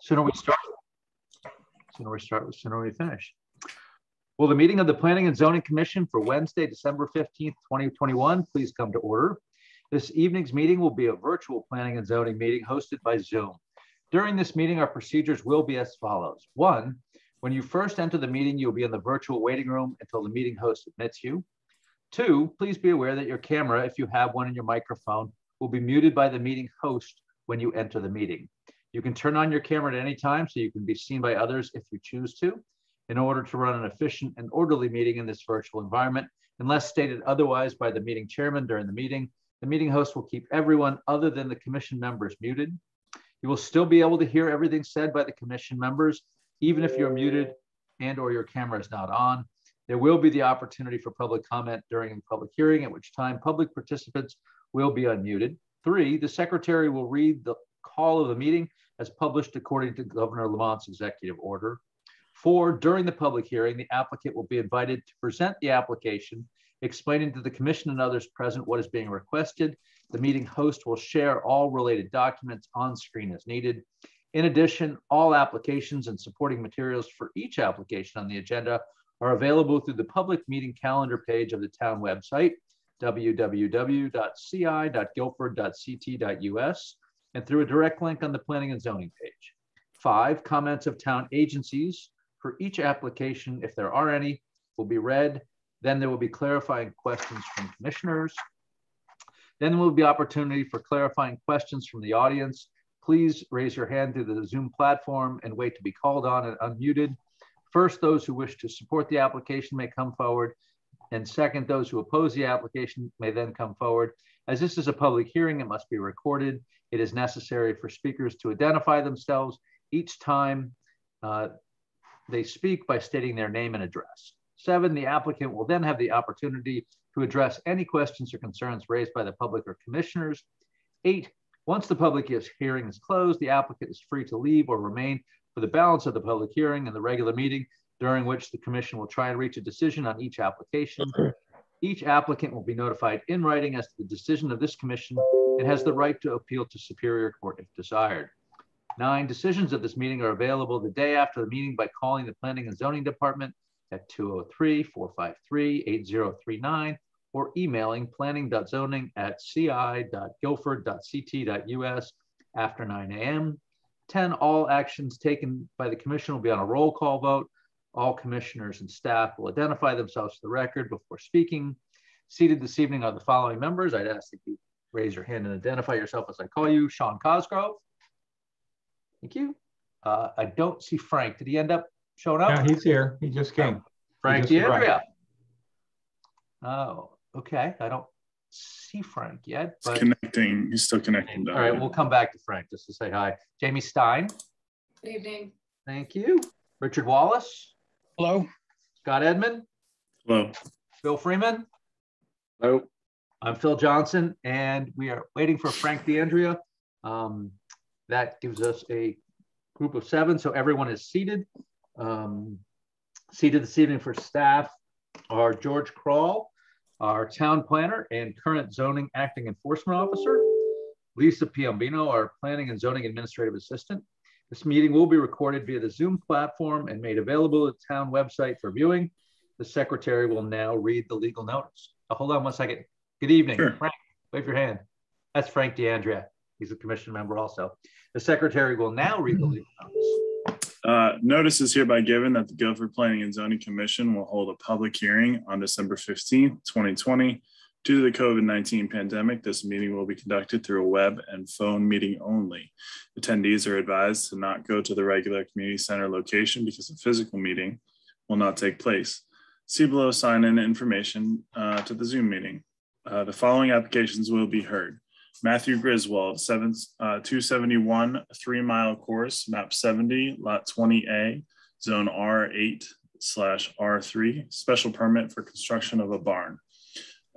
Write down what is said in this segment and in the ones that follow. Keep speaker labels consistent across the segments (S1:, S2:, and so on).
S1: Sooner we start, sooner we start, sooner we finish. Will the meeting of the Planning and Zoning Commission for Wednesday, December 15th, 2021, please come to order. This evening's meeting will be a virtual planning and zoning meeting hosted by Zoom. During this meeting, our procedures will be as follows. One, when you first enter the meeting, you'll be in the virtual waiting room until the meeting host admits you. Two, please be aware that your camera, if you have one in your microphone, will be muted by the meeting host when you enter the meeting. You can turn on your camera at any time so you can be seen by others if you choose to. In order to run an efficient and orderly meeting in this virtual environment, unless stated otherwise by the meeting chairman during the meeting, the meeting host will keep everyone other than the commission members muted. You will still be able to hear everything said by the commission members, even if you're muted and or your camera is not on. There will be the opportunity for public comment during the public hearing, at which time public participants will be unmuted. Three, the secretary will read the call of the meeting as published according to Governor Lamont's executive order. Four, during the public hearing, the applicant will be invited to present the application, explaining to the commission and others present what is being requested. The meeting host will share all related documents on screen as needed. In addition, all applications and supporting materials for each application on the agenda are available through the public meeting calendar page of the town website, www.ci.guilford.ct.us, and through a direct link on the planning and zoning page. Five, comments of town agencies for each application, if there are any, will be read. Then there will be clarifying questions from commissioners. Then there will be opportunity for clarifying questions from the audience. Please raise your hand through the Zoom platform and wait to be called on and unmuted. First, those who wish to support the application may come forward. And second, those who oppose the application may then come forward. As this is a public hearing, it must be recorded. It is necessary for speakers to identify themselves each time uh, they speak by stating their name and address. Seven, the applicant will then have the opportunity to address any questions or concerns raised by the public or commissioners. Eight, once the public hearing is closed, the applicant is free to leave or remain for the balance of the public hearing and the regular meeting, during which the commission will try and reach a decision on each application. Okay. Each applicant will be notified in writing as to the decision of this commission and has the right to appeal to Superior Court if desired. Nine, decisions of this meeting are available the day after the meeting by calling the Planning and Zoning Department at 203-453-8039 or emailing planning.zoning at ci.guilford.ct.us after 9 a.m. 10, all actions taken by the commission will be on a roll call vote. All commissioners and staff will identify themselves to the record before speaking. Seated this evening are the following members. I'd ask that you raise your hand and identify yourself as I call you. Sean Cosgrove. Thank you. Uh, I don't see Frank. Did he end up showing up?
S2: Yeah, he's here. He just came.
S1: Frank D'Andrea. Oh, okay. I don't see Frank yet.
S3: But... He's connecting. He's still connecting.
S1: All right, we'll come back to Frank just to say hi. Jamie Stein.
S4: Good evening.
S1: Thank you. Richard Wallace.
S5: Hello.
S1: Scott Edmond.
S3: Hello.
S1: Bill Freeman.
S5: Hello.
S1: I'm Phil Johnson, and we are waiting for Frank D'Andrea. Um, that gives us a group of seven, so everyone is seated. Um, seated this evening for staff are George Kral, our town planner and current zoning acting enforcement officer, Lisa Piombino, our planning and zoning administrative assistant. This meeting will be recorded via the Zoom platform and made available at the town website for viewing. The secretary will now read the legal notice. Oh, hold on one second. Good evening, sure. Frank. Wave your hand. That's Frank D'Andrea. He's a commission member also. The secretary will now read the legal notice.
S3: Uh, notice is hereby given that the Guilford Planning and Zoning Commission will hold a public hearing on December 15, 2020. Due to the COVID 19 pandemic, this meeting will be conducted through a web and phone meeting only. Attendees are advised to not go to the regular community center location because a physical meeting will not take place. See below sign in information uh, to the Zoom meeting. Uh, the following applications will be heard. Matthew Griswold, seven, uh, 271 Three Mile Course, map 70, lot 20A, zone R8 slash R3, special permit for construction of a barn.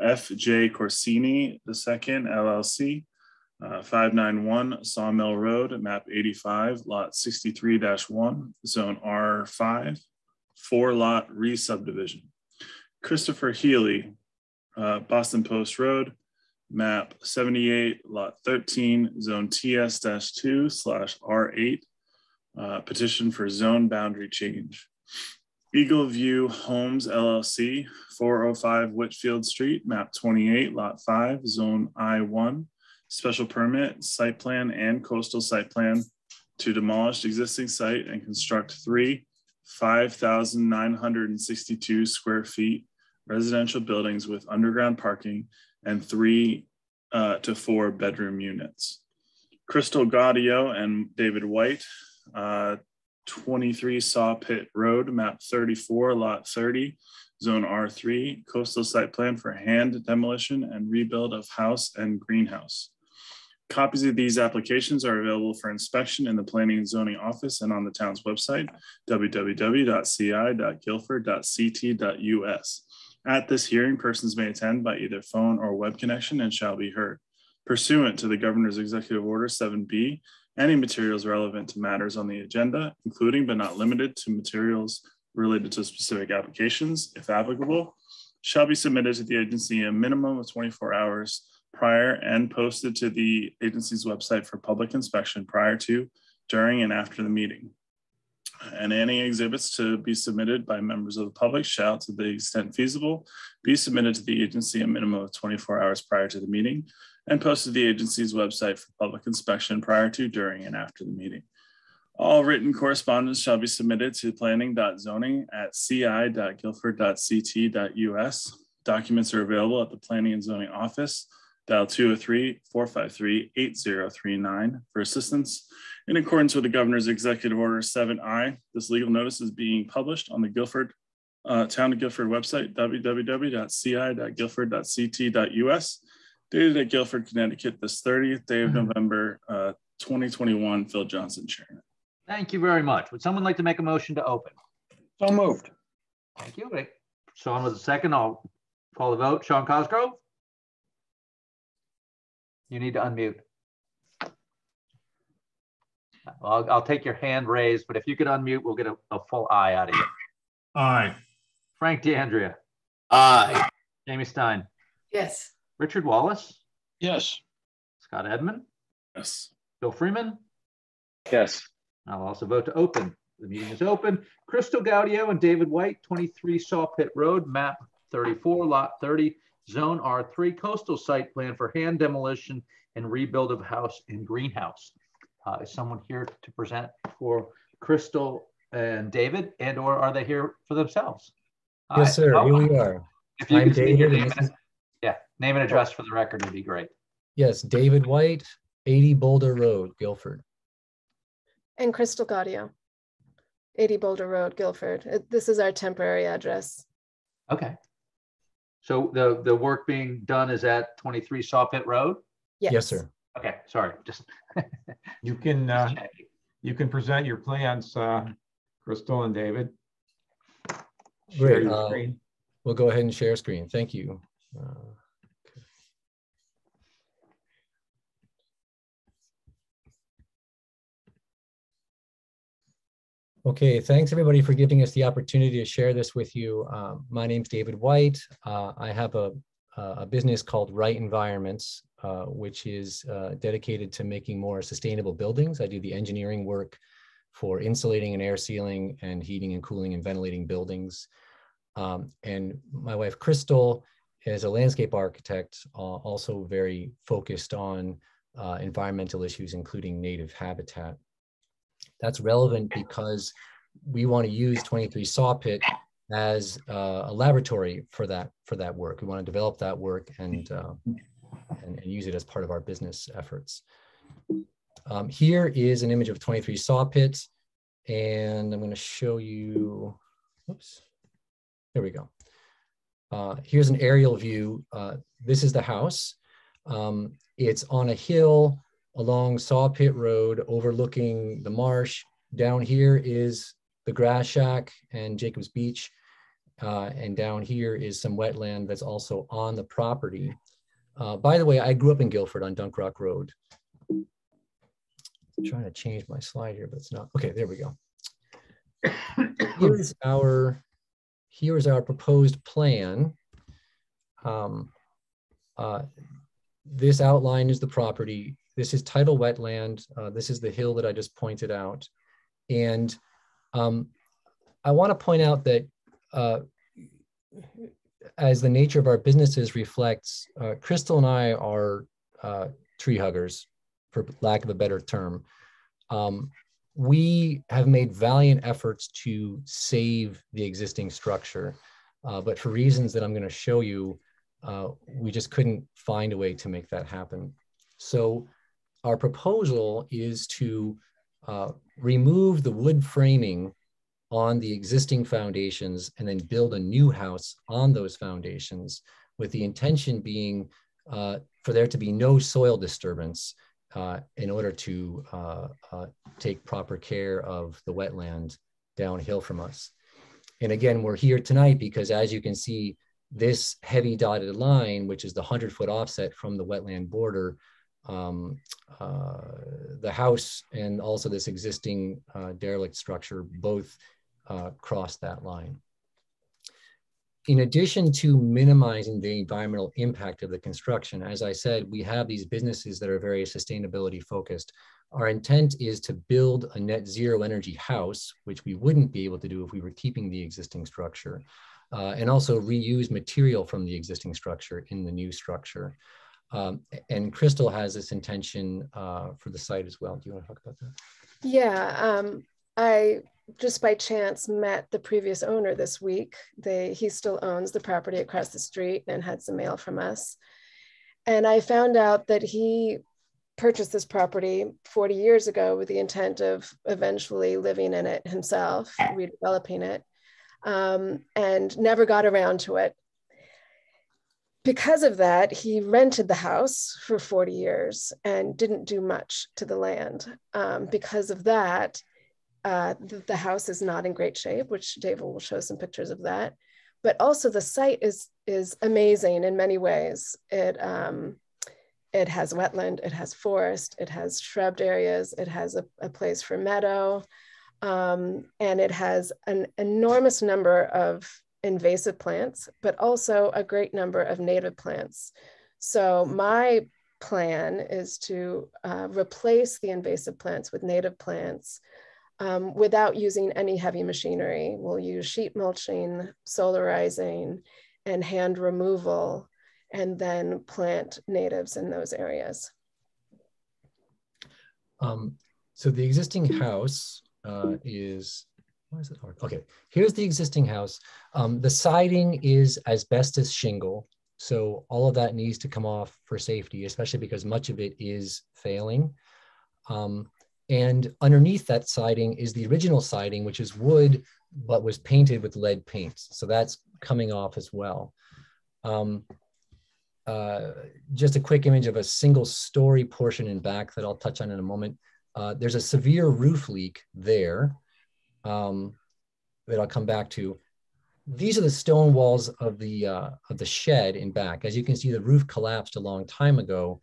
S3: F.J. Corsini II, LLC, uh, 591 Sawmill Road, map 85, lot 63-1, zone R5, four lot re-subdivision. Christopher Healy, uh, Boston Post Road, map 78, lot 13, zone TS-2 slash R8, Uh, petition for zone boundary change. Eagle View Homes LLC, 405 Whitfield Street, map 28, lot 5, zone I1. Special permit, site plan, and coastal site plan to demolish existing site and construct three 5,962 square feet residential buildings with underground parking and three uh, to four bedroom units. Crystal Gaudio and David White, uh, 23 Saw Pit Road, map 34, lot 30, zone R3, coastal site plan for hand demolition and rebuild of house and greenhouse. Copies of these applications are available for inspection in the Planning and Zoning Office and on the town's website, www.ci.guilford.ct.us. At this hearing, persons may attend by either phone or web connection and shall be heard. Pursuant to the Governor's Executive Order 7B, any materials relevant to matters on the agenda, including but not limited to materials related to specific applications, if applicable, shall be submitted to the agency a minimum of 24 hours prior and posted to the agency's website for public inspection prior to, during, and after the meeting. And any exhibits to be submitted by members of the public shall, to the extent feasible, be submitted to the agency a minimum of 24 hours prior to the meeting and posted the agency's website for public inspection prior to, during, and after the meeting. All written correspondence shall be submitted to planning.zoning at ci.guilford.ct.us. Documents are available at the Planning and Zoning Office dial 203-453-8039 for assistance. In accordance with the governor's executive order 7I, this legal notice is being published on the Guilford uh, Town of Guilford website, www.ci.guilford.ct.us, dated at Guilford, Connecticut, this 30th day of mm-hmm. November, uh, 2021. Phil Johnson, Chairman.
S1: Thank you very much. Would someone like to make a motion to open?
S2: So moved.
S1: Thank you. Sean with a second. I'll call the vote. Sean Cosgrove? You need to unmute. I'll, I'll take your hand raised, but if you could unmute, we'll get a, a full aye out of you.
S2: Aye.
S1: Frank D'Andrea.
S2: Aye.
S1: Jamie Stein.
S4: Yes.
S1: Richard Wallace.
S2: Yes.
S1: Scott Edmund.
S3: Yes.
S1: Bill Freeman.
S2: Yes.
S1: I'll also vote to open. The meeting is open. Crystal Gaudio and David White, 23 Saw Pit Road, map 34, lot 30, Zone R3 coastal site plan for hand demolition and rebuild of house and greenhouse. Uh, is someone here to present for Crystal and David, and or are they here for themselves?
S5: Yes, sir.
S1: Uh,
S5: here we are.
S1: If you I'm could David, name and, yeah, name and address for the record would be great.
S5: Yes, David White, 80 Boulder Road, Guilford.
S4: And Crystal Gaudio, 80 Boulder Road, Guilford. This is our temporary address.
S1: Okay. So the, the work being done is at 23 Saw Pit Road?
S4: Yes.
S5: Yes, sir.
S1: Okay, sorry, just.
S2: You can, uh, you can present your plans, uh, Crystal and David. Share
S5: Great.
S2: your
S5: uh,
S2: screen.
S5: We'll go ahead and share screen. Thank you. Uh, Okay, thanks everybody for giving us the opportunity to share this with you. Uh, my name's David White. Uh, I have a, a business called Right Environments, uh, which is uh, dedicated to making more sustainable buildings. I do the engineering work for insulating and air sealing and heating and cooling and ventilating buildings. Um, and my wife, Crystal, is a landscape architect, uh, also very focused on uh, environmental issues, including native habitat. That's relevant because we want to use 23 saw pit as uh, a laboratory for that for that work. We want to develop that work and, uh, and, and use it as part of our business efforts. Um, here is an image of 23 saw pit, and I'm going to show you. Oops, there we go. Uh, here's an aerial view. Uh, this is the house. Um, it's on a hill along Saw Pit Road overlooking the marsh. Down here is the grass shack and Jacobs Beach. Uh, and down here is some wetland that's also on the property. Uh, by the way, I grew up in Guilford on Dunk Rock Road. I'm trying to change my slide here, but it's not. Okay, there we go. Here's our, here is our proposed plan. Um, uh, this outline is the property this is tidal wetland. Uh, this is the hill that I just pointed out. and um, I want to point out that uh, as the nature of our businesses reflects, uh, Crystal and I are uh, tree huggers, for lack of a better term. Um, we have made valiant efforts to save the existing structure, uh, but for reasons that I'm going to show you, uh, we just couldn't find a way to make that happen. So our proposal is to uh, remove the wood framing on the existing foundations and then build a new house on those foundations with the intention being uh, for there to be no soil disturbance uh, in order to uh, uh take proper care of the wetland downhill from us. And again, we're here tonight because as you can see, this heavy dotted line, which is the 100 foot offset from the wetland border, um, uh, the house and also this existing uh, derelict structure both cross that line. In addition to minimizing the environmental impact of the construction, as I said, we have these businesses that are very sustainability focused. Our intent is to build a net zero energy house, which we wouldn't be able to do if we were keeping the existing structure, uh, and also reuse material from the existing structure in the new structure. Um, and Crystal has this intention uh, for the site as well. Do you want to talk about that?
S4: Yeah, um, I just by chance met the previous owner this week. They, he still owns the property across the street and had some mail from us. And I found out that he purchased this property 40 years ago with the intent of eventually living in it himself, redeveloping it, um, and never got around to it. Because of that, he rented the house for 40 years and didn't do much to the land. Um, because of that, uh, the, the, house is not in great shape, which David will show some pictures of that. But also the site is, is amazing in many ways. It, um, it has wetland, it has forest, it has shrubbed areas, it has a, a place for meadow, um, and it has an enormous number of invasive plants, but also a great number of native plants. So my plan is to uh, replace the invasive plants with native plants um, without using any heavy machinery. We'll use sheet mulching, solarizing, and hand removal, and then plant natives in those areas.
S5: Um, so the existing house uh, is, why is it hard? Okay, here's the existing house. Um, the siding is asbestos shingle. So all of that needs to come off for safety, especially because much of it is failing. Um, and underneath that siding is the original siding, which is wood, but was painted with lead paint. So that's coming off as well. Um, uh, just a quick image of a single story portion in back that I'll touch on in a moment. Uh, there's a severe roof leak there um, that I'll come back to. These are the stone walls of the, uh, of the shed in back. As you can see, the roof collapsed a long time ago.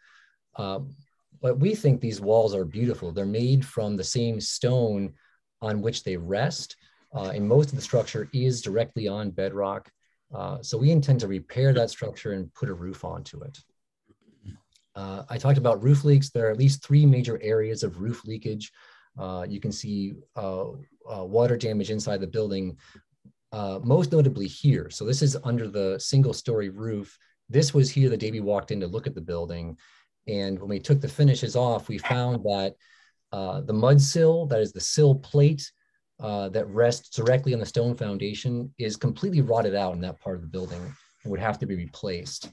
S5: But we think these walls are beautiful. They're made from the same stone on which they rest. Uh, and most of the structure is directly on bedrock. Uh, so we intend to repair that structure and put a roof onto it. Uh, I talked about roof leaks. There are at least three major areas of roof leakage. Uh, you can see uh, uh, water damage inside the building, most notably here. So this is under the single story roof. This was here the day we walked in to look at the building. And when we took the finishes off, we found that uh, the mud sill, that is the sill plate uh, that rests directly on the stone foundation, is completely rotted out in that part of the building and would have to be replaced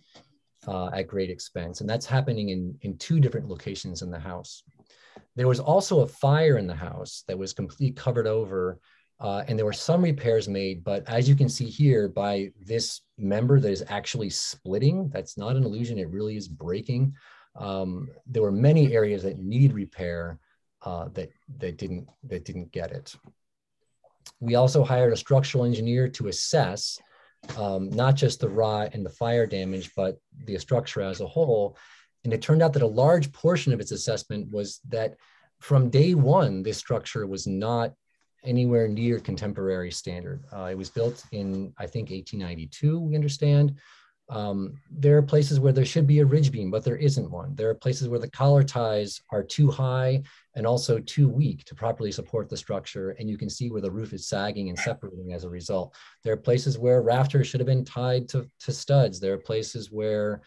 S5: uh, at great expense. And that's happening in, in two different locations in the house. There was also a fire in the house that was completely covered over uh, and there were some repairs made, but as you can see here by this member that is actually splitting, that's not an illusion, it really is breaking um, there were many areas that need repair uh, that, that, didn't, that didn't get it. We also hired a structural engineer to assess um, not just the rot and the fire damage, but the structure as a whole. And it turned out that a large portion of its assessment was that from day one, this structure was not anywhere near contemporary standard. Uh, it was built in, I think, 1892, we understand. Um, there are places where there should be a ridge beam, but there isn't one. There are places where the collar ties are too high and also too weak to properly support the structure. And you can see where the roof is sagging and separating as a result. There are places where rafters should have been tied to, to studs. There are places where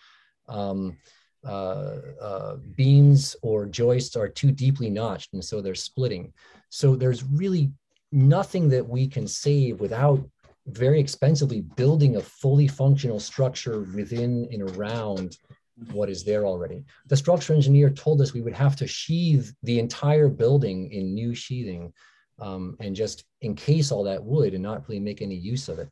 S5: um, uh, uh, beams or joists are too deeply notched and so they're splitting. So there's really nothing that we can save without very expensively building a fully functional structure within and around what is there already. The structural engineer told us we would have to sheathe the entire building in new sheathing um, and just encase all that wood and not really make any use of it.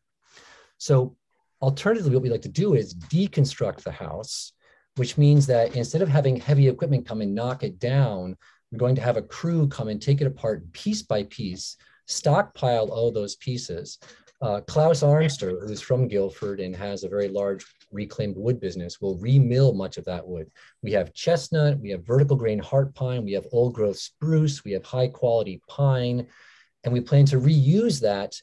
S5: So alternatively, what we like to do is deconstruct the house, which means that instead of having heavy equipment come and knock it down, we're going to have a crew come and take it apart piece by piece, stockpile all those pieces, uh, Klaus Armster, who's from Guilford and has a very large reclaimed wood business, will remill much of that wood. We have chestnut, we have vertical grain heart pine, we have old growth spruce, we have high quality pine, and we plan to reuse that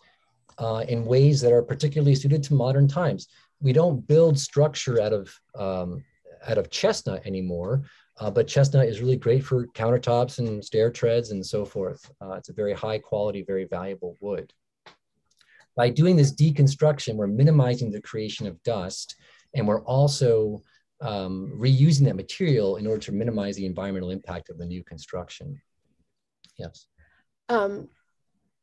S5: uh, in ways that are particularly suited to modern times. We don't build structure out of um, out of chestnut anymore, uh, but chestnut is really great for countertops and stair treads and so forth. Uh, it's a very high quality, very valuable wood. By doing this deconstruction, we're minimizing the creation of dust, and we're also um, reusing that material in order to minimize the environmental impact of the new construction. Yes.
S4: Um,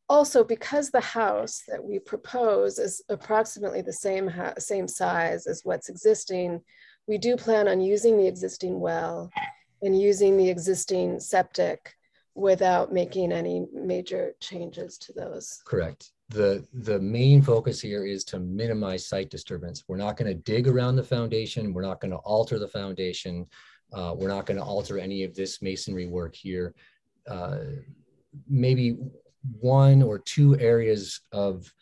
S4: also, because the house that we propose is approximately the same, same size as what's existing, we do plan on using the existing well and using the existing septic without making any major changes to those.
S5: Correct the the main focus here is to minimize site disturbance. We're not going to dig around the foundation. We're not going to alter the foundation. Uh, we're not going to alter any of this masonry work here. Uh, maybe one or two areas of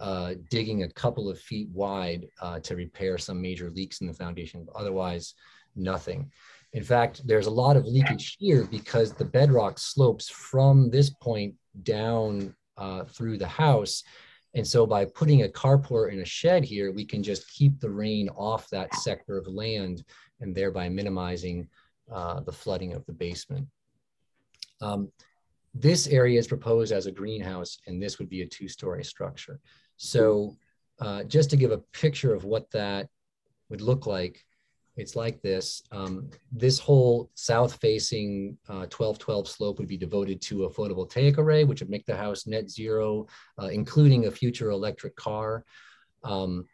S5: uh, digging a couple of feet wide uh, to repair some major leaks in the foundation. Otherwise, nothing. In fact, there's a lot of leakage here because the bedrock slopes from this point down uh, through the house. And so by putting a carport in a shed here, we can just keep the rain off that sector of land and thereby minimizing uh, the flooding of the basement. Um, this area is proposed as a greenhouse and this would be a two-story structure. So uh, just to give a picture of what that would look like, it's like this. Um, this whole south-facing 12-12 uh, slope would be devoted to a photovoltaic array, which would make the house net zero, uh, including a future electric car. Um,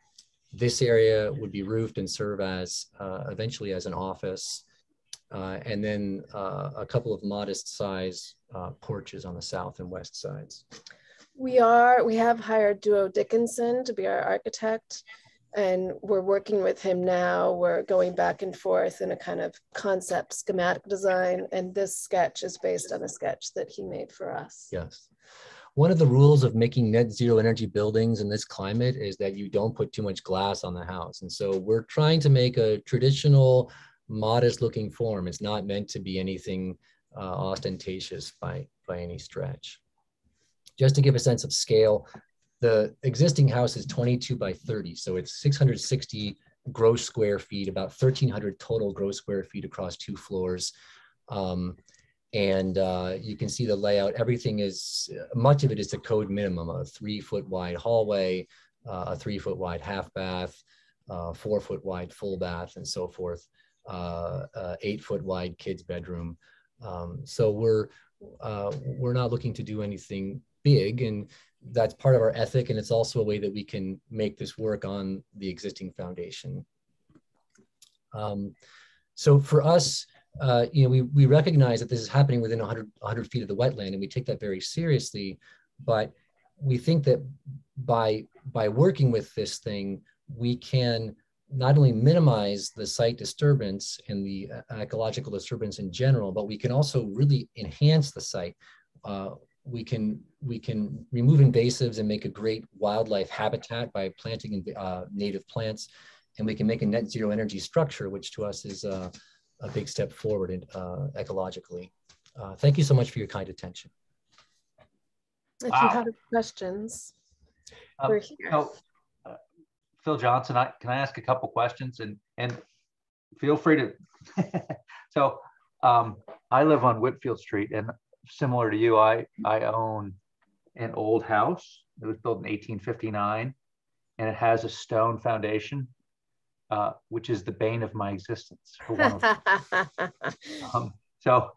S5: this area would be roofed and serve as uh, eventually as an office. Uh, and then uh, a couple of modest size uh, porches on the south and west sides.
S4: We are, we have hired Duo Dickinson to be our architect and we're working with him now. We're going back and forth in a kind of concept schematic design. And this sketch is based on a sketch that he made for us.
S5: Yes. One of the rules of making net zero energy buildings in this climate is that you don't put too much glass on the house. And so we're trying to make a traditional, modest looking form. It's not meant to be anything uh, ostentatious by, by any stretch. Just to give a sense of scale, the existing house is 22 by 30, so it's 660 gross square feet, about 1,300 total gross square feet across two floors. Um, and uh, you can see the layout. Everything is, much of it is the code minimum, a three foot wide hallway, uh, a three foot wide half bath, uh, four foot wide full bath, and so forth, uh, eight foot wide kids bedroom. Um, so we're, uh, we're not looking to do anything big. And that's part of our ethic and it's also a way that we can make this work on the existing foundation um, so for us uh, you know we, we recognize that this is happening within 100, 100 feet of the wetland and we take that very seriously but we think that by by working with this thing we can not only minimize the site disturbance and the uh, ecological disturbance in general, but we can also really enhance the site. Uh, we can we can remove invasives and make a great wildlife habitat by planting uh, native plants, and we can make a net zero energy structure, which to us is uh, a big step forward in, uh, ecologically. Uh, thank you so much for your kind attention.
S4: If wow. you have questions, um, we're here.
S1: So, Phil Johnson, I, can I ask a couple questions and and feel free to. so um, I live on Whitfield Street, and similar to you, I I own an old house. It was built in 1859, and it has a stone foundation, uh, which is the bane of my existence. um, so,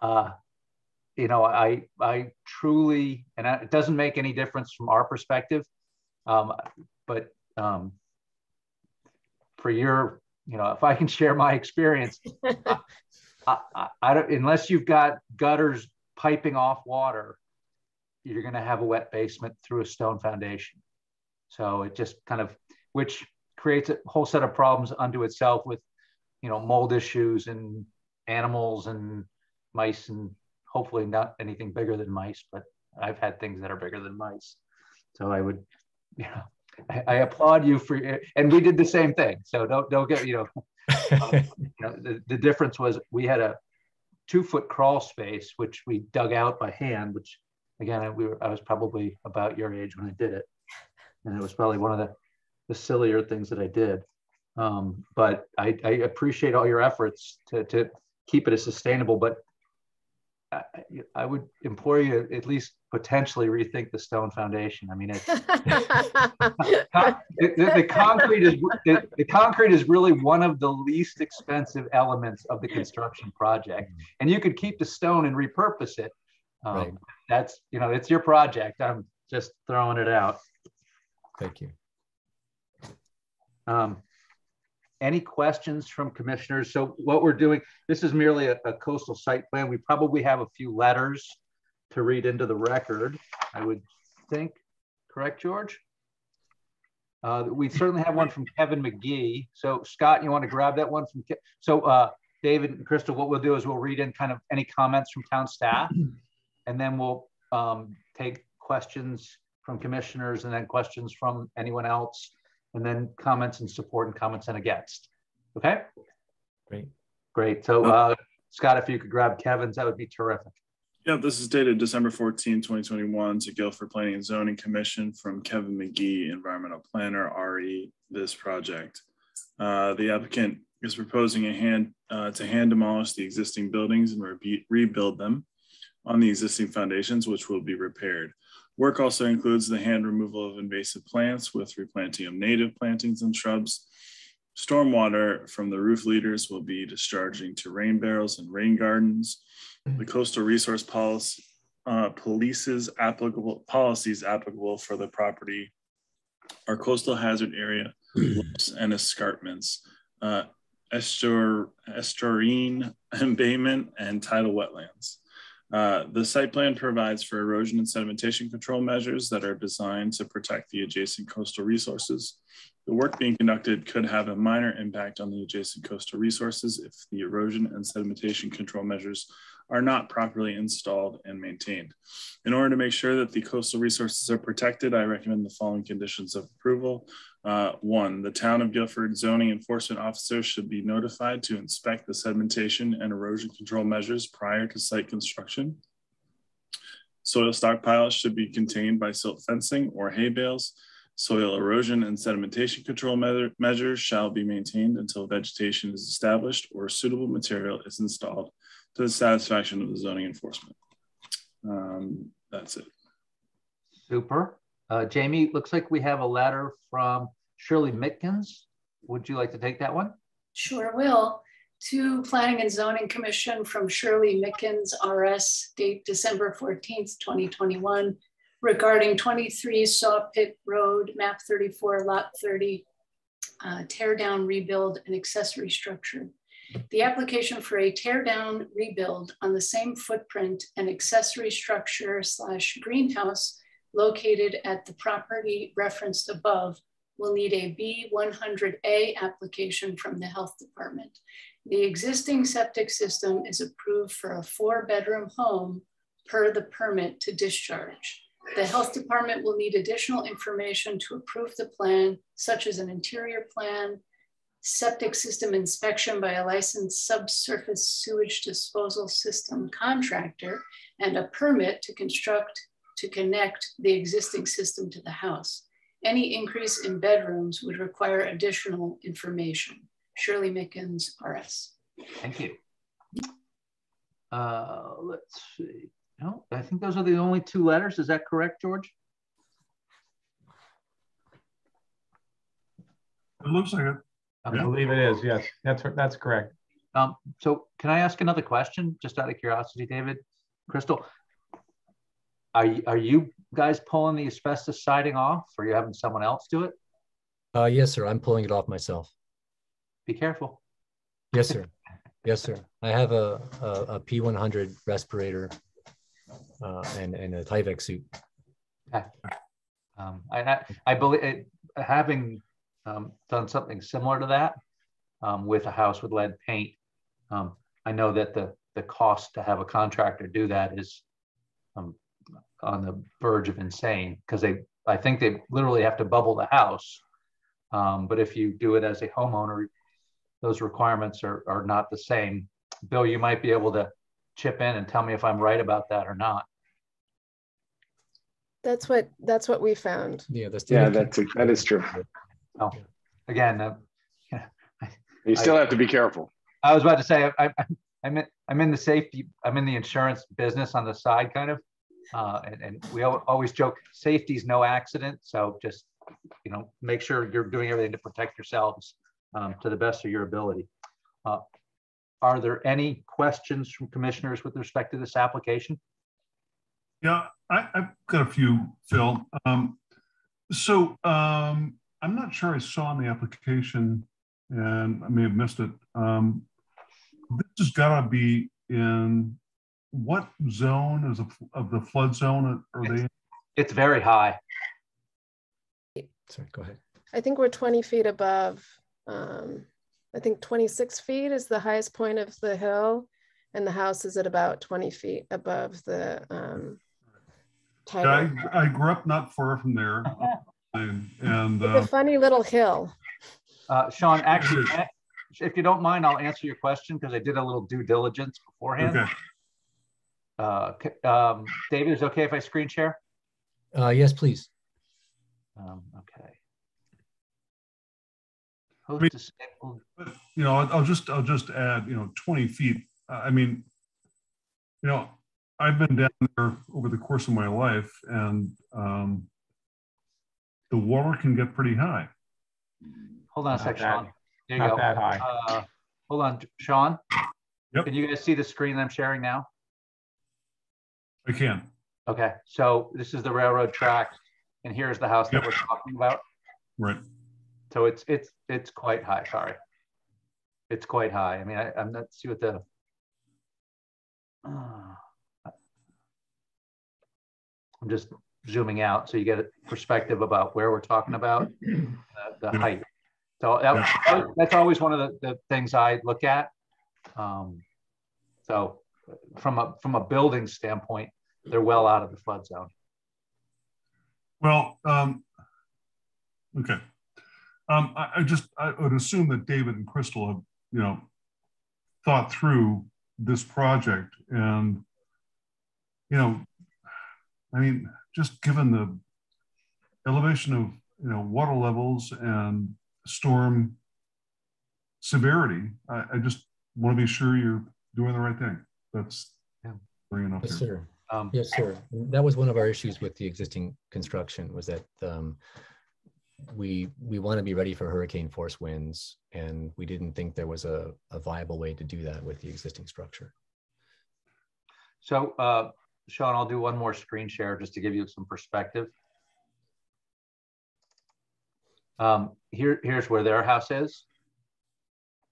S1: uh, you know, I I truly, and it doesn't make any difference from our perspective, um, but um, for your, you know, if I can share my experience, I, I, don't, unless you've got gutters piping off water, you're going to have a wet basement through a stone foundation. So it just kind of, which creates a whole set of problems unto itself with, you know, mold issues and animals and mice and hopefully not anything bigger than mice, but I've had things that are bigger than mice. So I would, you know, I, I applaud you for, and we did the same thing. So don't, don't get, you know, you know the, the difference was we had a two foot crawl space, which we dug out by hand, which again, we were, I was probably about your age when I did it. And it was probably one of the, the sillier things that I did. Um, but I, I, appreciate all your efforts to, to keep it as sustainable. But I, I would implore you at least potentially rethink the stone foundation. I mean, it's, the, the, concrete is the, the, concrete is really one of the least expensive elements of the construction project, and you could keep the stone and repurpose it. Um, right. That's you know, it's your project. I'm just throwing it out.
S5: Thank you.
S1: Um, any questions from commissioners? So what we're doing, this is merely a, a, coastal site plan. We probably have a few letters to read into the record, I would think. Correct, George? Uh, we certainly have one from Kevin Magee. So Scott, you want to grab that one from, Ke so uh, David and Crystal, what we'll do is we'll read in kind of any comments from town staff, and then we'll um, take questions from commissioners and then questions from anyone else and then comments and support and comments and against. Okay?
S5: Great.
S1: Great. So, uh, Scott, if you could grab Kevin's, that would be terrific.
S3: Yeah, this is dated December 14, 2021 to Guilford Planning and Zoning Commission from Kevin Magee, Environmental Planner, RE, this project. Uh, the applicant is proposing a hand uh, to hand demolish the existing buildings and re rebuild them on the existing foundations, which will be repaired. Work also includes the hand removal of invasive plants with replanting of native plantings and shrubs. Stormwater from the roof leaders will be discharging to rain barrels and rain gardens. The coastal resource policy uh, polices applicable policies applicable for the property are coastal hazard area and escarpments, uh, estuarine embayment, and tidal wetlands. Uh, the site plan provides for erosion and sedimentation control measures that are designed to protect the adjacent coastal resources. The work being conducted could have a minor impact on the adjacent coastal resources if the erosion and sedimentation control measures are not properly installed and maintained. In order to make sure that the coastal resources are protected, I recommend the following conditions of approval. Uh, one, the town of Guilford zoning enforcement officers should be notified to inspect the sedimentation and erosion control measures prior to site construction. Soil stockpiles should be contained by silt fencing or hay bales. Soil erosion and sedimentation control measures shall be maintained until vegetation is established or suitable material is installed to the satisfaction of the zoning enforcement. Um, that's it.
S1: Super. Uh, Jamie, looks like we have a letter from Shirley Mitkins. Would you like to take that one?
S6: Sure will. To Planning and Zoning Commission from Shirley Mitkins, RS, date December 14th, 2021, regarding 23 Saw Pit Road, map 34, lot 30, uh, tear down, rebuild, and accessory structure. The application for a tear down rebuild on the same footprint and accessory structure slash greenhouse located at the property referenced above will need a B100A application from the health department. The existing septic system is approved for a four bedroom home per the permit to discharge. The health department will need additional information to approve the plan, such as an interior plan, septic system inspection by a licensed subsurface sewage disposal system contractor, and a permit to construct to connect the existing system to the house. Any increase in bedrooms would require additional information. Shirley Mickens, RS.
S1: Thank you. Uh, let's see. No, I think those are the only two letters. Is that correct, George?
S7: It looks like it.
S2: I believe it is, yes, that's, that's correct.
S1: Um, so can I ask another question, just out of curiosity, David? Crystal, are, you- are you guys pulling the asbestos siding off or are you having someone else do it?
S5: Uh, yes, sir. I'm pulling it off myself.
S1: Be careful.
S5: Yes, sir. Yes, sir. I have a, a, a P100 respirator uh, and, and a Tyvek suit.
S1: Um, I, I, I believe, it- having um, done something similar to that um, with a house with lead paint, um, I know that the, the cost to have a contractor do that is um, on the verge of insane because they, I think they literally have to bubble the house. Um, but if you do it as a homeowner, those requirements are, are not the same. Bill, you might be able to chip in and tell me if I'm right about that or not.
S4: That's what, that's what we found.
S5: Yeah, the
S8: Yeah, that's, that is true.
S1: Again, uh,
S8: You still have to be careful.
S1: I was about to say, I, I, I'm in, I'm in the safety, I'm in the insurance business on the side kind of. Uh, and, and we always joke, safety's no accident. So just, you know, make sure you're doing everything to protect yourselves um, to the best of your ability. Uh, Are there any questions from commissioners with respect to this application?
S7: Yeah, I, I've got a few, Phil. Um, so um, I'm not sure I saw in the application, and I may have missed it. Um, this has got to be in what zone is of, of the flood zone are they? in?
S1: It's very high.
S5: Sorry, go ahead.
S4: I think we're 20 feet above, um, I think 26 feet is the highest point of the hill. And the house is at about 20 feet above the um,
S7: Yeah. I, I grew up not far from there, and, and
S4: It's
S7: uh,
S4: a funny little hill.
S1: Uh, Sean, actually, if you don't mind, I'll answer your question because I did a little due diligence beforehand.
S7: okay.
S1: Uh, c- um, David, is it okay if I screen share?
S5: Uh, yes, please.
S1: Um, okay. Host
S7: Me-
S1: disabled.
S7: But, you know, I'll, I'll just, I'll just add, you know, 20 feet. Uh, I mean, you know, I've been down there over the course of my life and um, the water can get pretty high.
S1: Hold on a
S2: Not
S1: sec, Sean. There you
S2: Not
S1: go.
S2: that high.
S1: Uh, hold on, Sean.
S7: Yep.
S1: Can you guys see the screen I'm sharing now?
S7: I can.
S1: Okay, so this is the railroad track and here's the house that we're talking about.
S7: Right.
S1: So it's, it's, it's quite high, sorry. It's quite high. I mean, I, I'm not, see what the. Ah. I'm just zooming out so you get a perspective about where we're talking about, the, the height. So that- that's always one of the, the things I look at. Um, So from a, from a building standpoint, they're well out of the flood zone.
S7: Well, um, okay. Um, I, I just, I would assume that David and Crystal have, you know, thought through this project and, you know, I mean, just given the elevation of, you know, water levels and storm severity, I, I just want to be sure you're doing the right thing. That's
S1: Yeah.
S7: bringing up
S5: Yes,
S7: here.
S5: sir.
S1: Um,
S5: Yes, sir. That was one of our issues with the existing construction was that um, we we want to be ready for hurricane force winds, and we didn't think there was a, a viable way to do that with the existing structure.
S1: So, uh, Sean, I'll do one more screen share just to give you some perspective. Um, here, here's where their house is.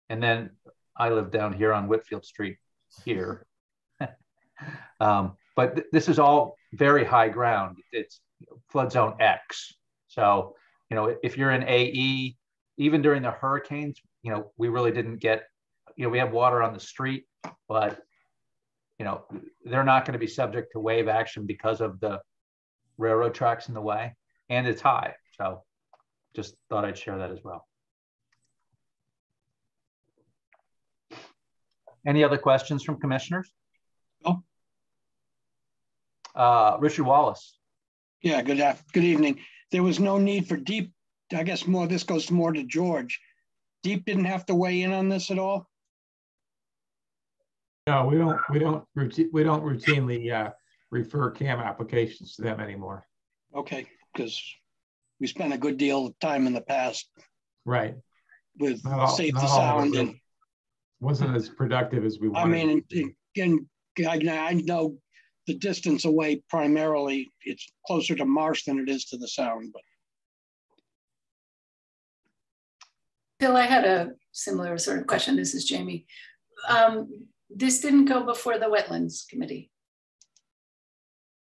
S1: And then I live down here on Whitfield Street here. um, but th- this is all very high ground. It's flood zone X. So, you know, if you're in AE, even during the hurricanes, you know, we really didn't get, you know, we have water on the street, but you know, they're not going to be subject to wave action because of the railroad tracks in the way and it's high. So just thought I'd share that as well. Any other questions from commissioners?
S7: No.
S1: Uh, Richard Wallace.
S9: Yeah, good af- good evening. There was no need for DEEP. I guess more. This goes more to George. DEEP didn't have to weigh in on this at all.
S2: No, we don't, we don't, routine, we don't routinely uh, refer CAM applications to them anymore.
S9: Okay, because we spent a good deal of time in the past
S2: Right.
S9: with
S2: Not all-
S9: safety
S2: not all of
S9: sound and
S2: Wasn't as productive as we wanted.
S9: I mean,
S2: it to be.
S9: again, I I know the distance away primarily, it's closer to marsh than it is to the sound, but
S6: Bill, I had a similar sort of question. This is Jamie. Um, this didn't go before the Wetlands Committee.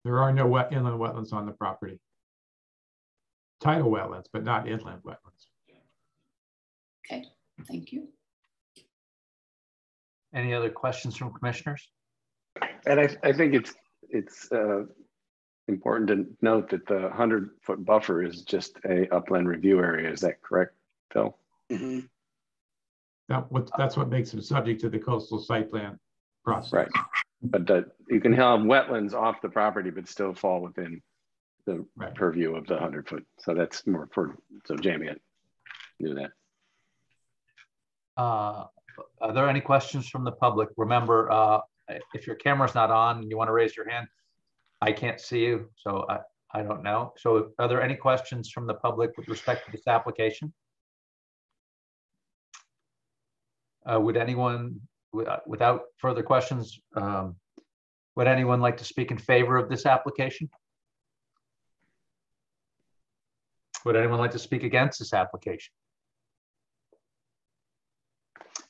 S2: There are no wet inland wetlands on the property. Tidal wetlands, but not inland wetlands.
S6: Okay, thank you.
S1: Any other questions from commissioners?
S8: And I, I think it's, it's uh, important to note that the hundred foot buffer is just a upland review area. Is that correct, Phil?
S9: mhm.
S2: That what, that's what makes them subject to the coastal site plan process.
S8: Right. But that you can have wetlands off the property, but still fall within the
S2: Right.
S8: purview of the hundred foot. So that's more for, so Jamie knew that.
S1: Uh, Are there any questions from the public? Remember, uh, if your camera's not on and you want to raise your hand, I can't see you, so I, I don't know. So are there any questions from the public with respect to this application? Uh, Would anyone, uh, without further questions, um, would anyone like to speak in favor of this application? Would anyone like to speak against this application?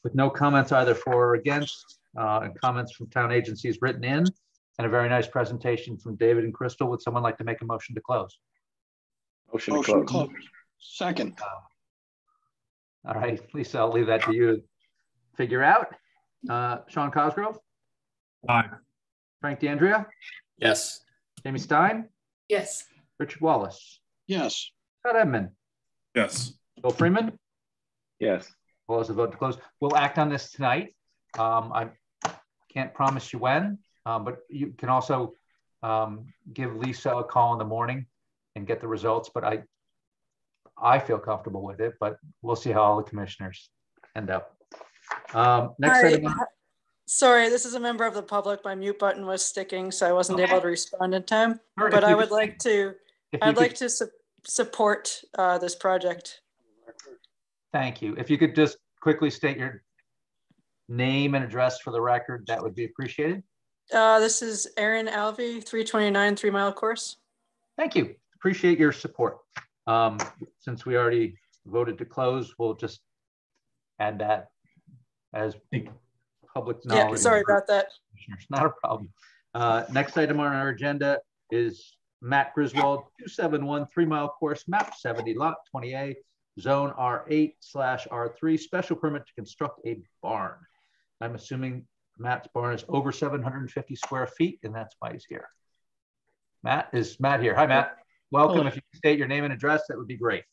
S1: with no comments either for or against, uh, and comments from town agencies written in, and a very nice presentation from David and Crystal. Would someone like to make a motion to close?
S8: Motion to
S9: Motion
S8: close.
S9: closed. Second,
S1: All right, Lisa, I'll leave that to you to figure out. Uh, Sean Cosgrove,
S7: Aye.
S1: Frank DeAndrea,
S10: Yes.
S1: Jamie Stein,
S6: Yes,
S1: Richard Wallace,
S9: yes,
S1: Scott Edmond?
S3: Yes.
S1: Bill Freeman.
S8: Yes.
S1: Well, as a vote to close, we'll act on this tonight. Um, I can't promise you when, um, but you can also um, give Lisa a call in the morning and get the results, but I, I feel comfortable with it, but we'll see how all the commissioners end up. Um, next
S11: Hi.
S1: item,
S11: Sorry, this is a member of the public. My mute button was sticking, so I wasn't
S1: Okay.
S11: able to respond in time.
S1: Sure,
S11: But I
S1: could-
S11: would like to, I'd
S1: could-
S11: like to su- support uh, this project.
S1: Thank you. If you could just quickly state your name and address for the record, that would be appreciated.
S11: Uh, This is Aaron Alvey, 329 Three Mile Course.
S1: Thank you. Appreciate your support. Um, since we already voted to close, we'll just add that as public knowledge.
S11: Yeah, sorry about that.
S1: It's Not a problem. Uh, next item on our agenda is Matt Griswold, two seven one Three Mile Course, map seventy, lot twenty A, zone R eight slash R three, special permit to construct a barn. I'm assuming Matt's barn is over seven hundred and fifty square feet, and that's why he's here. Matt, is Matt here? Hi, Matt. Welcome.
S12: Hello.
S1: If you could state your name and address, that would be great.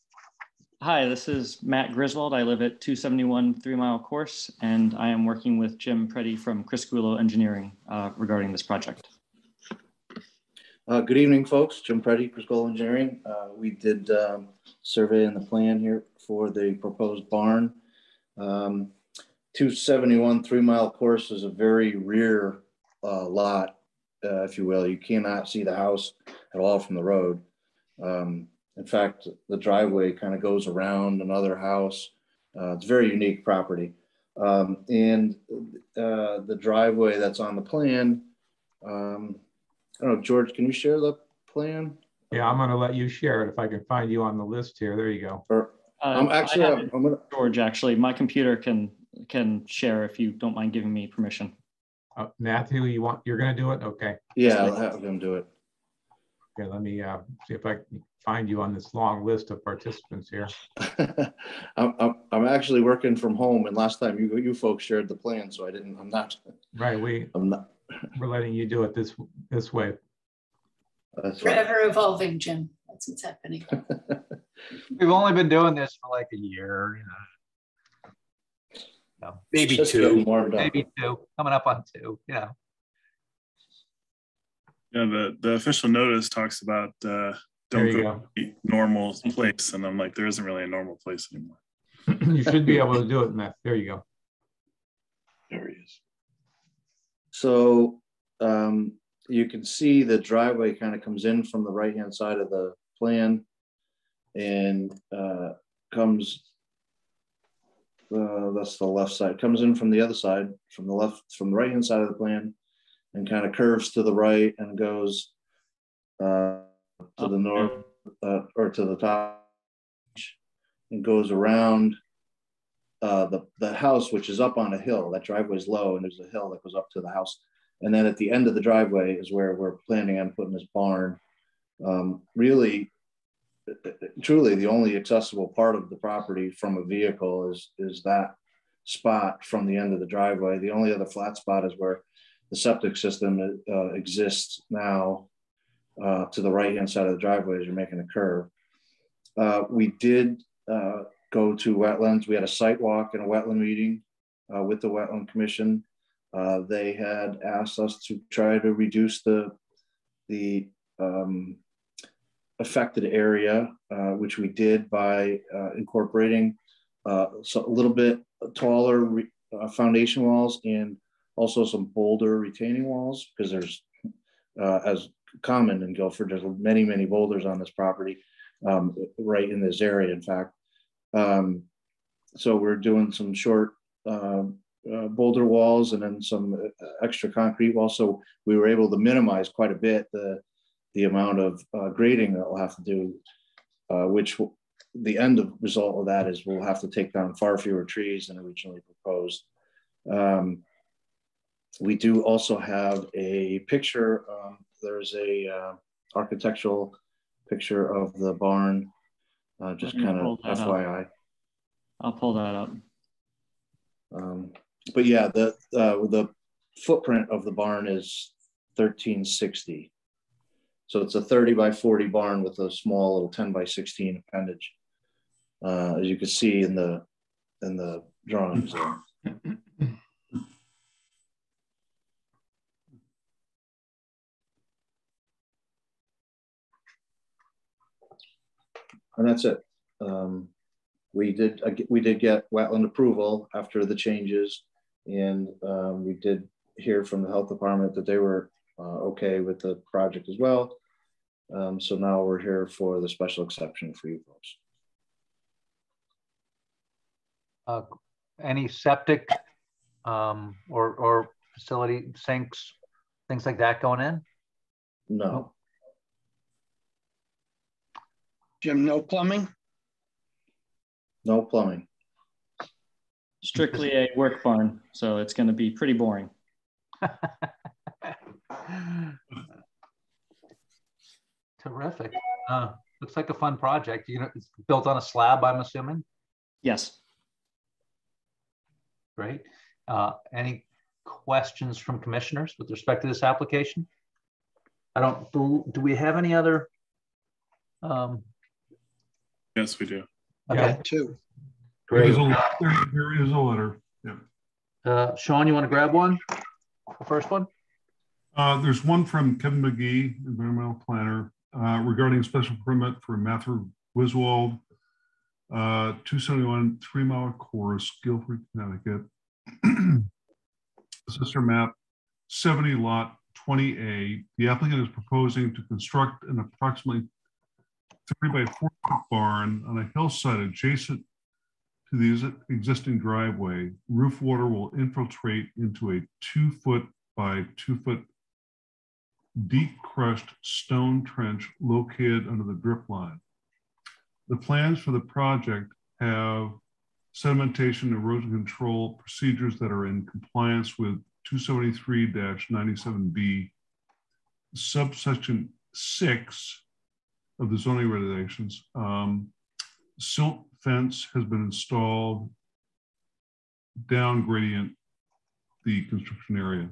S12: Hi, this is Matt Griswold. I live at 271 Three Mile Course, and I am working with Jim Preddy from Criscuolo Engineering uh, regarding this project.
S10: Uh, good evening, folks. Jim Preddy, Criscuolo Engineering. Uh, we did um, survey and the plan here for the proposed barn. Um, 271 Three Mile Course is a very rear uh, lot, uh, if you will. You cannot see the house at all from the road. Um, in fact, the driveway kind of goes around another house. Uh, it's a very unique property. Um, and uh, the driveway that's on the plan, um, I don't know, George, can you share the plan?
S2: Yeah, I'm gonna let you share it if I can find you on the list here. There you go.
S10: Or
S12: Uh,
S10: I'm actually,
S12: I have
S10: I'm, I'm gonna,
S12: George, actually, my computer can can share if you don't mind giving me permission.
S2: Uh, Matthew, you want, you're gonna do it? Okay.
S10: yeah, I'll have him do it.
S2: Okay, let me uh, see if I can find you on this long list of participants here.
S10: I'm, I'm, I'm actually working from home and last time you, you folks shared the plan, so I didn't, I'm not,
S2: Right, we,
S10: I'm not,
S2: we're letting you do it this, this way.
S10: that's right.
S6: forever evolving, Jim. That's what's happening.
S1: We've only been doing this for like a year, you know.
S10: Maybe Just
S1: two.
S10: warmed up.
S1: Maybe two, coming up on two, you know.
S3: Yeah, the, the official notice talks about uh, don't go
S2: go.
S3: to the normal place. And I'm like, there isn't really a normal place anymore.
S2: You should be able to do it, Matt. There you go.
S7: There he is.
S10: So um, you can see the driveway kind of comes in from the right-hand side of the plan and uh, comes, uh, that's the left side, comes in from the other side, from the left, from the right-hand side of the plan and kind of curves to the right and goes uh, to the north uh, or to the top and goes around uh, the, the house, which is up on a hill. That driveway is low and there's a hill that goes up to the house. And then at the end of the driveway is where we're planning on putting this barn. Um, really, truly, the only accessible part of the property from a vehicle is is that spot from the end of the driveway. The only other flat spot is where the septic system uh, exists now uh, to the right hand side of the driveway as you're making a curve. Uh, we did uh, go to wetlands. We had a site walk and a wetland meeting uh, with the wetland commission. Uh, they had asked us to try to reduce the the um, affected area, which we did by incorporating so a little bit taller foundation walls and also some boulder retaining walls because there's uh, as common in Guilford, there's many many boulders on this property, um, right in this area. In fact, um, so we're doing some short uh, uh, boulder walls and then some uh, extra concrete walls. So we were able to minimize quite a bit the, the amount of uh, grading that we'll have to do, uh, which the end of result of that is we'll have to take down far fewer trees than originally proposed. Um, we do also have a picture. Um, there's a uh, architectural picture of the barn, uh, just kind of
S12: pull that up.
S10: FYI.
S12: I'll pull that up.
S10: Um, but yeah, the uh, the footprint of the barn is 1360. So it's a 30 by 40 barn with a small little 10 by 16 appendage, uh, as you can see in the in the drawings And that's it. Um, we did, uh, we did get wetland approval after the changes. And um, we did hear from the health department that they were uh, okay with the project as well. Um, so now we're here for the special exception for you folks.
S1: Uh, Any septic um, or, or facility sinks, things like that going in?
S10: No,
S9: Jim, no plumbing?
S10: no plumbing.
S12: Strictly a work barn, so it's going to be pretty boring.
S1: Terrific. Uh, Looks like a fun project. You know, it's built on a slab, I'm assuming.
S12: Yes.
S1: Great. Uh, Any questions from commissioners with respect to this application? I don't, do, do we have any other? um,
S3: Yes, we do.
S1: Okay,
S9: Two.
S7: There is
S1: great.
S7: a, there, there is a letter. Yeah.
S1: Uh, Sean, you want to grab one? The first one?
S7: Uh, there's one from Kevin Magee, environmental planner, uh, regarding a special permit for Matthew Griswold, uh, 271 Three Mile Course, Guilford, Connecticut. Sister map 70 lot 20A. The applicant is proposing to construct an approximately three by four foot barn on a hillside adjacent to the existing driveway. Roof water will infiltrate into a two foot by two foot deep crushed stone trench located under the drip line. The plans for the project have sedimentation erosion control procedures that are in compliance with 273-97B. Subsection six of the zoning regulations. Um, silt fence has been installed down gradient the construction area.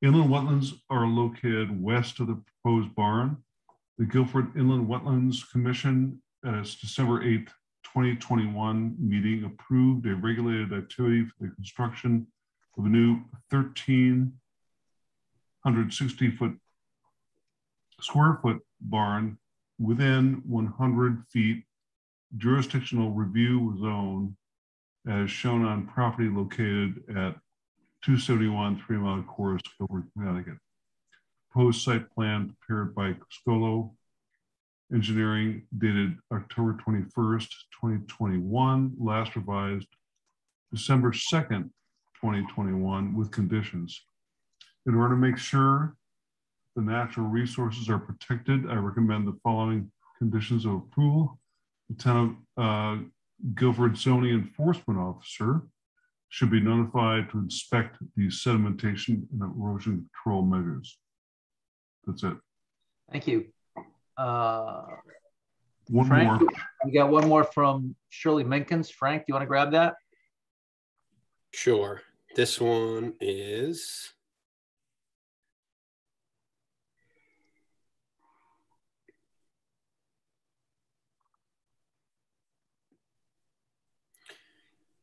S7: Inland wetlands are located west of the proposed barn. The Guilford Inland Wetlands Commission at its December 8th, 2021 meeting approved a regulated activity for the construction of a new 1,360 foot square foot barn within 100 feet jurisdictional review zone as shown on property located at 271 Three Mile Course, Guilford, Connecticut. Proposed site plan prepared by Scolo Engineering dated October 21st, 2021, last revised December 2nd, 2021 with conditions. In order to make sure the natural resources are protected, I recommend the following conditions of approval. The town of uh, Guilford zoning enforcement officer should be notified to inspect the sedimentation and erosion control measures. That's it.
S1: Thank you. Uh,
S7: One
S1: Frank,
S7: more.
S1: We got one more from Shirley Minkins. Frank, do you want to grab that?
S13: Sure. This one is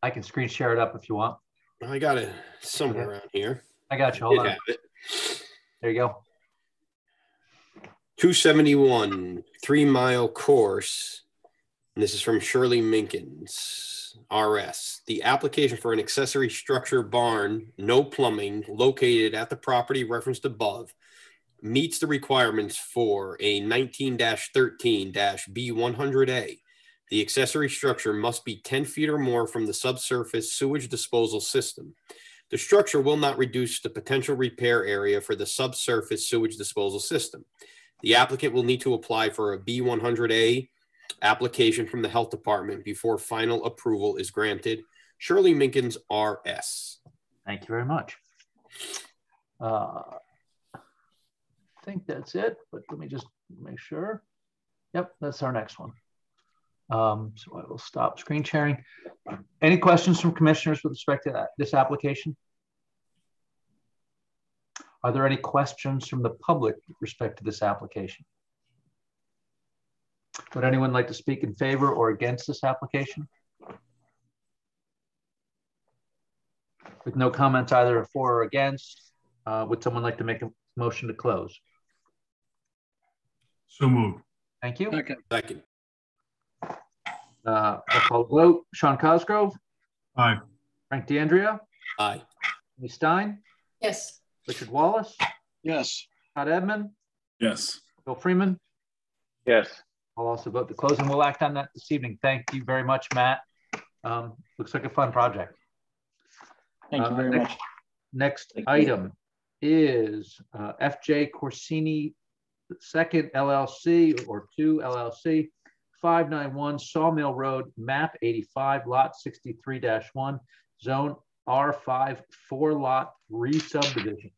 S1: I can screen share it up if you want.
S13: I got it somewhere
S1: Okay.
S13: around here.
S1: I got you. Hold on. There you go.
S13: 271 three mile course. And this is from Shirley Minkins, RS. The application for an accessory structure barn, no plumbing, located at the property referenced above, meets the requirements for a 19 13 B100A. The accessory structure must be 10 feet or more from the subsurface sewage disposal system. The structure will not reduce the potential repair area for the subsurface sewage disposal system. The applicant will need to apply for a B100A application from the health department before final approval is granted. Shirley Minkins, RS.
S1: Thank you very much. Uh, I think that's it, but let me just make sure. Yep, that's our next one. Um, so I will stop screen sharing. Any questions from commissioners with respect to that, this application? Are there any questions from the public with respect to this application? Would anyone like to speak in favor or against this application? With no comments either for or against, uh, would someone like to make a motion to close?
S7: So moved.
S1: Thank you.
S9: Okay.
S13: Second.
S1: Uh, I'll call the vote. Sean Cosgrove,
S7: Aye.
S1: Frank DeAndrea,
S13: Aye.
S1: Amy Stein,
S6: Yes.
S1: Richard Wallace,
S9: Yes.
S1: Todd Edmond,
S3: Yes.
S1: Bill Freeman.
S8: Yes.
S1: I'll also vote to close and we'll act on that this evening. Thank you very much, Matt. Um, looks like a fun project.
S12: Thank you
S1: Uh,
S12: very
S1: next-
S12: much.
S1: Next
S12: Thank you.
S1: item is uh, FJ Corsini Second LLC or Two LLC, 591 Sawmill Road, map 85, lot 63-1, zone R5, four lot re-subdivision.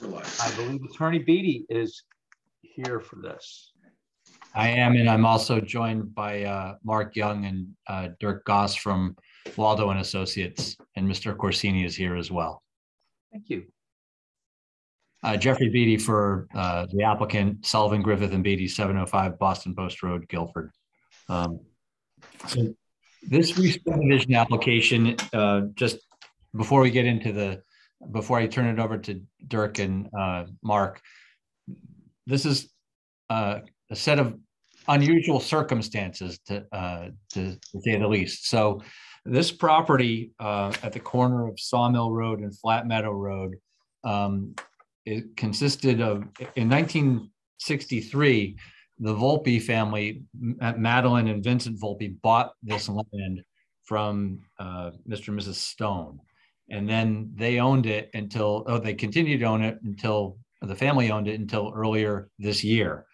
S1: I believe Attorney Beatty is here for this.
S14: I am, and I'm also joined by uh, Mark Young and uh, Dirk Goss from Waldo and Associates, and Mr. Corsini is here as well.
S1: Thank you.
S14: Uh, Jeffrey Beatty for uh, the applicant, Sullivan Griffith and Beatty, 705 Boston Post Road, Guilford. Um, So this re-subdivision application, uh, just before we get into the, before I turn it over to Dirk and uh, Mark, this is uh, a set of unusual circumstances to, uh, to to say the least. So this property at the corner of Sawmill Road and Flat Meadow Road um, it consisted of, in 1963, the Volpe family, Madeline and Vincent Volpe, bought this land from uh, Mr. and Mrs. Stone. And then they owned it until, oh, they continued to own it until, the family owned it until earlier this year.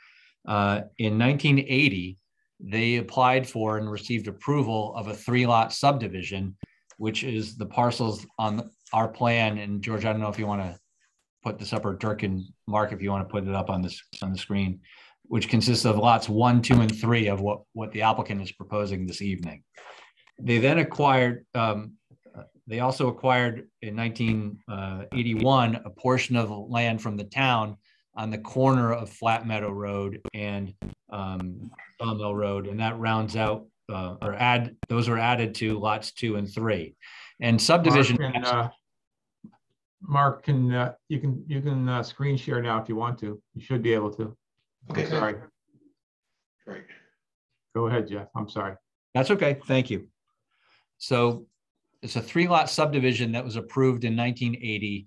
S14: Uh, in 1980, they applied for and received approval of a three lot subdivision, which is the parcels on our plan. And George, I don't know if you want to put this up or Dirk and Mark, if you want to put it up on this on the screen, which consists of lots one, two, and three of what what the applicant is proposing this evening. They then acquired. Um, they also acquired in 1981 a portion of land from the town on the corner of Flat Meadow Road and um, Road, and that rounds out uh, or add those are added to lots two and three. And subdivision.
S2: Mark and, uh, Mark can, uh, you can, you can uh, screen share now if you want to. You should be able to.
S15: Okay,
S2: I'm sorry.
S15: Great.
S2: Go ahead, Jeff. I'm sorry.
S14: That's okay. Thank you. So it's a three lot subdivision that was approved in 1980.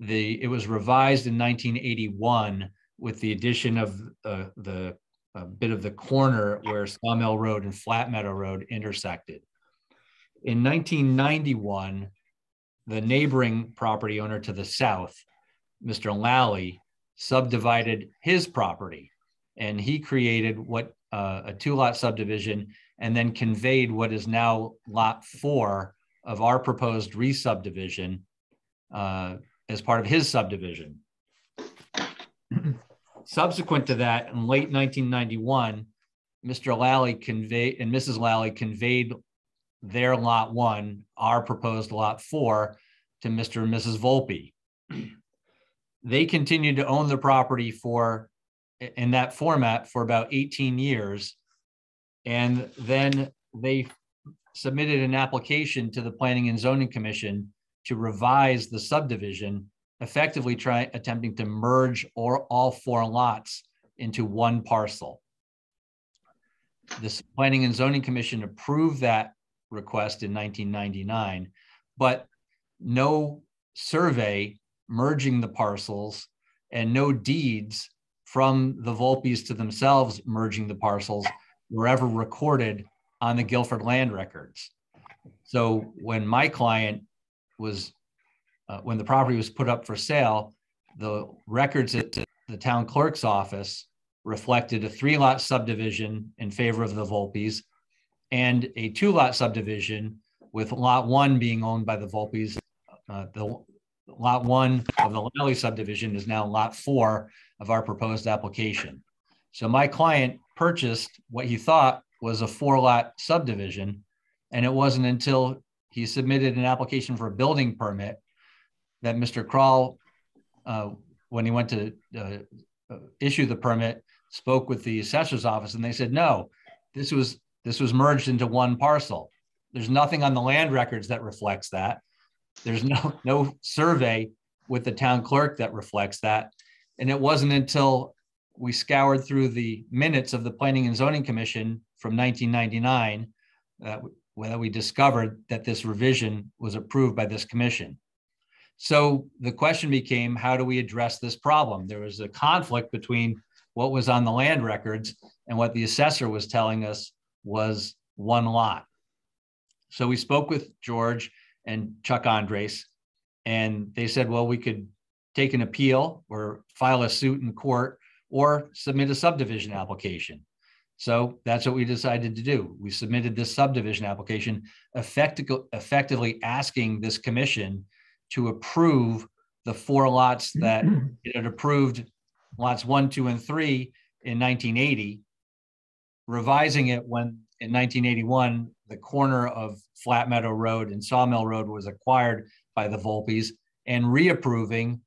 S14: The, it was revised in 1981 with the addition of uh, the a bit of the corner where Sawmill Road and Flat Meadow Road intersected. In 1991, the neighboring property owner to the south, Mr. Lally, subdivided his property and he created what uh, a two lot subdivision and then conveyed what is now lot four of our proposed re-subdivision uh, as part of his subdivision. Subsequent to that, in late 1991, Mr. Lally conveyed and Mrs. Lally conveyed their lot one, our proposed lot four, to Mr. and Mrs. Volpe. They continued to own the property for in that format for about 18 years. And then they submitted an application to the Planning and Zoning Commission to revise the subdivision, effectively try attempting to merge or all four lots into one parcel. The Planning and Zoning Commission approved that request in 1999, but no survey merging the parcels and no deeds from the Volpes to themselves merging the parcels were ever recorded on the Guilford land records. So when my client was, uh, when the property was put up for sale, the records at the town clerk's office reflected a three lot subdivision in favor of the Volpes and a two lot subdivision with lot one being owned by the Volpes. Uh, the lot one of the Lally subdivision is now lot four of our proposed application. So my client purchased what he thought was a four lot subdivision. And it wasn't until he submitted an application for a building permit that Mr. Kral, uh, when he went to uh, uh, issue the permit, spoke with the assessor's office and they said, no, this was this was merged into one parcel. There's nothing on the land records that reflects that. There's no no survey with the town clerk that reflects that. And it wasn't until we scoured through the minutes of the Planning and Zoning Commission from 1999 that uh, we, that we discovered that this revision was approved by this commission. So the question became, how do we address this problem? There was a conflict between what was on the land records and what the assessor was telling us was one lot. So we spoke with George and Chuck Andres, and they said, well, we could take an appeal or file a suit in court or submit a subdivision application. So that's what we decided to do. We submitted this subdivision application, effectively asking this commission to approve the four lots that it had approved, lots one, two, and three in 1980, revising it when in 1981, the corner of Flat Meadow Road and Sawmill Road was acquired by the Volpes and reapproving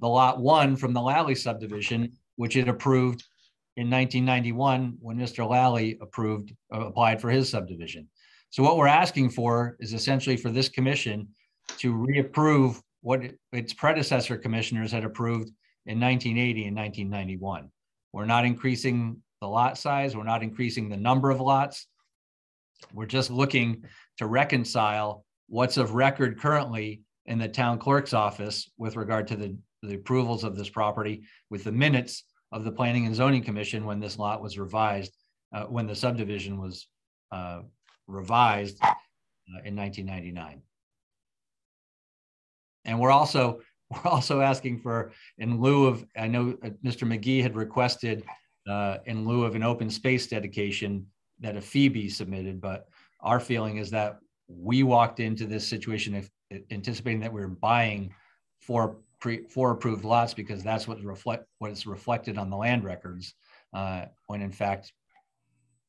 S14: the lot one from the Lally subdivision, which it approved in 1991 when Mr. Lally approved, uh, applied for his subdivision. So what we're asking for is essentially for this commission to reapprove what its predecessor commissioners had approved in 1980 and 1991. We're not increasing the lot size. We're not increasing the number of lots. We're just looking to reconcile what's of record currently in the town clerk's office with regard to the, the approvals of this property with the minutes of the Planning and Zoning Commission when this lot was revised, uh, when the subdivision was uh, revised uh, in 1999. And we're also we're also asking for, in lieu of, I know uh, Mr. Magee had requested uh, in lieu of an open space dedication that a fee be submitted, but our feeling is that we walked into this situation if, anticipating that we are buying four pre, four approved lots because that's what reflect what is reflected on the land records. Uh, when in fact,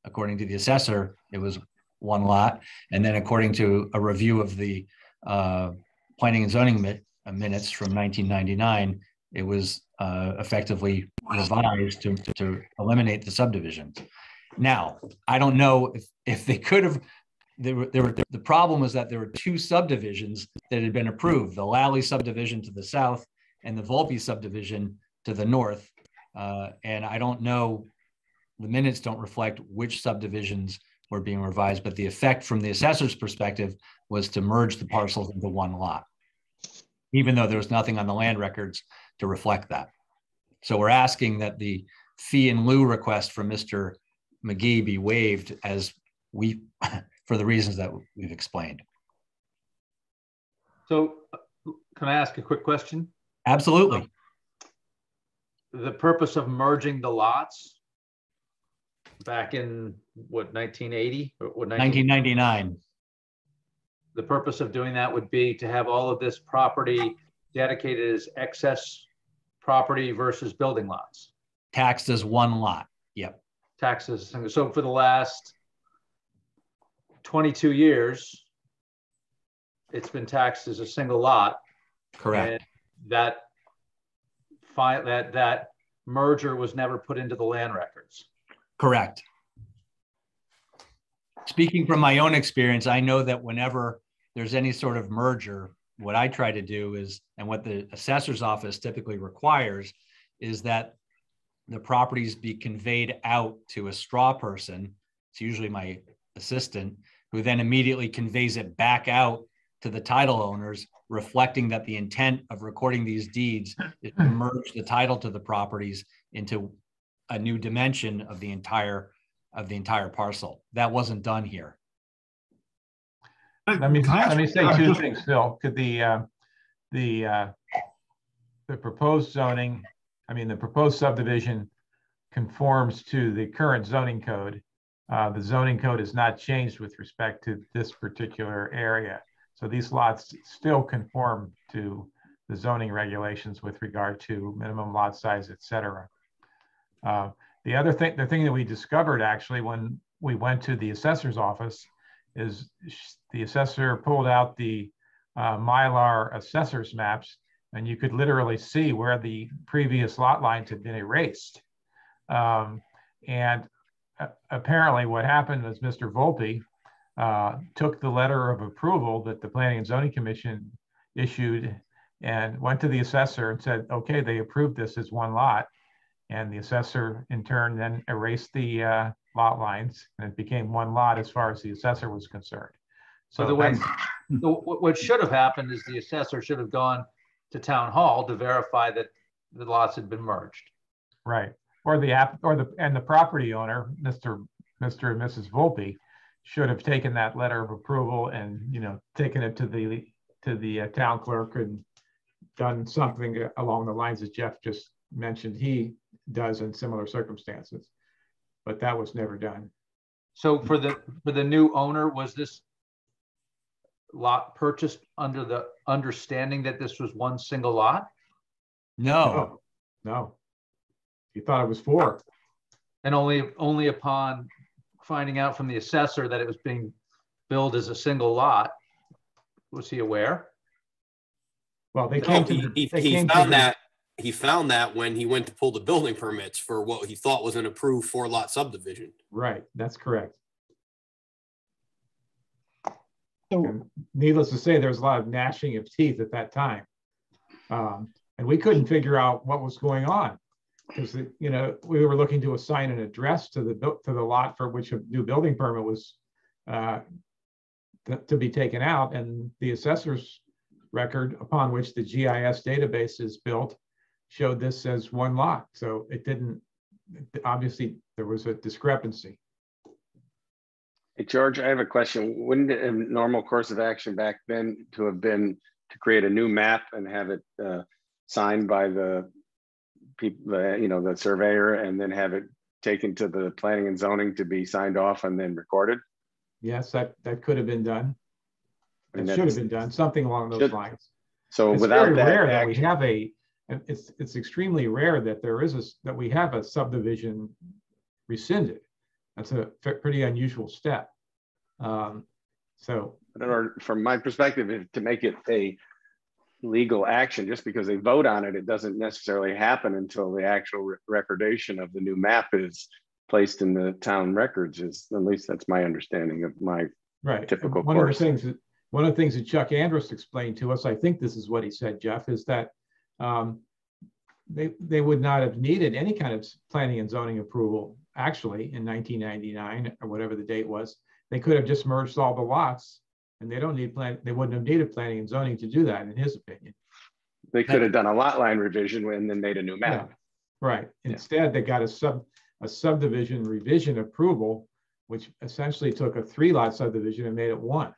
S14: according to the assessor, it was one lot, and then according to a review of the uh, planning and zoning mi uh, minutes from 1999, it was uh, effectively revised to, to eliminate the subdivisions. Now, I don't know if, if they could have there were, there were, the problem was that there were two subdivisions that had been approved, the Lally subdivision to the south and the Volpe subdivision to the north. Uh, and I don't know, the minutes don't reflect which subdivisions were being revised, but the effect from the assessor's perspective was to merge the parcels into one lot, even though there was nothing on the land records to reflect that. So we're asking that the fee in lieu request from Mr. Magee be waived as we, for the reasons that we've explained.
S1: So uh, can I ask a quick question?
S14: Absolutely.
S1: The purpose of merging the lots back in what 1980 or what
S14: 1999.
S1: The purpose of doing that would be to have all of this property dedicated as excess property versus building lots.
S14: Taxed as one lot. Yep.
S1: Taxes. So for the last 22 years, it's been taxed as a single lot.
S14: Correct.
S1: And that that that merger was never put into the land records.
S14: Correct. Speaking from my own experience, I know that whenever there's any sort of merger, what I try to do is, and what the assessor's office typically requires, is that the properties be conveyed out to a straw person. It's usually my assistant, who then immediately conveys it back out to the title owners, reflecting that the intent of recording these deeds is to merge the title to the properties into a new dimension of the entire of the entire parcel. That wasn't done here.
S2: Let me let me say two things, Phil. Could the uh, the uh, the proposed zoning, I mean, the proposed subdivision conforms to the current zoning code. Uh, the zoning code has not changed with respect to this particular area. So these lots still conform to the zoning regulations with regard to minimum lot size, et cetera. Uh, the other thing, the thing that we discovered actually when we went to the assessor's office is the assessor pulled out the uh, Mylar assessor's maps and you could literally see where the previous lot lines had been erased. Um, and uh, apparently what happened was Mr. Volpe uh, took the letter of approval that the Planning and Zoning Commission issued and went to the assessor and said, okay, they approved this as one lot. And the assessor in turn then erased the uh, lot lines and it became one lot as far as the assessor was concerned.
S1: So the way, what should have happened is the assessor should have gone to town hall to verify that the lots had been merged.
S2: Right. Or the app or the and the property owner, Mr. Mr. and Mrs. Volpe, should have taken that letter of approval and you know taken it to the to the uh, town clerk and done something along the lines that Jeff just mentioned he does in similar circumstances. But that was never done.
S1: So for the for the new owner was this lot purchased under the understanding that this was one single lot?
S14: No.
S2: No, no. he thought it was four.
S1: And only only upon finding out from the assessor that it was being billed as a single lot was he aware?
S2: Well they
S13: No,
S2: came to
S13: he,
S2: the,
S13: he,
S2: they
S13: he
S2: came to
S13: found
S2: the-
S13: that he found that when he went to pull the building permits for what he thought was an approved four lot subdivision.
S2: Right, that's correct.
S9: So-
S2: And needless to say, there was a lot of gnashing of teeth at that time. Um, and we couldn't figure out what was going on. Because, you know, we were looking to assign an address to the, to the lot for which a new building permit was uh, to to be taken out. And the assessor's record upon which the GIS database is built showed this as one lot. So it didn't, obviously, there was a discrepancy.
S8: Hey, George, I have a question. Wouldn't a normal course of action back then to have been to create a new map and have it uh, signed by the people, the, you know, the surveyor, and then have it taken to the planning and zoning to be signed off and then recorded?
S2: Yes, that, that could have been done. It should have been done, something along those
S8: Should-
S2: lines.
S8: So
S2: It's
S8: without
S2: very
S8: that
S2: rare that we have a, it's, it's extremely rare that there is a, that we have a subdivision rescinded. That's a pretty unusual step. Um, So,
S8: But in order, from my perspective, to make it a legal action, just because they vote on it, it doesn't necessarily happen until the actual re- recordation of the new map is placed in the town records is, at least that's my understanding of my
S2: right.
S8: typical
S2: one
S8: course.
S2: Of the things that, one of the things that Chuck Andrus explained to us, I think this is what he said, Jeff, is that um, they, they would not have needed any kind of planning and zoning approval, actually, in 1999 or whatever the date was. They could have just merged all the lots and they don't need plan, they wouldn't have needed planning and zoning to do that, in his opinion.
S8: They could have done a lot line revision and then made a new map.
S2: Right. Instead, they got a sub, a subdivision revision approval, which essentially took a three lot subdivision and made it one.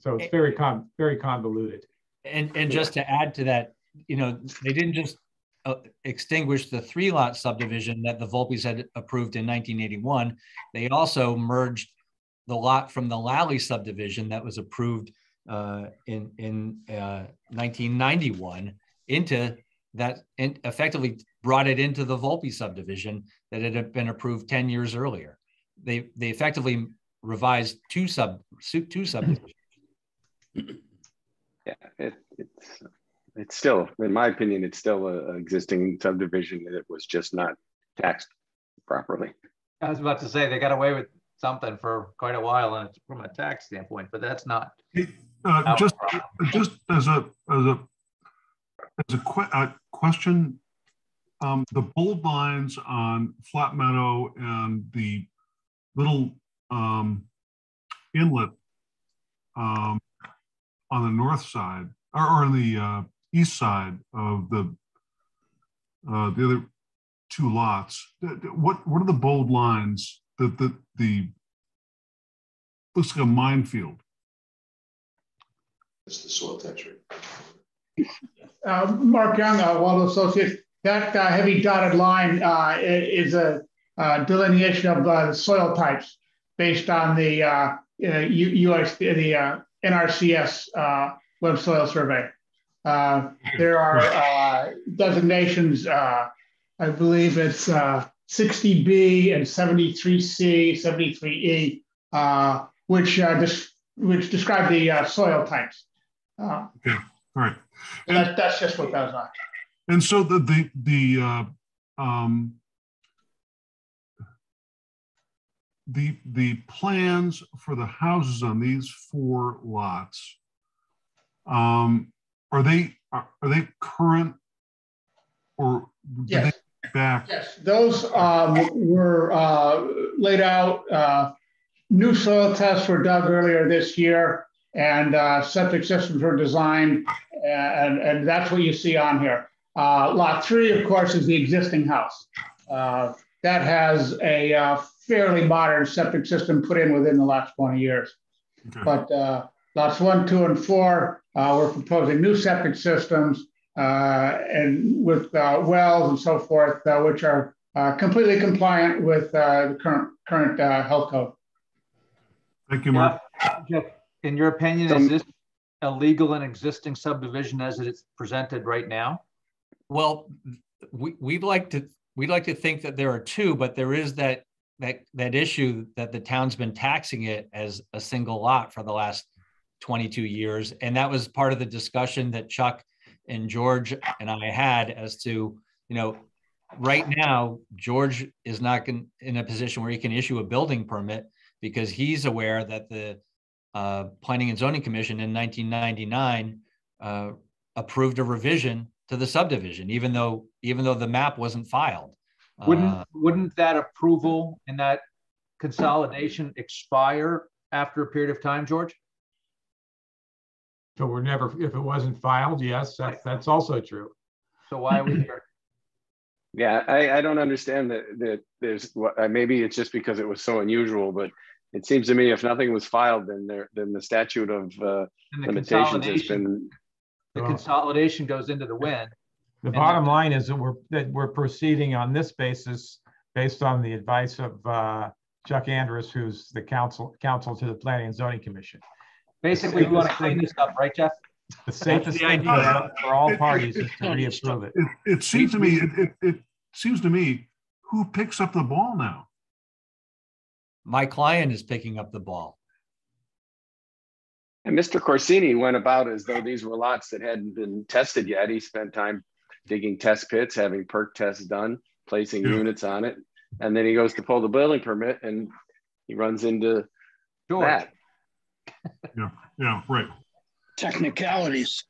S2: So it's very con, very convoluted.
S14: And, and just to add to that, you know, they didn't just uh, extinguish the three lot subdivision that the Volpes had approved in 1981. They also merged the lot from the Lally subdivision that was approved uh, in, in uh, 1991 into that and effectively brought it into the Volpe subdivision that had been approved 10 years earlier. They, they effectively revised two sub two subdivisions.
S8: Yeah, it, it's it's still, in my opinion, it's still a, a existing subdivision that was just not taxed properly.
S1: I was about to say they got away with something for quite a while, and it's from a tax standpoint, but that's not.
S7: Uh, just, just as a, as a, as a, que a question, um, the bold lines on Flat Meadow and the little um, inlet um, on the north side, or, or on the uh, east side of the uh, the other two lots. What what are the bold lines that the the looks like a minefield?
S15: It's the soil texture.
S16: Uh, Mark Young, uh, Waldo Associates. That uh, heavy dotted line uh, is a uh, delineation of uh, the soil types based on the uh, US, the uh, NRCS uh, web soil survey. Uh, there are uh, designations, uh, I believe it's 60B and 73C, 73E, uh, which, which describe the soil types.
S7: Uh, okay, all right.
S16: And that, that's just what goes on.
S7: And so the the the uh, um, the the plans for the houses on these four lots um, are they are, are they current or
S16: yes.
S7: back?
S16: Yes, those um, were uh, laid out. Uh, new soil tests were dug earlier this year and uh, septic systems were designed, and, and that's what you see on here. Uh, lot three, of course, is the existing house. Uh, that has a uh, fairly modern septic system put in within the last 20 years. Okay. But uh, lots one, two, and four, uh, we're proposing new septic systems and with wells and so forth, which are completely compliant with the current current health code.
S7: Thank you, Mark.
S1: Yeah in your opinion, is this a legal and existing subdivision as it is presented right now?
S14: Well, we, we'd like to we'd like to think that there are two, but there is that that that issue that the town's been taxing it as a single lot for the last 22 years, and that was part of the discussion that Chuck and George and I had as to you know right now George is not in a position where he can issue a building permit because he's aware that the uh, Planning and Zoning Commission in 1999 uh, approved a revision to the subdivision, even though even though the map wasn't filed.
S1: Wouldn't uh, wouldn't that approval and that consolidation expire after a period of time, George?
S2: So we're never, if it wasn't filed, yes, that's that's also true.
S1: So why are we here?
S8: Yeah, I, I don't understand that that there's uh, maybe it's just because it was so unusual, but it seems to me if nothing was filed, then there then the statute of uh,
S1: the
S8: limitations has been.
S1: The consolidation goes into the wind.
S2: The bottom line is that we're that we're proceeding on this basis based on the advice of uh, Chuck Andrus, who's the counsel counsel to the Planning and Zoning Commission.
S1: Basically, we want to clean this up, right, Jeff?
S2: The safest thing for, for all parties is to reapprove it.
S7: It, it seems to me, it, it, it seems to me, who picks up the ball now?
S14: my client is picking up the ball.
S8: And Mr. Corsini went about as though these were lots that hadn't been tested yet. He spent time digging test pits, having perc tests done, placing yeah. units on it. And then he goes to pull the building permit and he runs into
S1: George.
S8: that.
S7: Yeah, yeah, right.
S9: Technicalities.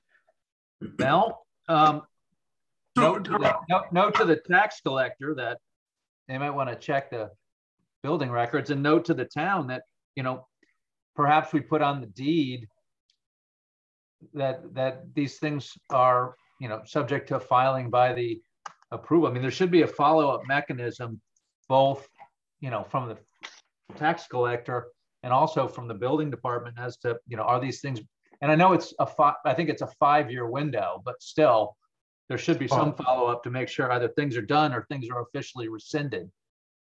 S1: Mel, um, note to the, note, note to the tax collector that they might want to check the building records and note to the town that, you know, perhaps we put on the deed that, that these things are, you know, subject to filing by the approval. I mean, there should be a follow-up mechanism, both, you know, from the tax collector and also from the building department as to, you know, are these things, and I know it's a five, I think it's a five-year window, but still, there should be some oh. follow-up to make sure either things are done or things are officially rescinded.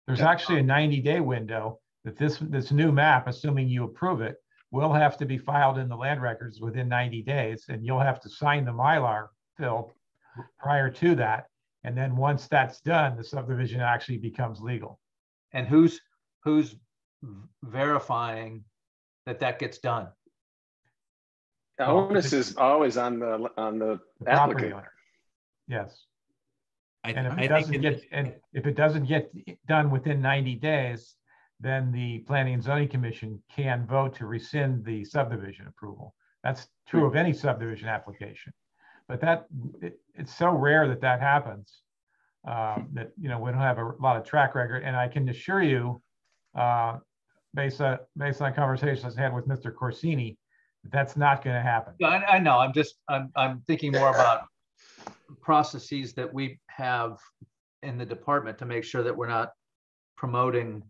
S2: There's actually a 90-day window that this, this new map, assuming you approve it, will have to be filed in the land records within 90 days, and you'll have to sign the Mylar, Phil, prior to that. And then once that's done, the subdivision actually becomes legal.
S1: And who's, who's verifying that that gets done?
S8: The onus is always on the, on the
S2: The property
S8: applicant.
S2: owner. Yes.
S14: I,
S2: And if
S14: I
S2: it
S14: think
S2: doesn't
S14: in
S2: get, and if it doesn't get done within 90 days, then the Planning and Zoning Commission can vote to rescind the subdivision approval. That's true of any subdivision application. But that, it, it's so rare that that happens, um, that, you know, we don't have a lot of track record. And I can assure you, uh, based on, based on conversations I've had with Mr. Corsini, that's not going to happen.
S1: Yeah, I, I know, I'm just, I'm, I'm thinking more about processes that we have in the department to make sure that we're not promoting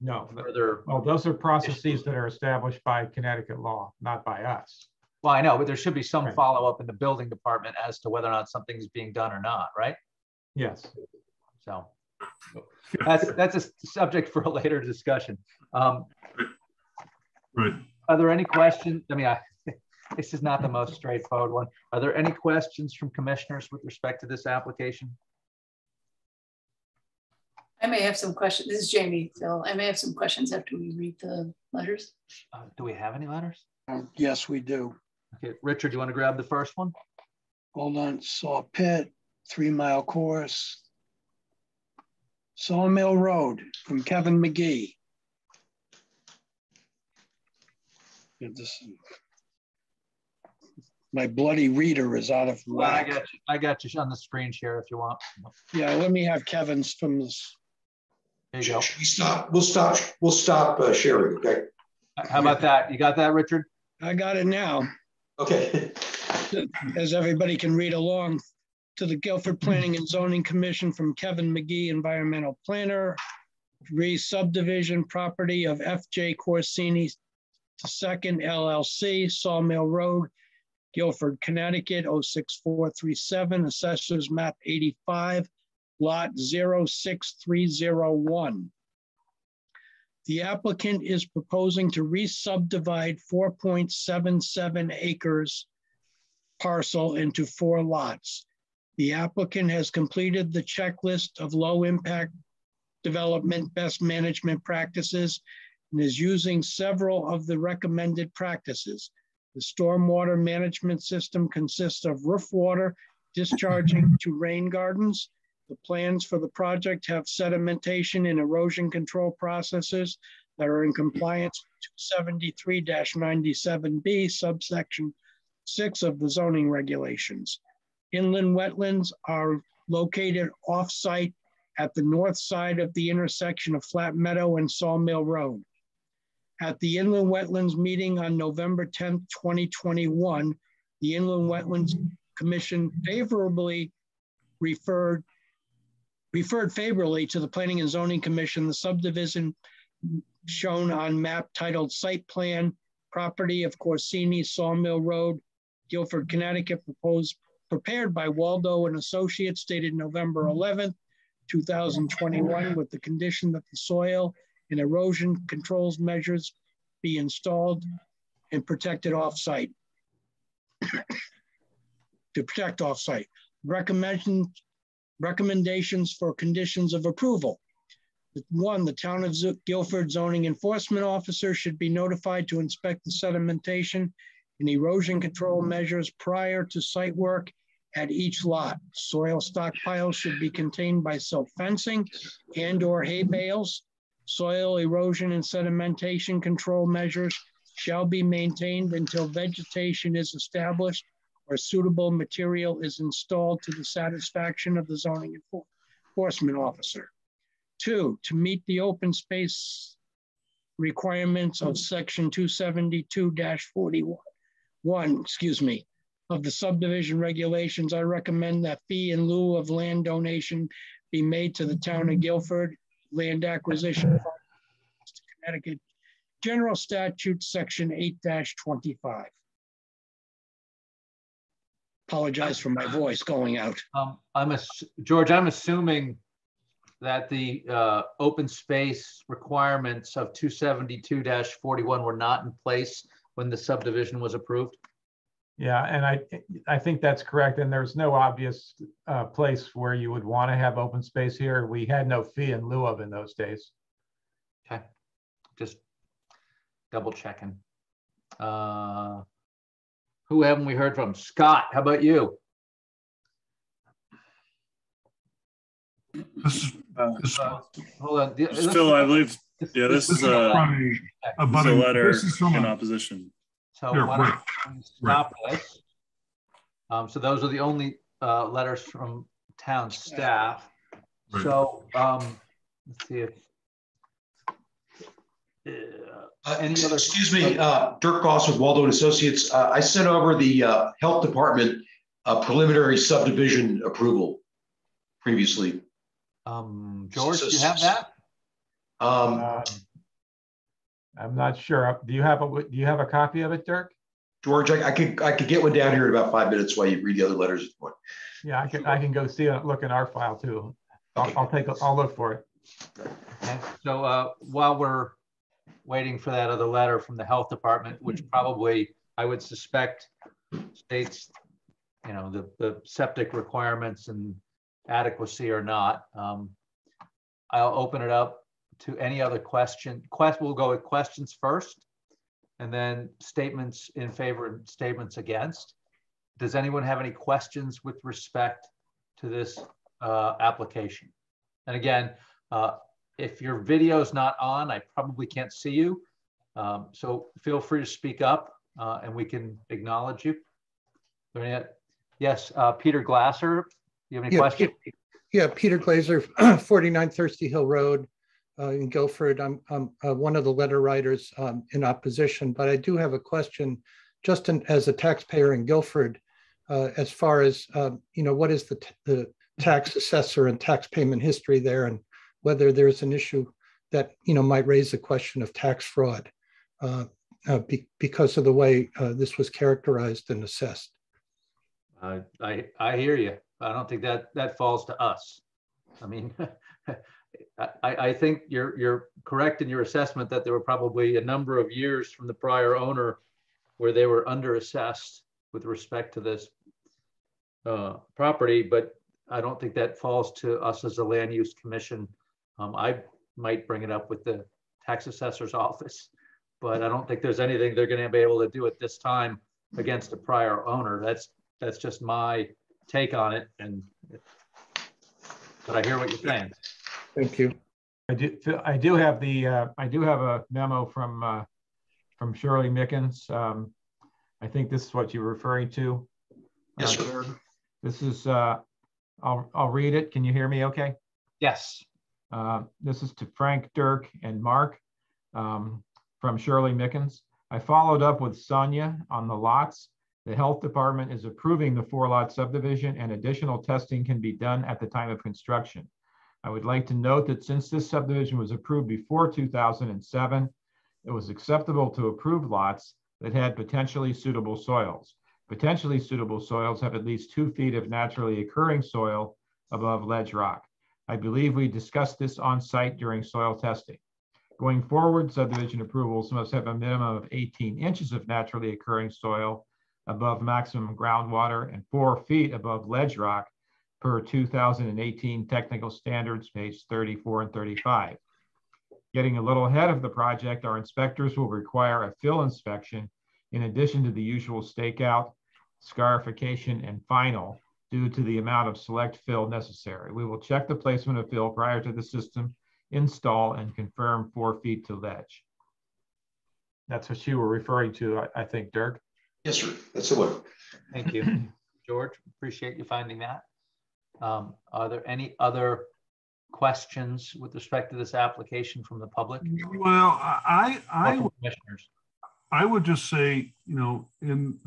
S2: No,
S1: further.
S2: well, those are processes that are established by Connecticut law, not by us.
S1: Well, I know, but there should be some
S2: Right.
S1: follow-up in the building department as to whether or not something's being done or not, right?
S2: Yes.
S1: So that's, that's a s- subject for a later discussion. Um,
S7: Right.
S1: Are there any questions? I mean, I, this is not the most straightforward one. Are there any questions from commissioners with respect to this application?
S6: I may have some questions. This is Jamie, Phil. I may have some questions after we read the letters.
S1: Uh, Do we have any letters?
S9: Um, Yes, we do.
S1: Okay, Richard, do you want to grab the first one?
S9: Hold on, Saw Pit, Three Mile Course. Sawmill Road from Kevin Magee. Yeah, this- My bloody reader is out of
S1: Well, I got you, I got you on the screen share if you want.
S9: Yeah, let me have Kevin's from this.
S1: There you go.
S15: We stop, we'll stop, we'll stop uh, sharing, okay?
S1: How about that? You got that, Richard?
S9: I got it now.
S15: Okay.
S9: As everybody can read along, to the Guilford Planning and Zoning Commission from Kevin Magee, Environmental Planner, re-subdivision property of FJ Corsini Second LLC, Sawmill Road, Guilford, Connecticut, 06437, Assessors Map 85, Lot 06301. The applicant is proposing to re-subdivide 4.77 acres parcel into four lots. The applicant has completed the checklist of low-impact development best management practices and is using several of the recommended practices. The stormwater management system consists of roof water discharging to rain gardens. The plans for the project have sedimentation and erosion control processes that are in compliance with 73-97B subsection six of the zoning regulations. Inland wetlands are located off-site at the north side of the intersection of Flat Meadow and Sawmill Road. At the Inland Wetlands meeting on November 10th, 2021, the Inland Wetlands Commission favorably referred referred favorably to the Planning and Zoning Commission the subdivision shown on map titled Site Plan, Property of Corsini Sawmill Road, Guilford, Connecticut, proposed, prepared by Waldo and Associates dated November 11th, 2021, with the condition that the soil and erosion controls measures be installed and protected off-site. To protect off-site. Recommendation, recommendations for conditions of approval. One, the town of Guilford zoning enforcement officer should be notified to inspect the sedimentation and erosion control measures prior to site work at each lot. Soil stockpiles should be contained by silt-fencing and or hay bales. Soil erosion and sedimentation control measures shall be maintained until vegetation is established or suitable material is installed to the satisfaction of the zoning enforcement officer. Two, to meet the open space requirements of section 272-41, one, excuse me, of the subdivision regulations, I recommend that fee in lieu of land donation be made to the town of Guilford Land Acquisition Fund, Connecticut General Statute, Section 8-25. Apologize for my voice going out.
S1: Um, I'm a, George, I'm assuming that the uh, open space requirements of 272-41 were not in place when the subdivision was approved?
S2: Yeah, and I, I think that's correct. And there's no obvious uh, place where you would want to have open space here. We had no fee in lieu of in those days.
S1: Okay, just double checking. Uh, who haven't we heard from? Scott, how about you?
S7: This is,
S1: Uh, Hold on.
S3: This is Phil, I believe, yeah, this is a,
S7: from a, a
S3: a letter
S7: this is from
S3: in
S7: a-
S3: opposition.
S1: So
S7: Here,
S1: why don't we stop this? Um, so those are the only, uh, letters from town staff.
S7: Right.
S1: So, um, let's see if. Uh,
S15: Uh,
S1: Any other-
S15: Excuse me, uh, Dirk Goss with Waldo and Associates. Uh, I sent over the uh, Health Department uh, preliminary subdivision approval previously.
S1: Um, George, do you have that?
S15: Um,
S2: Uh, I'm not sure. Do you have a, do you have a copy of it, Dirk?
S15: George, I I could, I could get one down here in about five minutes while you read the other letters. if you want.
S2: Yeah, I can, I can go see it, look in our file too. I'll, I'll take, a- I'll look for it.
S1: Okay, so, uh, while we're waiting for that other letter from the health department, which probably, I would suspect states, you know, the, the septic requirements and adequacy or not, um, I'll open it up to any other question. Quest, we'll go with questions first, and then statements in favor and statements against. Does anyone have any questions with respect to this uh, application? And again, uh, if your video is not on, I probably can't see you. Um, so feel free to speak up uh, and we can acknowledge you. Yes, uh, Peter Glasser, Do you have any
S17: Yeah,
S1: questions?
S17: Pe- Yeah, Peter Glazer, 49 Thirsty Hill Road uh, in Guilford. I'm, I'm uh, one of the letter writers um, in opposition, but I do have a question just in- as a taxpayer in Guilford, uh, as far as, uh, you know, what is the, the tax assessor and tax payment history there and whether there's an issue that, you know, might raise the question of tax fraud uh, uh, be- because of the way uh, this was characterized and assessed.
S1: I, I hear you. I don't think that, that falls to us. I mean, I, I think you're, you're correct in your assessment that there were probably a number of years from the prior owner where they were underassessed with respect to this uh, property, but I don't think that falls to us as a land use commission. Um, I might bring it up with the tax assessor's office, but I don't think there's anything they're gonna be able to do at this time against a prior owner. That's, that's just my take on it and, but I hear what you're saying.
S17: Thank you.
S2: I do, I do have the, uh, I do have a memo from, uh, from Shirley Mickens. Um, I think this is what you're referring to.
S15: Yes,
S2: Uh,
S15: sir.
S2: This is, uh, I'll, I'll read it. Can you hear me okay?
S1: Yes.
S2: Uh, This is to Frank, Dirk, and Mark um, from Shirley Mickens. I followed up with Sonia on the lots. The health department is approving the four lot subdivision and additional testing can be done at the time of construction. I would like to note that since this subdivision was approved before 2007, it was acceptable to approve lots that had potentially suitable soils. Potentially suitable soils have at least two feet of naturally occurring soil above ledge rock. I believe we discussed this on site during soil testing. Going forward, subdivision approvals must have a minimum of 18 inches of naturally occurring soil above maximum groundwater and four feet above ledge rock per 2018 technical standards, page 34 and 35. Getting a little ahead of the project, our inspectors will require a fill inspection in addition to the usual stakeout, scarification, and final due to the amount of select fill necessary. We will check the placement of fill prior to the system install and confirm four feet to ledge. That's what you were referring to, I, I think, Dirk.
S15: Yes, sir. That's the one.
S1: Thank you, George. Appreciate you finding that. Um, are there any other questions with respect to this application from the public?
S7: Well, I, I,
S1: Or from Commissioners.
S7: I would just say, you know, in,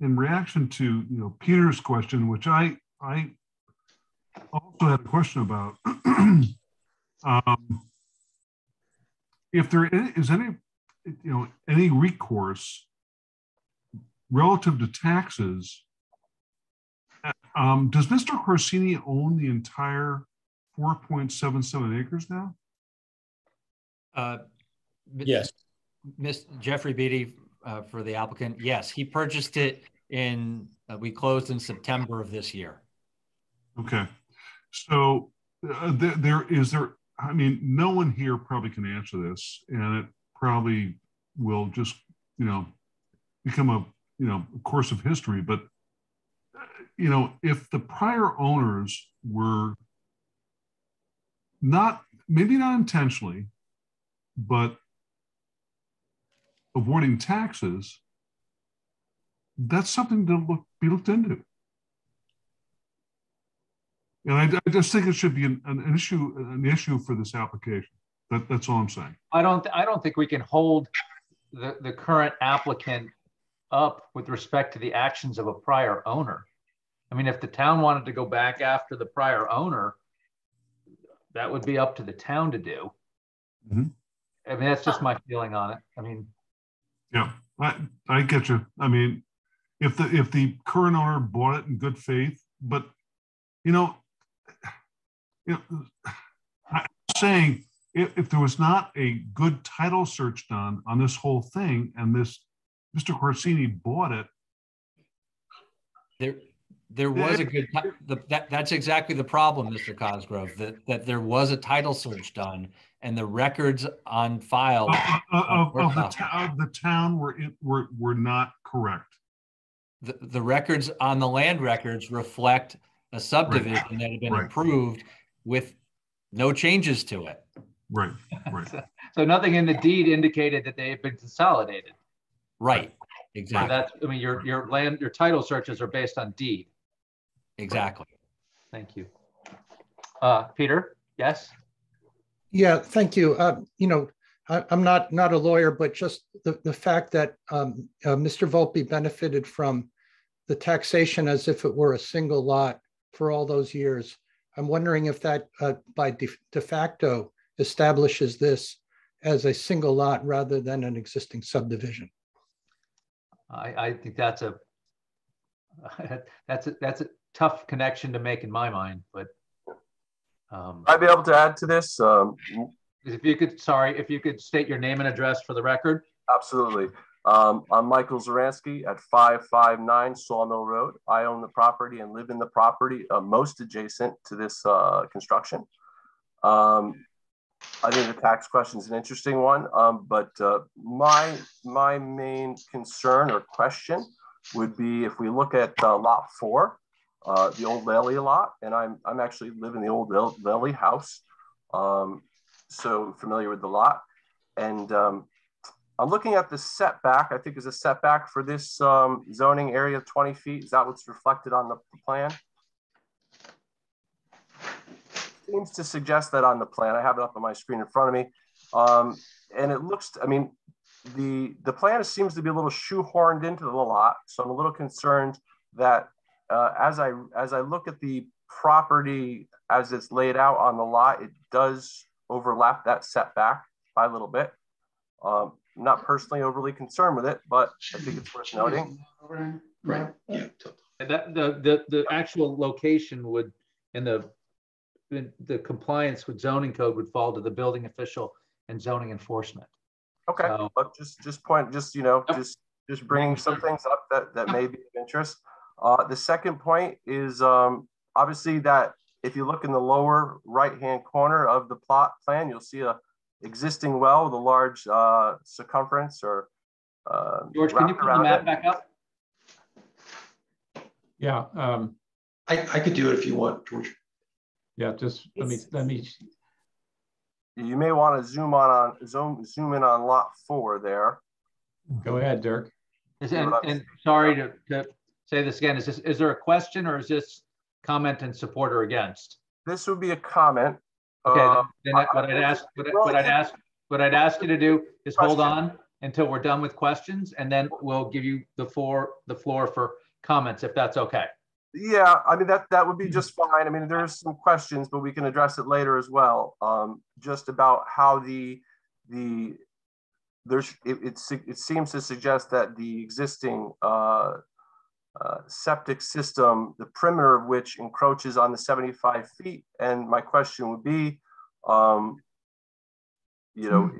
S7: in reaction to, you know, Peter's question, which I, I also had a question about. um, if there is i- any, you know, any recourse relative to taxes, uh, um, does Mr. Corsini own the entire 4.77 acres now?
S14: Uh,
S15: Yes.
S14: Miss Jeffrey Beatty uh, for the applicant. Yes, he purchased it in, uh, we closed in September of this year.
S7: Okay, so uh, there, there is there. I mean, no one here probably can answer this, and it probably will just you know become a you know course of history. But you know, if the prior owners were not maybe not intentionally, but avoiding taxes, that's something to look be looked into. And I, I just think it should be an, an issue, an issue for this application. That, that's all I'm saying.
S1: I don't, I don't think we can hold the, the current applicant up with respect to the actions of a prior owner. I mean, if the town wanted to go back after the prior owner, that would be up to the town to do.
S7: Mhm.
S1: I mean, that's just my feeling on it. I mean,
S7: Yeah, I, I get you. I mean, if the, if the current owner bought it in good faith, but, you know, you know, I'm saying if, if there was not a good title search done on this whole thing and this, Mr. Corsini bought it,
S14: There, there was a good, ti- the- that, that's exactly the problem, Mr. Cosgrove, that, that there was a title search done and the records on file.
S7: of, of,
S14: were
S7: of the,
S14: not.
S7: of the town were, in- were, were not correct.
S14: The, the records on the land records reflect a subdivision that had been
S7: Right.
S14: approved with no changes to it.
S7: Right, right.
S1: so nothing in the deed indicated that they had been consolidated.
S14: Right,
S1: So
S14: exactly,
S1: that's, I mean, your, your land, your title searches are based on deed.
S14: Exactly.
S1: Thank you. Uh, Peter, yes?
S17: Yeah, thank you. Uh, You know, I- I'm not, not a lawyer, but just the, the fact that um, uh, Mr. Volpe benefited from the taxation as if it were a single lot for all those years. I'm wondering if that uh, by de de facto establishes this as a single lot rather than an existing subdivision.
S1: I, I think that's a, that's a, that's a tough connection to make in my mind, but. um,
S18: I'd be able to add to this. Um,
S1: If you could, sorry, if you could state your name and address for the record.
S18: absolutely. Um, I'm Michael Zaransky at 559 Sawmill Road. I own the property and live in the property uh, most adjacent to this uh, construction. Um, I think the tax question is an interesting one, um, but uh, my my main concern or question would be if we look at uh, lot four, uh, the old Lally lot, and I'm I'm actually live in the old Lally house, um, so familiar with the lot, and um, I'm looking at the setback. I think is a setback for this um, zoning area of 20 feet. Is that what's reflected on the plan? seems to suggest that on the plan. I have it up on my screen in front of me. Um, and it looks, I mean, the, the plan seems to be a little shoehorned into the lot. So I'm a little concerned that uh, as I as I look at the property as it's laid out on the lot, it does overlap that setback by a little bit. Um, not personally overly concerned with it, but I think it's worth noting.
S15: Right. Yeah.
S1: And that, the, the, the actual location would, and the, the- the compliance with zoning code would fall to the building official and zoning enforcement.
S18: Okay,
S1: So-
S18: but just just point, just you know, just just bringing some things up that that may be of interest. Uh, the second point is um, obviously that if you look in the lower right hand corner of the plot plan, you'll see a existing well with a large uh, circumference or uh,
S1: George, can you
S18: wrapped
S1: put the map
S18: it.
S1: back up?
S2: Yeah, um,
S15: I, I could do it if you want, George.
S2: yeah, just let me, let me,
S18: you may want to zoom on on zoom zoom in on lot four there.
S2: Go ahead, Dirk.
S1: And, and sorry to, to say this again, is this, is there a question or is this comment in support or against?
S18: This would be a comment.
S1: Okay,
S18: Uh,
S1: then I- what I'd ask, what I- what I'd ask, what I'd ask you to do is hold on until we're done with questions and then we'll give you the floor, the floor for comments, if that's okay.
S18: Yeah, I mean, that, that would be just fine. I mean, there's some questions, but we can address it later as well. Um, just about how the, the, there's, it, it's, it seems to suggest that the existing, uh, uh, septic system, the perimeter of which encroaches on the 75 feet. And my question would be, um, you know,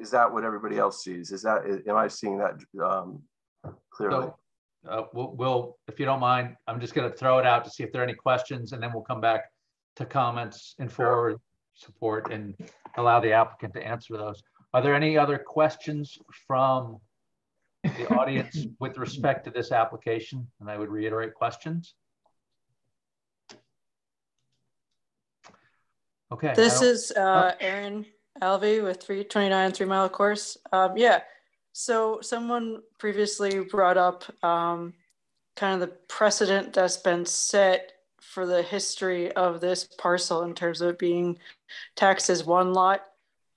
S18: is that what everybody else sees? Is that, am I seeing that, um, clearly?
S1: So, uh, we'll, we'll, if you don't mind, I'm just gonna throw it out to see if there are any questions and then we'll come back to comments and forward support and allow the applicant to answer those. Are there any other questions from the audience with respect to this application? And I would reiterate questions. Okay.
S11: This is uh, Aaron Alvey with 329 Three Mile Course. Um, yeah, so someone previously brought up um, kind of the precedent that's been set for the history of this parcel in terms of it being taxed as one lot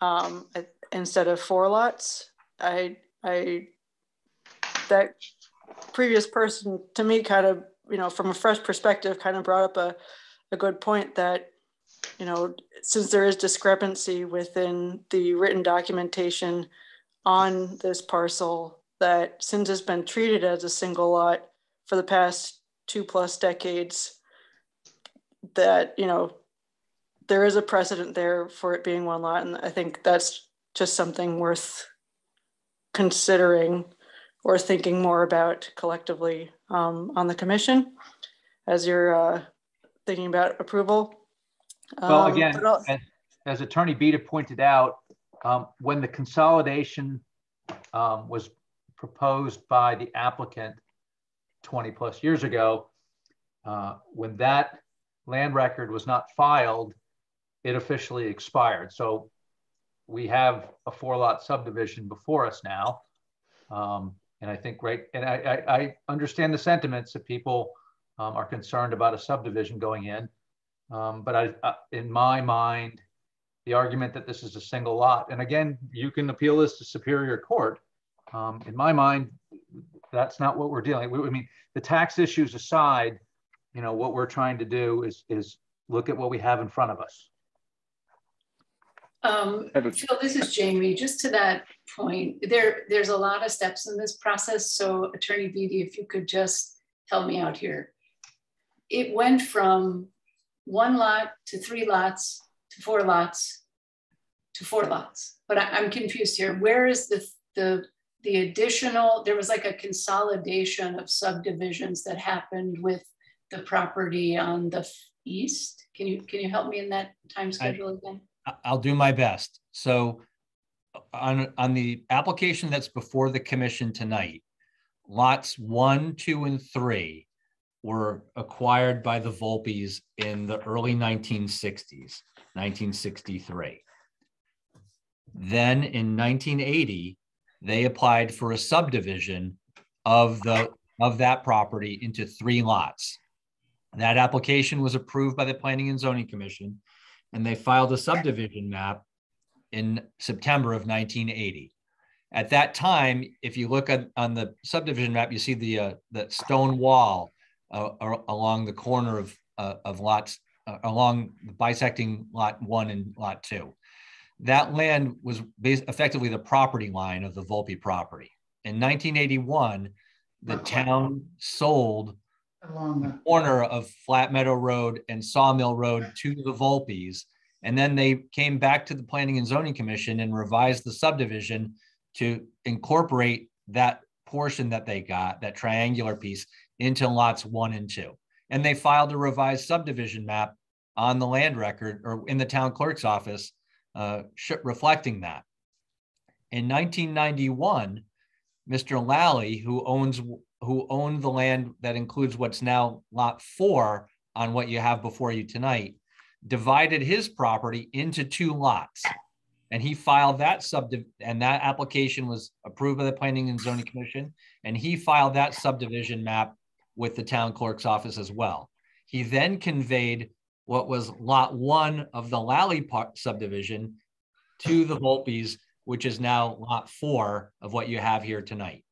S11: um, instead of four lots. I, I, that previous person to me kind of, you know, from a fresh perspective, kind of brought up a, a good point that you know, since there is discrepancy within the written documentation on this parcel, that since it's been treated as a single lot for the past two plus decades, that, you know, there is a precedent there for it being one lot. And I think that's just something worth considering or thinking more about collectively um, on the commission as you're uh, thinking about approval.
S1: Well,
S11: Um,
S1: again, as, as Attorney Beatty pointed out, um, when the consolidation um, was proposed by the applicant 20 plus years ago, uh, when that land record was not filed, it officially expired. So we have a four lot subdivision before us now. Um, and I think, right, and I, I, I understand the sentiments that people um, are concerned about a subdivision going in. Um, but I, uh, in my mind, the argument that this is a single lot, and again, you can appeal this to Superior Court. Um, in my mind, that's not what we're dealing. with. I mean, the tax issues aside, you know, what we're trying to do is is look at what we have in front of us.
S6: Um, Phil, this is Jamie. Just to that point, there there's a lot of steps in this process. So Attorney Beatty, if you could just help me out here. It went from one lot to three lots to four lots to four lots. But I, am confused here. Where is the the the additional? There was like a consolidation of subdivisions that happened with the property on the east. Can you can you help me in that time schedule again?
S14: I'll do my best. So on, on the application that's before the commission tonight, lots one, two, and three were acquired by the Volpes in the early 1960s, 1963. Then in 1980, they applied for a subdivision of the of that property into three lots. That application was approved by the Planning and Zoning Commission, and they filed a subdivision map in September of 1980. At that time, if you look at, on the subdivision map, you see the uh, the stone wall uh, along the corner of uh, of lots uh, along the bisecting lot one and lot two. That land was bas- effectively the property line of the Volpe property. In 1981, the town sold
S16: along the
S14: corner of Flat Meadow Road and Sawmill Road to the Volpes. And then they came back to the Planning and Zoning Commission and revised the subdivision to incorporate that portion that they got, that triangular piece, into lots one and two. And they filed a revised subdivision map on the land record or in the town clerk's office, uh, reflecting that. In 1991, Mr. Lally, who owns who owned the land that includes what's now lot four on what you have before you tonight, divided his property into two lots. And he filed that subdiv, and that application was approved by the Planning and Zoning Commission. And he filed that subdivision map with the town clerk's office as well. He then conveyed what was lot one of the Lally Park subdivision to the Volpes, which is now lot four of what you have here tonight.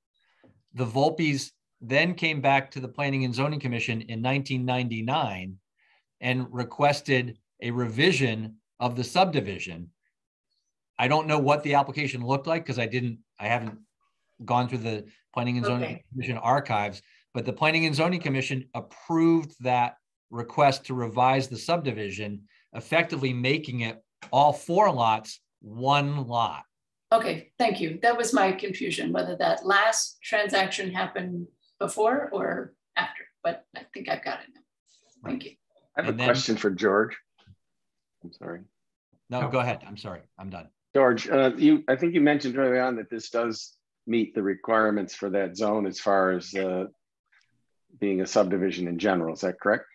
S14: The Volpes then came back to the Planning and Zoning Commission in 1999 and requested a revision of the subdivision. I don't know what the application looked like because I didn't, I haven't gone through the Planning and Zoning
S6: Okay.
S14: Commission archives, but the Planning and Zoning Commission approved that request to revise the subdivision, effectively making it all four lots, one lot.
S6: Okay, thank you. That was my confusion, whether that last transaction happened before or after, but I think I've got it now. Thank you.
S8: I have
S14: And
S8: a
S14: then-
S8: question for George. I'm sorry.
S14: No, go ahead. I'm sorry. I'm done.
S8: George, uh, you, I think you mentioned early on that this does meet the requirements for that zone as far as uh, being a subdivision in general. Is that correct?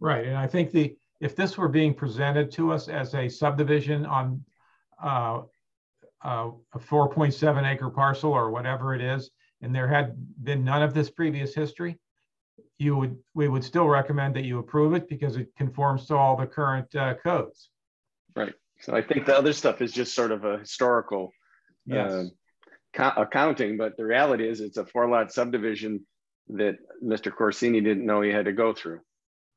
S2: Right, and I think the, if this were being presented to us as a subdivision on uh, uh, a 4.7 acre parcel or whatever it is, and there had been none of this previous history, you would, we would still recommend that you approve it because it conforms to all the current uh, codes.
S8: Right. So I think the other stuff is just sort of a historical
S2: Yes.
S8: uh, co- accounting, but the reality is it's a four lot subdivision that Mr. Corsini didn't know he had to go through.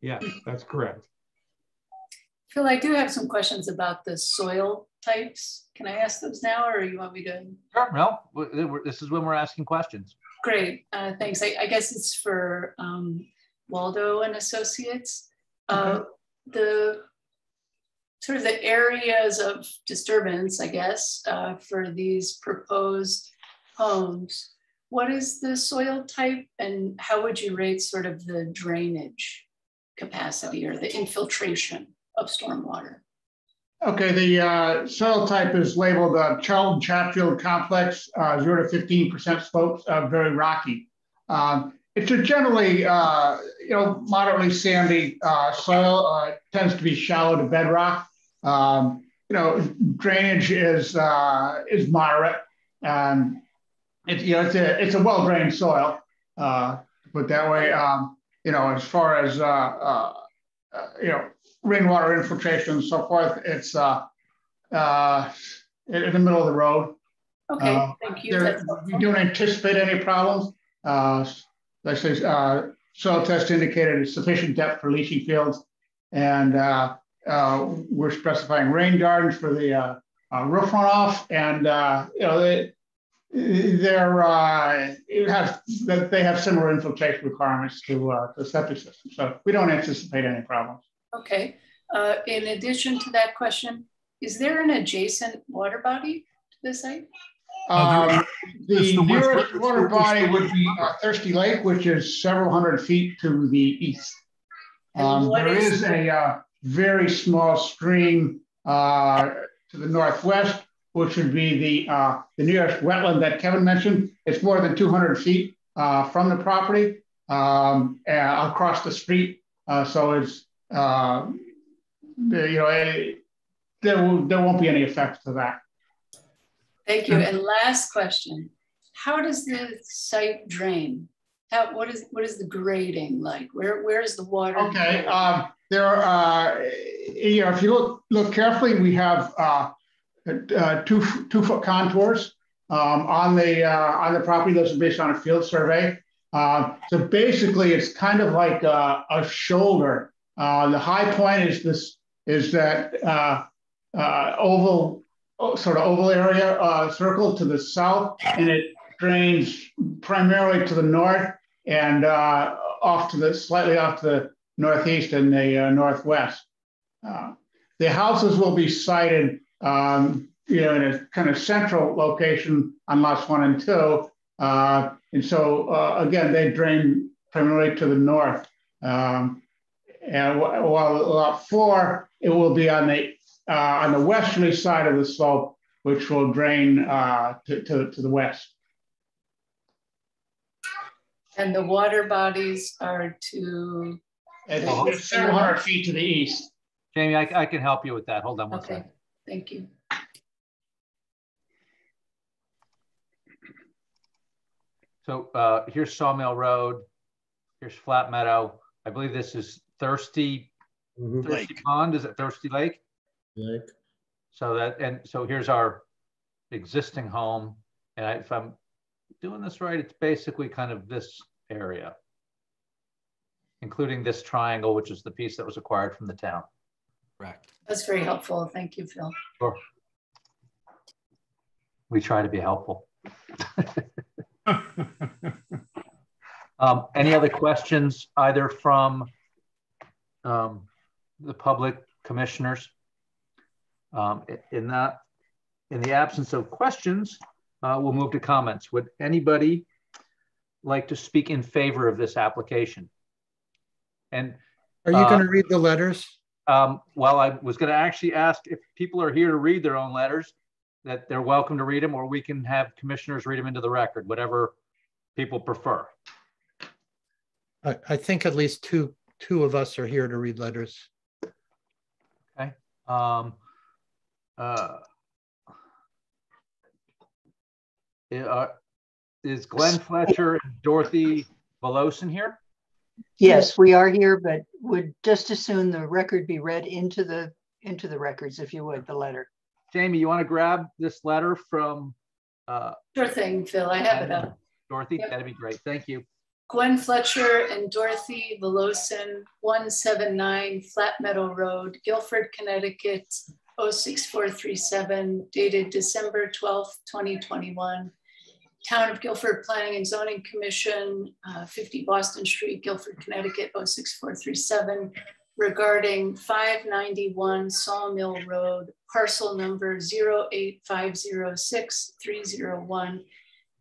S2: Yeah, that's correct.
S6: Phil, I do have some questions about the soil types. Can I ask those now or you want me to?
S1: Sure, no, this is when we're asking questions.
S6: Great, uh, thanks. I, I guess it's for um, Waldo and Associates. Uh, The sort of the areas of disturbance, I guess, uh, for these proposed homes. What is the soil type and how would you rate sort of the drainage capacity or the infiltration of stormwater?
S16: Okay, the uh, soil type is labeled uh, Charlton Chatfield Complex, uh, zero to fifteen percent slopes, uh, very rocky. Um, it's a generally, uh, you know, moderately sandy uh, soil. Tends to be shallow to bedrock. Um, you know, drainage is is moderate. Um, it's you know, it's a it's a well drained soil. Uh, put that way. Um, you know, as far as you know, rainwater infiltration and so forth, it's uh, uh, in the middle of the road.
S6: Okay,
S16: Uh,
S6: thank you.
S16: there- We don't anticipate any problems. Uh, Like I say, uh, soil test indicated sufficient depth for leaching fields. And uh, uh, we're specifying rain gardens for the uh, uh, roof runoff. And, uh, you know, they, they're, uh, it has, that they have similar infiltration requirements to uh, the septic system. So we don't anticipate any problems.
S6: Okay. Uh, in addition to that question, is there an adjacent water body to the site?
S16: Um, the
S7: the
S16: nearest
S7: it's
S16: water
S7: it's the-
S16: body would be uh, Thirsty Lake, which is several hundred feet to the east. Um, there
S6: is
S16: is a uh, very small stream uh, to the northwest, which would be the uh, the nearest wetland that Kevin mentioned. It's more than 200 feet uh, from the property um, uh, across the street. Uh, so it's uh, you know eh, there will, there won't be any effect to that.
S6: Thank you. And last question, how does the site drain? How, what is, what is the grading like? Where, where is the water?
S16: Okay, um, there are, uh, you know, if you look, look carefully, we have, uh, uh, two, two foot contours, um, on the, uh, on the property. Those are based on a field survey. Uh, so basically it's kind of like a, a shoulder. Uh, the high point is this, is that, uh, uh, oval, sort of oval area, uh, circle to the south, and it drains primarily to the north and, uh, off to the, slightly off to the northeast and the uh, northwest. The houses will be sited, um, you know, in a kind of central location on lots one and two. And so, again, they drain primarily to the north. Um, and wh- while lot four, it will be on the uh, on the westerly side of the slope, which will drain uh, to, to, to the west.
S6: And the water bodies are to,
S16: It's, it's several hundred feet to the east.
S1: Jamie, I, I can help you with that. Hold on one
S6: Okay,
S1: second.
S6: thank you.
S1: So uh, here's Sawmill Road. Here's Flat Meadow. I believe this is Thirsty, Thirsty Pond. Is it Thirsty Lake?
S10: Lake.
S1: So that, and so here's our existing home. And I, if I'm doing this right, it's basically kind of this area, including this triangle, which is the piece that was acquired from the town.
S14: Correct.
S6: That's very helpful. Thank you, Phil.
S1: Sure. We try to be helpful. Um, any other questions either from um, the public commissioners? Um, in that, in the absence of questions, uh, we'll move to comments. Would anybody like to speak in favor of this application? And
S17: Are you
S1: uh,
S17: going to read the letters?
S1: um, well, I was going to actually ask if people are here to read their own letters, that they're welcome to read them, or we can have commissioners read them into the record, whatever people prefer.
S17: I, I think at least two, two of us are here to read letters.
S1: Okay. Um, uh, uh, is Gwen Fletcher and Dorothy Velosin here?
S19: Yes, we are here, but would just as soon the record be read into the, into the records, if you would, the letter.
S1: Jamie, you want to grab this letter from uh,
S6: Sure thing, Phil. I have it up.
S1: Dorothy?
S6: Yep.
S1: That'd be great. Thank you.
S6: Gwen Fletcher and Dorothy Velosin, 179 Flat Meadow Road, Guilford, Connecticut, 06437, dated December 12th, 2021. Town of Guilford Planning and Zoning Commission, uh, 50 Boston Street, Guilford, Connecticut, 06437, regarding 591 Sawmill Road, parcel number 08506-301,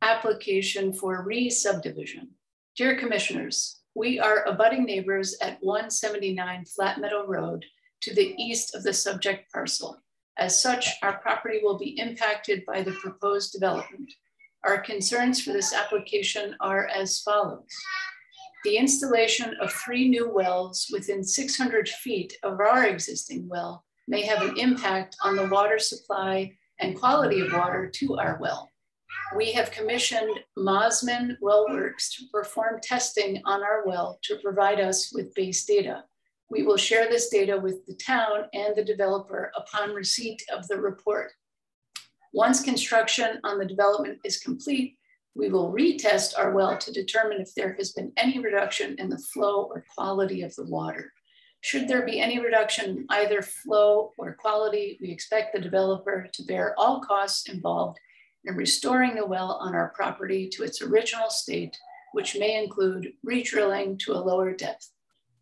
S6: application for re-subdivision. Dear Commissioners, we are abutting neighbors at 179 Flat Meadow Road to the east of the subject parcel. As such, our property will be impacted by the proposed development. Our concerns for this application are as follows. The installation of three new wells within 600 feet of our existing well may have an impact on the water supply and quality of water to our well. We have commissioned Mosman Well Works to perform testing on our well to provide us with base data. We will share this data with the town and the developer upon receipt of the report. Once construction on the development is complete, we will retest our well to determine if there has been any reduction in the flow or quality of the water. Should there be any reduction in either flow or quality, we expect the developer to bear all costs involved in restoring the well on our property to its original state, which may include re-drilling to a lower depth.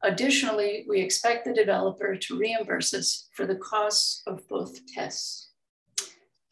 S6: Additionally, we expect the developer to reimburse us for the costs of both tests.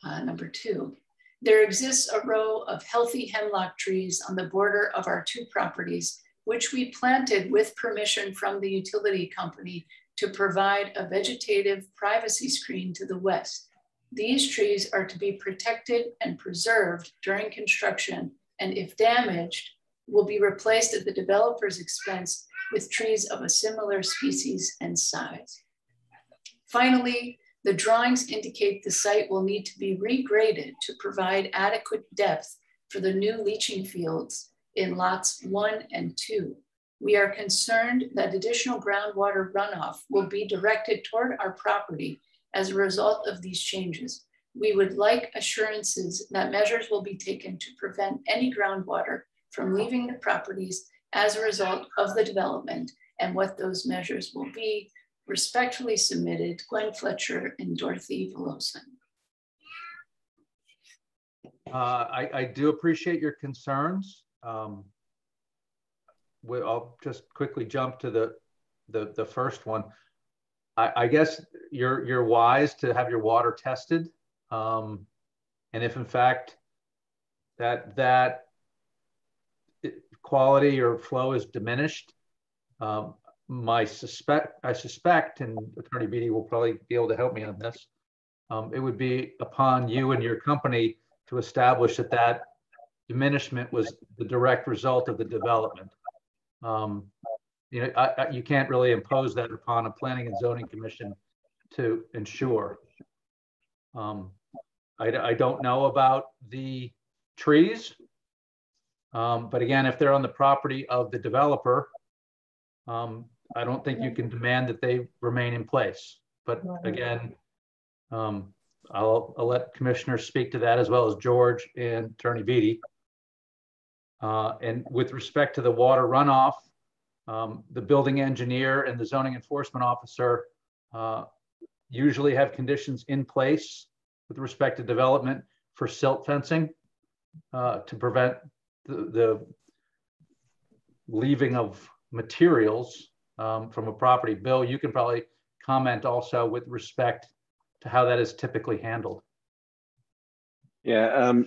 S6: Uh, number two, there exists a row of healthy hemlock trees on the border of our two properties, which we planted with permission from the utility company to provide a vegetative privacy screen to the west. These trees are to be protected and preserved during construction, and if damaged, will be replaced at the developer's expense with trees of a similar species and size. Finally, the drawings indicate the site will need to be regraded to provide adequate depth for the new leaching fields in lots one and two. We are concerned that additional groundwater runoff will be directed toward our property as a result of these changes. We would like assurances that measures will be taken to prevent any groundwater from leaving the properties as a result of the development and what those measures will be. Respectfully submitted, Gwen Fletcher and Dorothy Velosin.
S1: Uh, I, I do appreciate your concerns. Um, we, I'll just quickly jump to the, the, the first one. I, I guess you're, you're wise to have your water tested. Um, and if in fact that, that quality or flow is diminished, um, my suspect, I suspect, and Attorney Beatty will probably be able to help me on this, um, it would be upon you and your company to establish that that diminishment was the direct result of the development. Um, you know, I, I, you can't really impose that upon a planning and zoning commission to ensure. Um, I, I don't know about the trees. Um, but again, if they're on the property of the developer, um, I don't think you can demand that they remain in place. But again, um, I'll, I'll let commissioners speak to that as well as George and Attorney Beatty. Uh, and with respect to the water runoff, um, the building engineer and the zoning enforcement officer uh, usually have conditions in place with respect to development for silt fencing uh, to prevent the, the, leaving of materials um, from a property. Bill, you can probably comment also with respect to how that is typically handled.
S8: Yeah, um,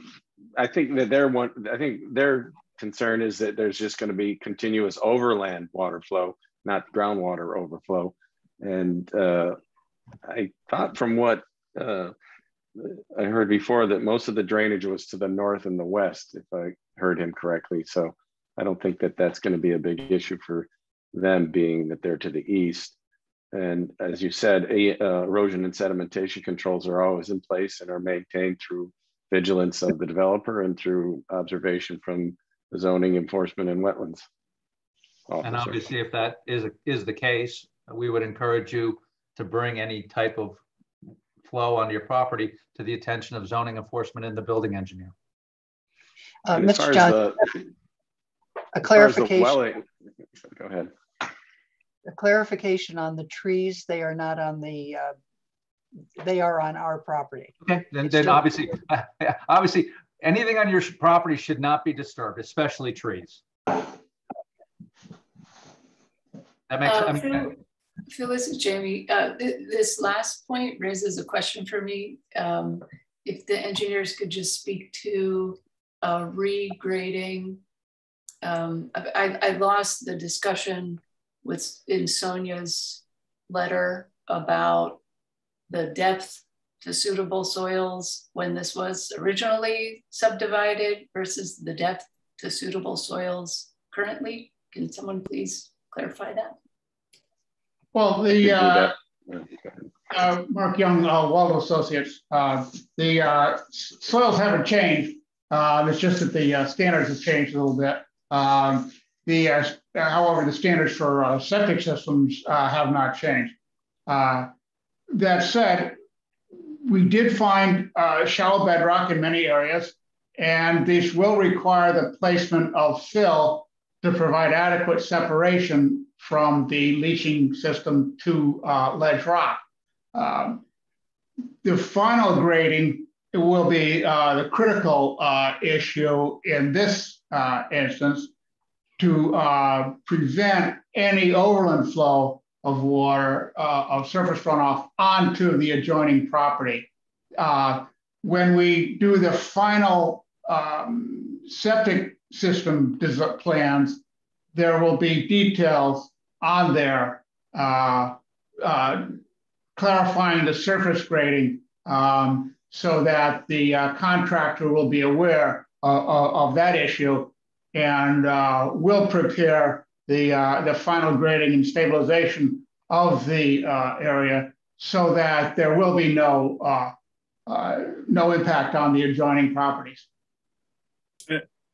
S8: I think that they're one. I think their concern is that there's just going to be continuous overland water flow, not groundwater overflow. And uh, I thought from what uh, I heard before that most of the drainage was to the north and the west, if I heard him correctly. So I don't think that that's going to be a big issue for them, being that they're to the east. And as you said, uh, erosion and sedimentation controls are always in place and are maintained through vigilance of the developer and through observation from zoning enforcement and wetlands.
S1: Officer. And obviously, if that is is the case, we would encourage you to bring any type of flow onto your property to the attention of zoning enforcement and the building engineer.
S19: Uh, Mr. John, a clarification.
S8: Go ahead.
S19: A clarification on the trees. They are not on the. Uh, they are on our property.
S1: Okay, then, then obviously, obviously, anything on your property should not be disturbed, especially trees. That makes
S6: uh, sense. Phil, this is Jamie. Uh, th this last point raises a question for me. Um, if the engineers could just speak to uh, regrading. Um, I, I, lost the discussion with in Sonia's letter about the depth to suitable soils when this was originally subdivided versus the depth to suitable soils currently. Can someone please clarify that?
S16: Well, the uh, uh, Mark Young, uh, Waldo Associates, uh, the uh, soils haven't changed. Uh, it's just that the standards have changed a little bit. Um, the however, the standards for septic systems have not changed. that said, we did find shallow bedrock in many areas, and this will require the placement of fill to provide adequate separation from the leaching system to uh, ledge rock. Um, the final grading will be uh, the critical uh, issue in this uh, instance to uh, prevent any overland flow of water, uh, of surface runoff onto the adjoining property. when we do the final um, septic system plans, there will be details on there uh, uh, clarifying the surface grading um, so that the uh, contractor will be aware of, of that issue and uh, will prepare the, uh, the final grading and stabilization of the uh, area so that there will be no, no impact on the adjoining properties.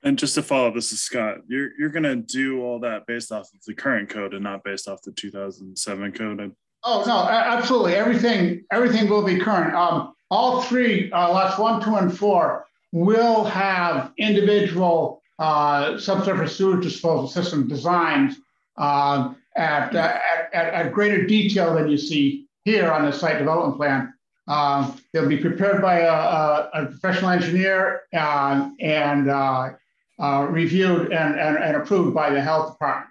S3: And just to follow up, this is Scott. You're you're gonna do all that based off of the current code and not based off the 2007 code.
S16: Oh no, absolutely. Everything everything will be current. Um, all three uh, lots one, two, and four will have individual uh, subsurface sewage disposal system designs uh, at, at, at, at, greater detail than you see here on the site development plan. Um, they'll be prepared by a, a, a professional engineer uh, and uh, uh, reviewed and, and, and, approved by the health department.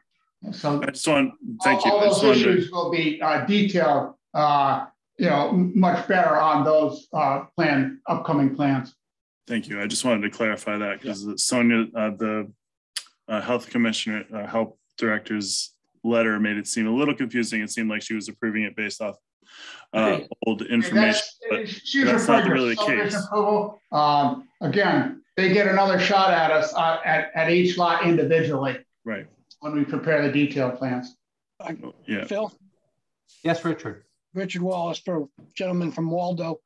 S16: So
S3: I just want, thank
S16: all,
S3: you.
S16: All those issues will be uh, detailed, uh, you know, much better on those uh, plan, upcoming plans.
S3: Thank you. I just wanted to clarify that because yeah. Sonia, uh, the uh, health commissioner, health director's letter made it seem a little confusing. It seemed like she was approving it based off uh, old information, but that's not really the case.
S16: Approval. Um, again, they get another shot at us uh, at, at each lot individually.
S3: Right.
S16: When we prepare the detailed plans.
S3: Yeah.
S9: Phil?
S1: Yes, Richard.
S9: Richard Wallace for gentleman from Waldo.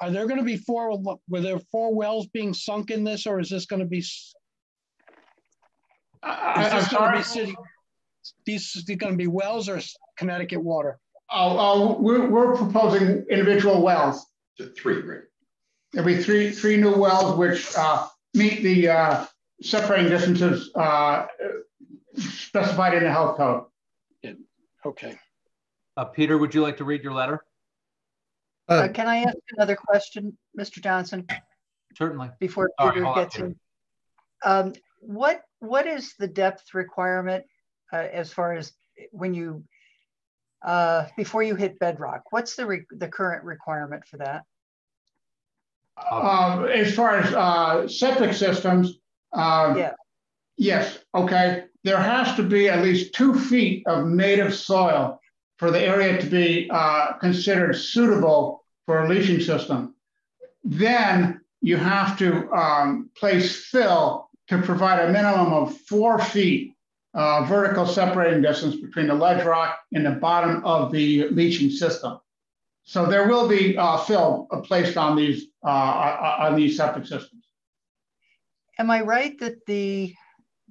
S9: Are there going to be four, were there four wells being sunk in this or is this going to be? Is this going to be city? These are going to be wells or Connecticut water?
S16: Oh, oh, we're, we're proposing individual wells.
S15: Three, right?
S16: There'll be three, three new wells which uh, meet the uh, separating distances uh, specified in the health code.
S9: Okay.
S1: Uh, Peter, would you like to read your letter?
S19: Uh, can I ask another question, Mr. Johnson?
S1: Certainly.
S19: Before Peter
S1: hold
S19: gets
S1: Peter.
S19: in. Um, what what is the depth requirement uh, as far as when you uh, before you hit bedrock? What's the re the current requirement for that?
S16: Um, as far as uh, septic systems, um,
S19: Yeah.
S16: yes, okay. There has to be at least two feet of native soil for the area to be uh, considered suitable for a leaching system. Then you have to um, place fill to provide a minimum of four feet uh, vertical separating distance between the ledge rock and the bottom of the leaching system. So there will be uh, fill placed on these uh, on these septic systems.
S19: Am I right that the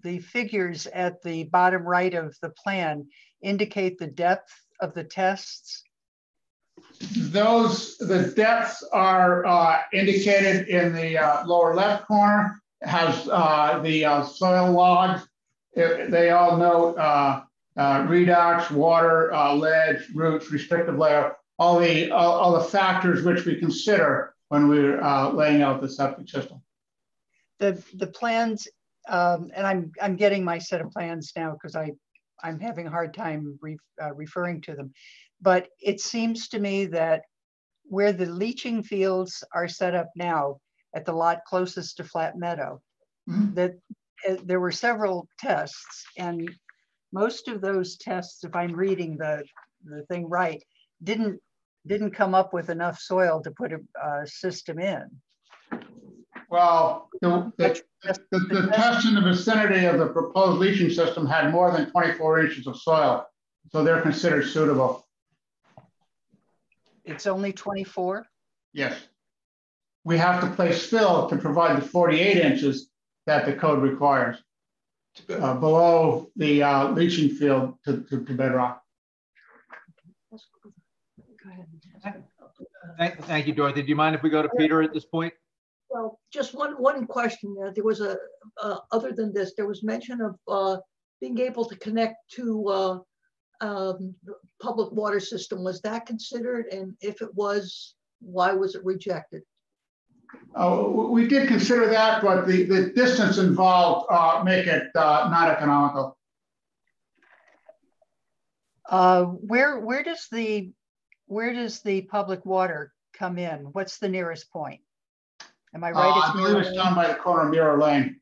S19: the figures at the bottom right of the plan indicate the depth of the tests?
S16: Those the depths are uh, indicated in the uh, lower left corner. Has uh, the uh, soil logs. It- they all note uh, redox, water, ledge, roots, restrictive layer, all the all, all the factors which we consider when we're laying out the septic system.
S19: The the plans, um, and I'm I'm getting my set of plans now because I I'm having a hard time re, uh, referring to them, but it seems to me that where the leaching fields are set up now at the lot closest to Flat Meadow, that uh, there were several tests and most of those tests, if I'm reading the, the thing right, didn't didn't come up with enough soil to put a, a system in.
S16: Well, the, the, the, the test in the vicinity of the proposed leaching system had more than 24 inches of soil, so they're considered suitable.
S19: It's only 24?
S16: Yes. We have to place fill to provide the 48 inches that the code requires uh, below the uh, leaching field to, to, to bedrock.
S1: Thank, thank you, Dorothy. Do you mind if we go to Peter at this point?
S20: Well, just one, one question. Uh, There was a, uh, other than this, there was mention of uh, being able to connect to uh, um, public water system. Was that considered? And if it was, why was it rejected?
S16: Uh, we did consider that, but the, the distance involved uh, make it uh, not economical.
S19: Uh, where where does the where does the public water come in? What's the nearest point? Am I right?
S16: Uh, I
S19: It's
S16: believe
S19: Mirror
S16: it's down by the corner of Mirror Lane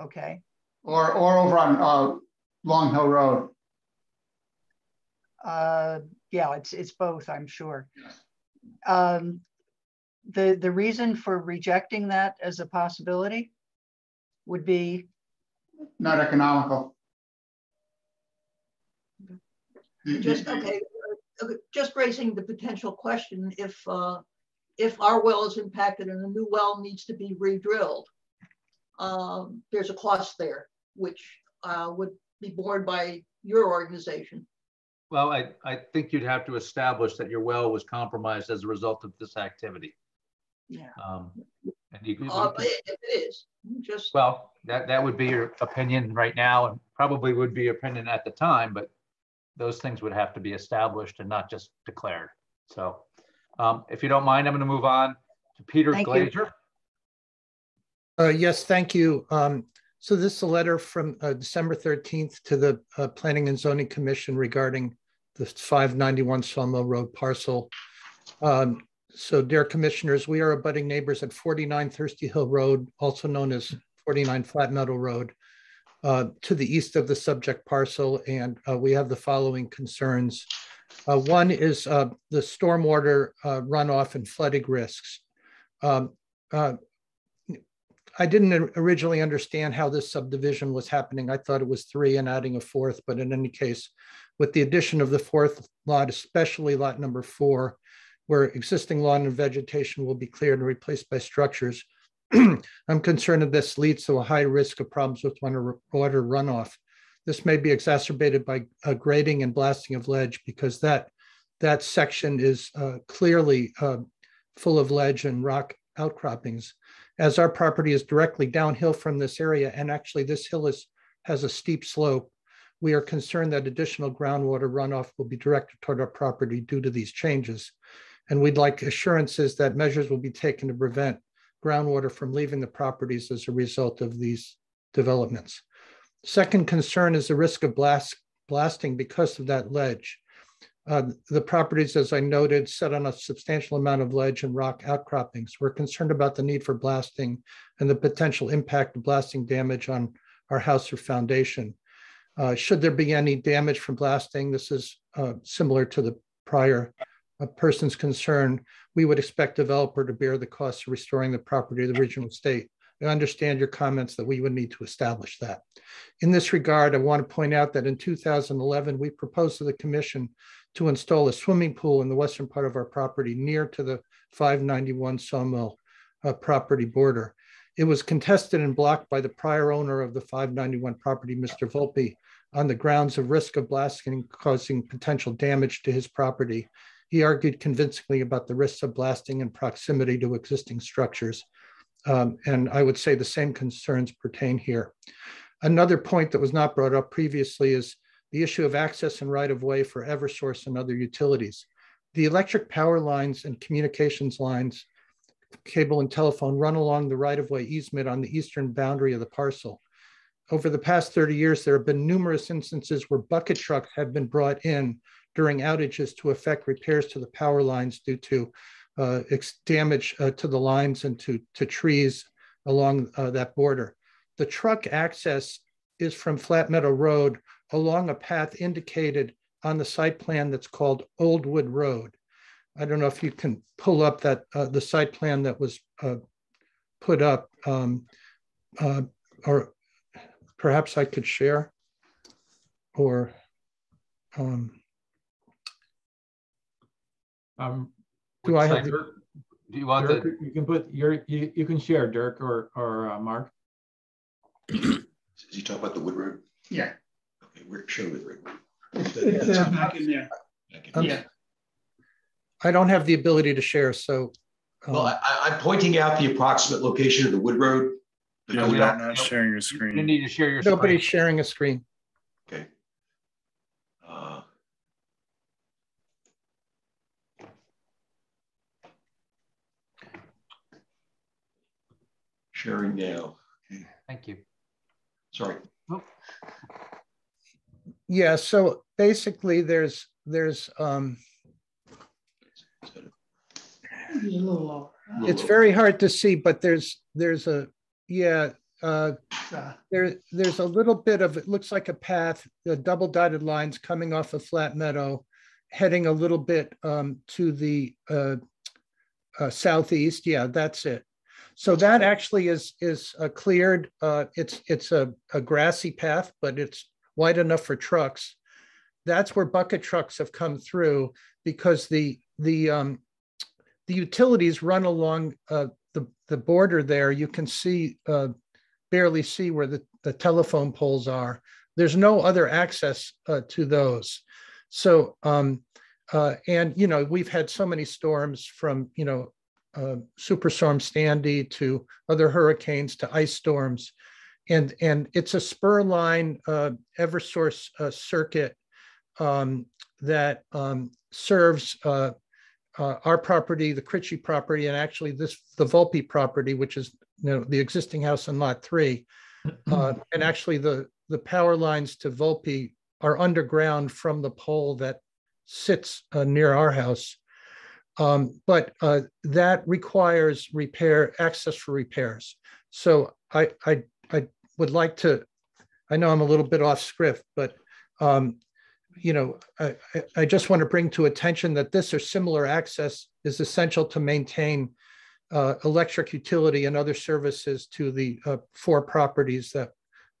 S19: Okay.
S16: or, or over on uh, Long Hill Road.
S19: Uh, yeah, it's it's both, I'm sure. Um, the the reason for rejecting that as a possibility would be
S16: Not economical.
S20: Just, okay, uh, just raising the potential question, if, uh, if our well is impacted and a new well needs to be re-drilled, um, there's a cost there, which uh, would be borne by your organization.
S1: Well, I, I think you'd have to establish that your well was compromised as a result of this activity.
S20: Yeah.
S1: Um, and you,
S20: Uh, If it is, just,
S1: well, that, that would be your opinion right now and probably would be your opinion at the time, but those things would have to be established and not just declared. So um, if you don't mind, I'm going to move on to Peter
S17: Thank you.
S1: Glazer.
S17: Uh, yes, thank you. Um, so this is a letter from uh, December 13th to the uh, Planning and Zoning Commission regarding the 591 Sawmill Road parcel. Um, so dear commissioners, we are abutting neighbors at 49 Thirsty Hill Road, also known as 49 Flat Meadow Road, uh, to the east of the subject parcel. And uh, we have the following concerns. Uh, one is uh, the stormwater uh, runoff and flooding risks. Um, uh, I didn't originally understand how this subdivision was happening. I thought it was three and adding a fourth, but in any case, with the addition of the fourth lot, especially lot number four, where existing lawn and vegetation will be cleared and replaced by structures, I'm concerned that this leads to a high risk of problems with water runoff. This may be exacerbated by grading and blasting of ledge because that, that section is uh, clearly uh, full of ledge and rock outcroppings. As our property is directly downhill from this area, and actually this hill is, has a steep slope, we are concerned that additional groundwater runoff will be directed toward our property due to these changes. And we'd like assurances that measures will be taken to prevent groundwater from leaving the properties as a result of these developments. Second concern is the risk of blast, blasting because of that ledge. Uh, the properties, as I noted, set on a substantial amount of ledge and rock outcroppings. We're concerned about the need for blasting and the potential impact of blasting damage on our house or foundation. Uh, should there be any damage from blasting, this is uh, similar to the prior uh, person's concern, we would expect developer to bear the cost of restoring the property to the original state. I understand your comments that we would need to establish that. In this regard, I want to point out that in 2011, we proposed to the commission to install a swimming pool in the western part of our property near to the 591 Sawmill uh, property border. It was contested and blocked by the prior owner of the 591 property, Mr. Volpe, on the grounds of risk of blasting causing potential damage to his property. He argued convincingly about the risks of blasting in proximity to existing structures. Um, and I would say the same concerns pertain here. Another point that was not brought up previously is the issue of access and right of way for Eversource and other utilities. The electric power lines and communications lines, cable and telephone run along the right of way easement on the eastern boundary of the parcel. Over the past 30 years, there have been numerous instances where bucket trucks have been brought in during outages to effect repairs to the power lines due to uh, damage uh, to the lines and to, to trees along uh, that border. The truck access is from Flat Meadow Road along a path indicated on the site plan that's called Oldwood Road. I don't know if you can pull up that uh, the site plan that was uh, put up, um, uh, or perhaps I could share, or um,
S2: um,
S1: do I have? The,
S2: do you want Dirk, the, You can put your you, you can share Dirk or or uh, Mark.
S15: Is he talk about the wood road?
S16: Yeah.
S15: Okay, we're showing the road.
S16: It's uh, back in there.
S17: Um, yeah. I don't have the ability to share, so.
S15: Um, well, I, am pointing out the approximate location of the wood road.
S3: Yeah, we are not sharing your screen.
S2: You need to share your
S17: Nobody's screen. sharing a screen.
S15: Okay. Uh, sharing now.
S2: Okay. Thank you.
S15: Sorry. Oh.
S17: Yeah, so basically there's there's um it's very hard to see, but there's there's a yeah uh, there there's a little bit of it looks like a path, the double dotted lines coming off of flat meadow, heading a little bit um, to the uh, uh, southeast. Yeah, that's it. So that actually is is uh, cleared. Uh, it's it's a, a grassy path, but it's wide enough for trucks. That's where bucket trucks have come through because the the um, the utilities run along uh, the the border there. You can see uh, barely see where the, the telephone poles are. There's no other access uh, to those. So um, uh, and you know we've had so many storms from you know uh, Superstorm Sandy to other hurricanes to ice storms and and it's a spur line uh, Eversource uh, circuit um, that um, serves uh, uh our property, the Critchie property, and actually this the Volpe property, which is you know, the existing house on Lot Three, uh, and actually the the power lines to Volpe are underground from the pole that sits uh, near our house. Um, but that requires repair access for repairs. So I, I I would like to, I know I'm a little bit off script, but um, you know, I, I just want to bring to attention that this or similar access is essential to maintain uh, electric utility and other services to the uh, four properties that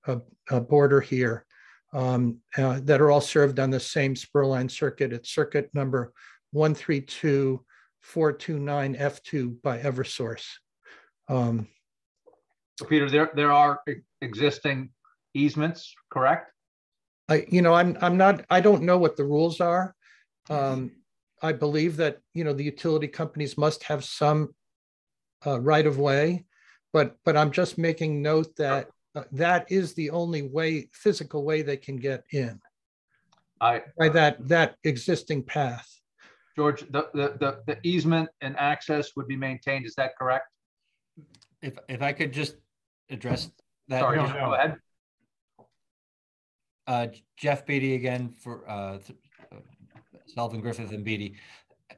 S17: uh, uh, border here um, uh, that are all served on the same spur line circuit. It's circuit number 132429F2 by Eversource. Um,
S1: Peter, there, there are existing easements, correct?
S17: I, you know, I'm, I'm not, I don't know what the rules are. Um, I believe that, you know, the utility companies must have some uh, right of way, but, but I'm just making note that uh, that is the only way, physical way they can get in
S1: I,
S17: by that, that existing path.
S1: George, the, the, the, the easement and access would be maintained, is that correct?
S14: If, if I could just address that.
S1: Sorry,
S14: No,
S1: go ahead.
S14: Uh, Jeff Beatty again for, uh, uh, Griffith and Beatty.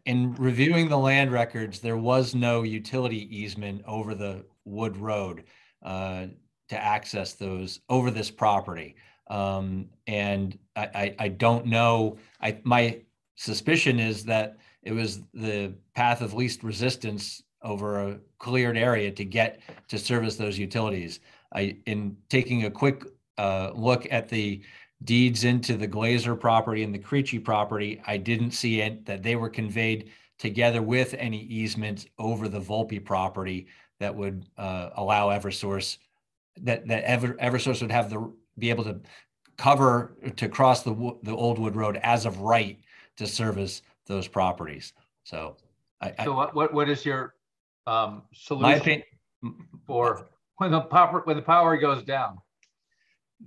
S14: In reviewing the land records, there was no utility easement over the Wood Road, uh, to access those over this property. Um, and I, I, I don't know, I, my suspicion is that it was the path of least resistance over a cleared area to get to service those utilities. I, in taking a quick uh, look at the deeds into the Glazer property and the Creechy property, I didn't see it, that they were conveyed together with any easements over the Volpe property that would uh, allow Eversource, that, that Ever, Eversource would have the, be able to cover, to cross the, the Old Wood Road as of right to service those properties. So I,
S1: So what, what is your, um, solution
S14: opinion,
S1: for when the power, when the power goes down?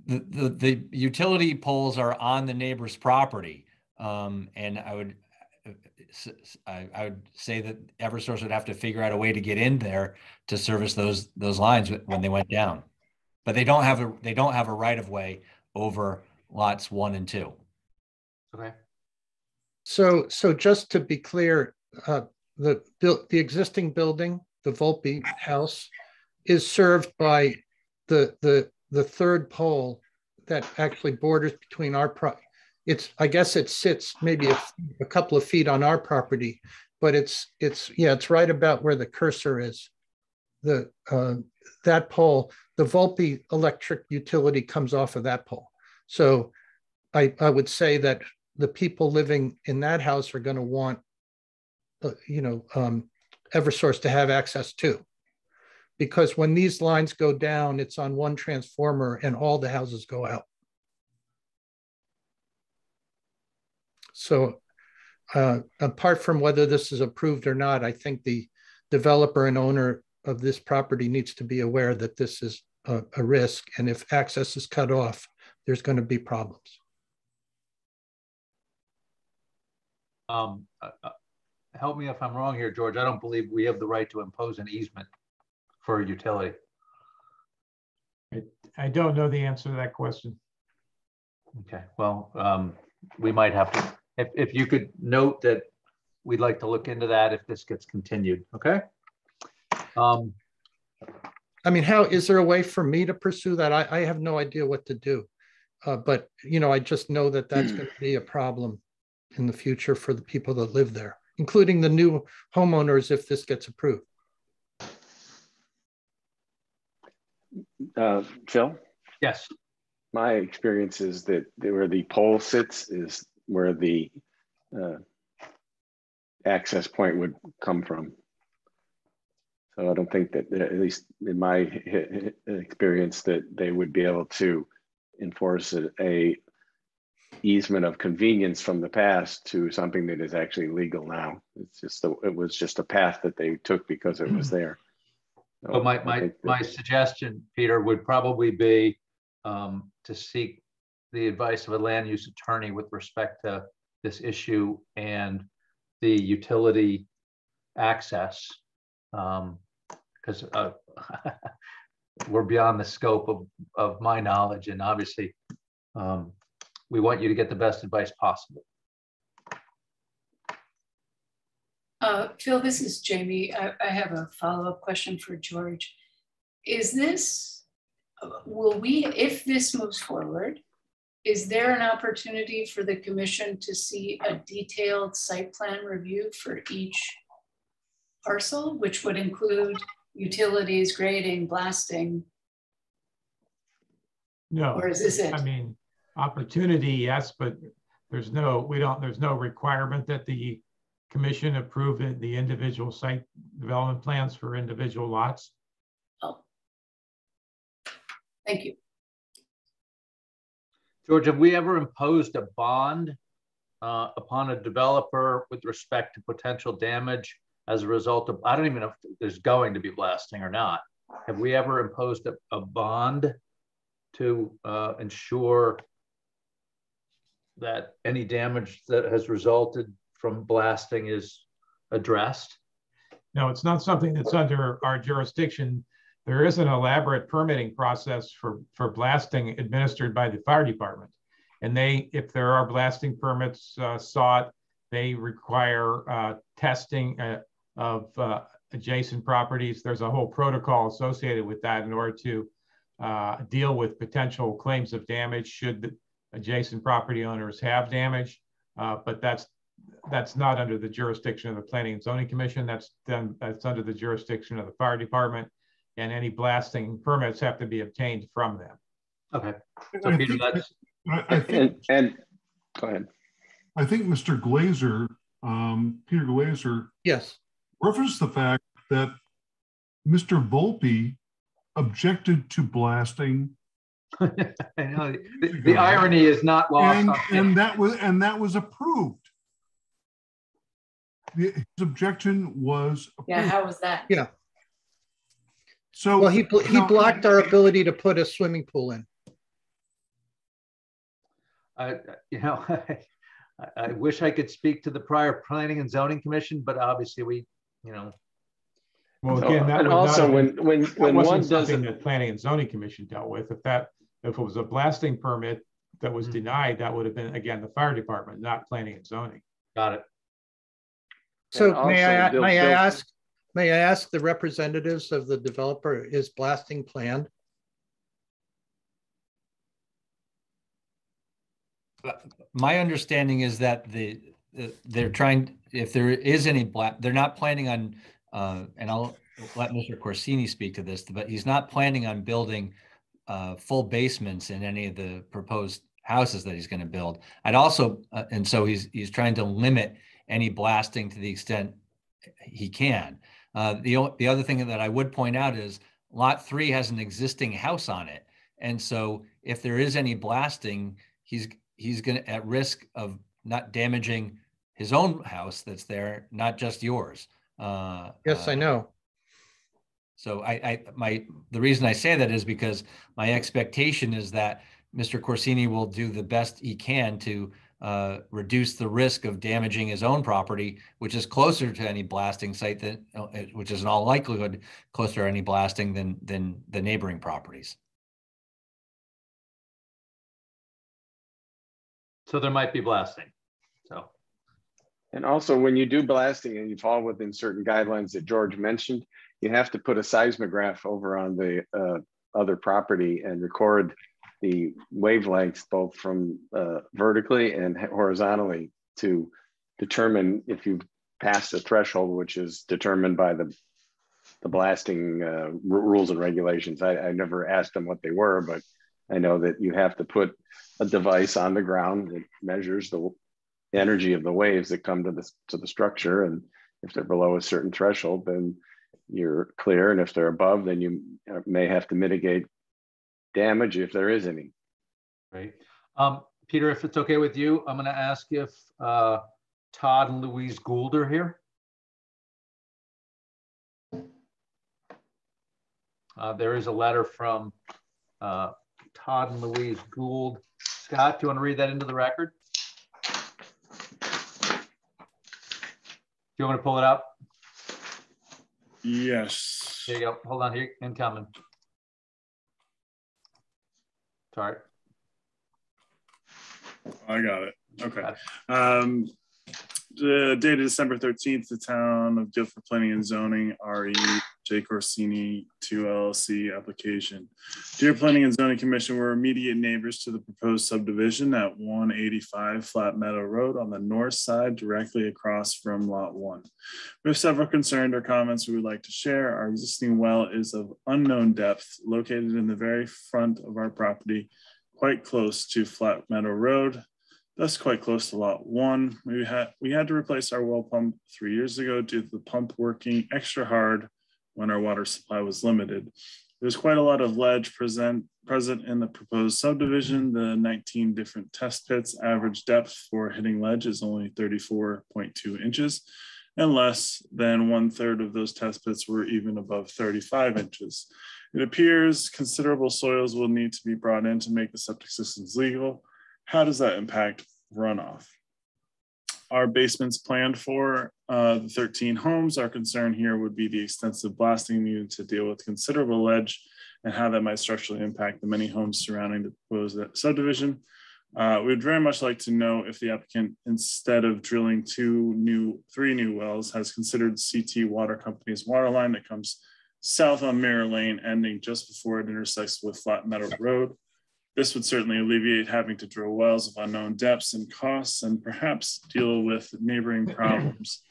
S14: the, the, the utility poles are on the neighbor's property. Um, and I would, I, s- s- I, I would say that Eversource would have to figure out a way to get in there to service those, those lines when they went down. But they don't have a, they don't have a right of way over lots one and two.
S1: Okay.
S17: So, so just to be clear, uh, the, the existing building, the Volpe House, is served by the, the, the third pole that actually borders between our pro, it's, I guess it sits maybe a, a couple of feet on our property, but it's, it's, yeah, it's right about where the cursor is. The, uh, that pole, the Volpe electric utility comes off of that pole. So I, I would say that the people living in that house are going to want, you know, um, Eversource to have access to. Because when these lines go down, it's on one transformer and all the houses go out. So uh, apart from whether this is approved or not, I think the developer and owner of this property needs to be aware that this is a, a risk. And if access is cut off, there's going to be problems.
S1: Um, uh, uh, help me if I'm wrong here, George. I don't believe we have the right to impose an easement for a utility.
S2: I don't know the answer to that question.
S1: Okay, well, um, we might have to, if, if you could note that we'd like to look into that if this gets continued, okay? Um,
S17: I mean, how, is there a way for me to pursue that? I, I have no idea what to do. Uh, but, you know, I just know that that's going to be a problem in the future for the people that live there, including the new homeowners if this gets approved.
S8: Uh, Phil?
S1: Yes.
S8: My experience is that where the pole sits is where the uh, access point would come from. So I don't think that, at least in my hi- hi- experience, that they would be able to enforce a, a easement of convenience from the past to something that is actually legal now. It's just, a- it was just a path that they took because it was there. So
S1: But my, my, my suggestion, Peter, would probably be um, to seek the advice of a land use attorney with respect to this issue and the utility access. Because we're beyond the scope of, of my knowledge and obviously um, we want you to get the best advice possible.
S6: Uh, Phil, this is Jamie. I, I have a follow-up question for George. Is this, will we, if this moves forward, is there an opportunity for the commission to see a detailed site plan review for each parcel, which would include utilities, grading, blasting?
S2: No.
S6: Or is this it?
S2: I mean, opportunity, yes, but there's no, we don't, there's no requirement that the commission approve the- the individual site development plans for individual lots.
S6: Oh. Thank you.
S1: George, have we ever imposed a bond uh, upon a developer with respect to potential damage as a result of, I don't even know if there's going to be blasting or not. Have we ever imposed a, a bond to uh, ensure that any damage that has resulted from blasting is addressed?
S2: No, it's not something that's under our jurisdiction. There is an elaborate permitting process for, for blasting administered by the fire department. And they, if there are blasting permits uh, sought, they require uh, testing uh, of uh, adjacent properties. There's a whole protocol associated with that in order to uh, deal with potential claims of damage should adjacent property owners have damage. Uh, but that's that's not under the jurisdiction of the Planning and Zoning Commission. That's done. That's under the jurisdiction of the fire department, and any blasting permits have to be obtained from them.
S1: Okay.
S7: So Peter, that's. I, I think,
S8: and, and, go ahead.
S7: I think Mr. Glazer, um, Peter Glazer,
S17: yes,
S7: referenced the fact that Mr. Volpe objected to blasting.
S1: I know the, the irony is not lost.
S7: And, and that was and that was approved. His objection was approved.
S6: Yeah, how was that?
S17: Yeah.
S7: So
S17: well, he he blocked our ability to put a swimming pool in.
S1: I, you know, I, I wish I could speak to the prior planning and zoning commission, but obviously we, you know.
S2: Well, again, that
S8: and also
S2: not,
S8: when when
S2: that
S8: when
S2: wasn't
S8: one does
S2: something
S8: it,
S2: that planning and zoning commission dealt with. If that if it was a blasting permit that was mm-hmm. denied, that would have been again the fire department, not planning and zoning.
S1: Got it.
S17: So
S8: And
S17: may I
S8: also,
S17: may I
S8: Bill- Bill-
S17: ask may I ask the representatives of the developer is blasting planned?
S14: Uh, my understanding is that the, the- they're trying, if there is any black, they're not planning on, uh, and I'll let Mr. Corsini speak to this, but he's not planning on building uh, full basements in any of the proposed houses that he's going to build. I'd also, uh, and so he's, he's trying to limit any blasting to the extent he can. Uh, the, the other thing that I would point out is lot three has an existing house on it. And so if there is any blasting, he's, he's gonna, at risk of not damaging his own house that's there, not just yours. Uh,
S17: Yes,
S14: uh,
S17: I know.
S14: so I, I, my, the reason I say that is because my expectation is that Mr. Corsini will do the best he can to uh, reduce the risk of damaging his own property, which is closer to any blasting site than, uh, which is in all likelihood closer to any blasting than, than the neighboring properties.
S1: So there might be blasting.
S8: And also, when you do blasting and you fall within certain guidelines that George mentioned, you have to put a seismograph over on the uh, other property and record the wavelengths both from uh, vertically and horizontally to determine if you've passed the threshold, which is determined by the the blasting uh, rules and regulations. I, I never asked them what they were, but I know that you have to put a device on the ground that measures the energy of the waves that come to the to the structure, and if they're below a certain threshold, then you're clear, and if they're above, then you uh, may have to mitigate damage if there is any.
S1: Right. Um, Peter, if it's okay with you, I'm going to ask if uh, Todd and Louise Gould are here. Uh, there is a letter from uh, Todd and Louise Gould. Scott, do you want to read that into the record? You want me to pull it up?
S3: Yes.
S1: There you go. Hold on here. Incoming. Sorry.
S3: I got it. Okay. Um, the date of December 13th, the town of Guilford Planning and Zoning, RE J. Corsini 2 LLC application. Dear Planning and Zoning Commission, we're immediate neighbors to the proposed subdivision at 185 Flat Meadow Road on the north side, directly across from Lot 1. We have several concerns or comments we would like to share. Our existing well is of unknown depth, located in the very front of our property, quite close to Flat Meadow Road. That's quite close to lot one. We had we had to replace our well pump three years ago due to the pump working extra hard when our water supply was limited. There's quite a lot of ledge present present in the proposed subdivision. The 19 different test pits average depth for hitting ledge is only 34.2 inches and less than one third of those test pits were even above 35 inches. It appears considerable soils will need to be brought in to make the septic systems legal how does that impact runoff? Our basements planned for uh, the 13 homes, our concern here would be the extensive blasting needed to deal with considerable ledge and how that might structurally impact the many homes surrounding the proposed subdivision. Uh, we'd very much like to know if the applicant, instead of drilling two new, three new wells, has considered CT Water Company's water line that comes south on Mirror Lane, ending just before it intersects with Flat Meadow Road. This would certainly alleviate having to drill wells of unknown depths and costs and perhaps deal with neighboring problems.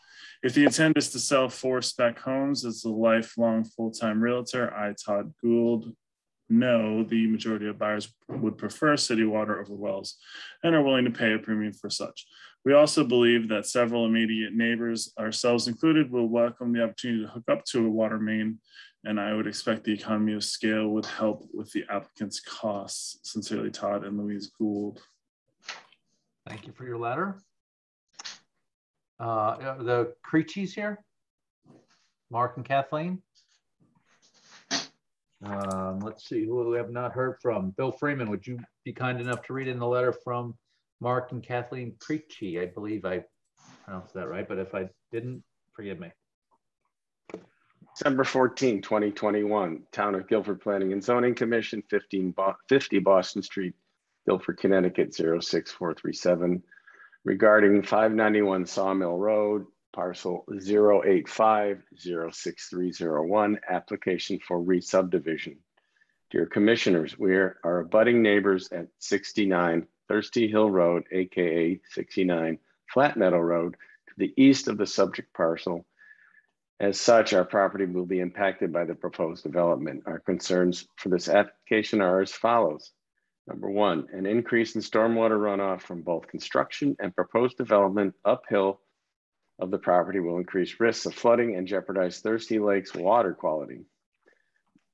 S3: If the intent is to sell four spec homes as a lifelong full-time realtor, I, Todd Gould, know the majority of buyers would prefer city water over wells and are willing to pay a premium for such. We also believe that several immediate neighbors, ourselves included, will welcome the opportunity to hook up to a water main and I would expect the economy of scale would help with the applicant's costs. Sincerely, Todd and Louise Gould.
S1: Thank you for your letter. Uh, the Creechies here, Mark and Kathleen. Um, let's see who we have not heard from. Bill Freeman, would you be kind enough to read in the letter from Mark and Kathleen Creechy? I believe I pronounced that right, but if I didn't, forgive me.
S8: December 14, 2021, Town of Guilford Planning and Zoning Commission, 15 Bo 50 Boston Street, Guilford, Connecticut 06437, regarding 591 Sawmill Road, parcel 085-06301, application for re-subdivision. Dear Commissioners, we are, are abutting neighbors at 69 Thirsty Hill Road, AKA 69 Flat Meadow Road, to the east of the subject parcel as such, our property will be impacted by the proposed development. Our concerns for this application are as follows. Number one, an increase in stormwater runoff from both construction and proposed development uphill of the property will increase risks of flooding and jeopardize Thirsty Lake's water quality.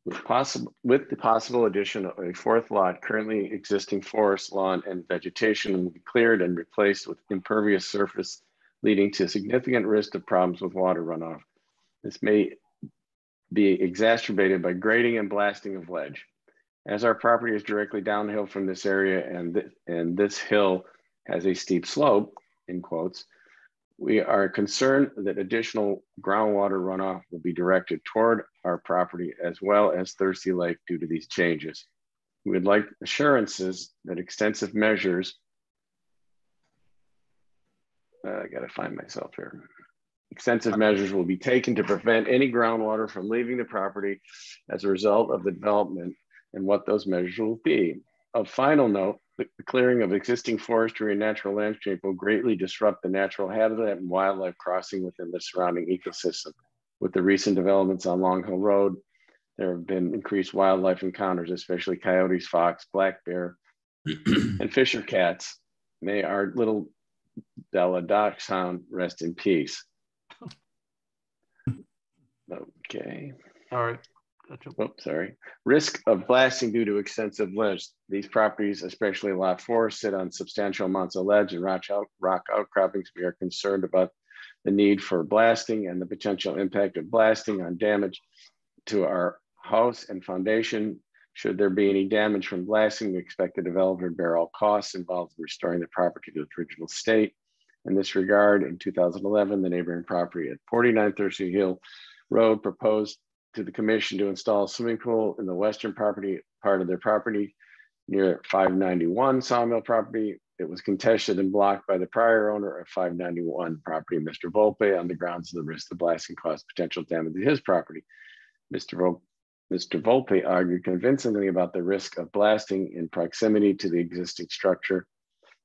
S8: With, possible, with the possible addition of a fourth lot, currently existing forest, lawn, and vegetation will be cleared and replaced with impervious surface, leading to significant risk of problems with water runoff. This may be exacerbated by grading and blasting of ledge. As our property is directly downhill from this area and, th and this hill has a steep slope, in quotes, we are concerned that additional groundwater runoff will be directed toward our property as well as Thirsty Lake due to these changes. We would like assurances that extensive measures, uh, I gotta find myself here. Extensive measures will be taken to prevent any groundwater from leaving the property as a result of the development and what those measures will be. Of final note, the clearing of existing forestry and natural landscape will greatly disrupt the natural habitat and wildlife crossing within the surrounding ecosystem. With the recent developments on Long Hill Road, there have been increased wildlife encounters, especially coyotes, fox, black bear, and fisher cats. May our little Bella dachshund rest in peace. Okay.
S1: All right.
S8: Gotcha. Oh, sorry. Risk of blasting due to extensive ledge. These properties, especially lot four, sit on substantial amounts of ledge and rock, out, rock outcroppings. We are concerned about the need for blasting and the potential impact of blasting on damage to our house and foundation. Should there be any damage from blasting, we expect the developer to bear all costs involved in restoring the property to its original state. In this regard, in 2011, the neighboring property at 49 Thirsty Hill Road proposed to the commission to install a swimming pool in the western property part of their property near 591 Sawmill property. It was contested and blocked by the prior owner of 591 property, Mr. Volpe, on the grounds of the risk of blasting caused potential damage to his property. Mr. Vol Mr. Volpe argued convincingly about the risk of blasting in proximity to the existing structure.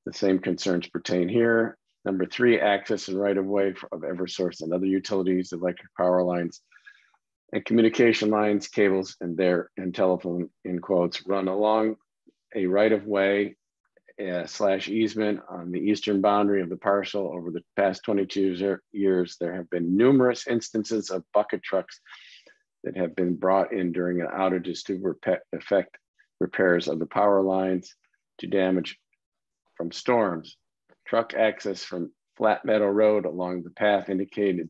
S8: The same concerns pertain here. Number three, access and right of way of Eversource and other utilities, electric power lines, and communication lines, cables, and their and telephone in quotes run along a right of way uh, slash easement on the eastern boundary of the parcel. Over the past 22 years, there have been numerous instances of bucket trucks that have been brought in during an outage to affect repairs of the power lines to damage from storms. Truck access from Flat Meadow Road along the path indicated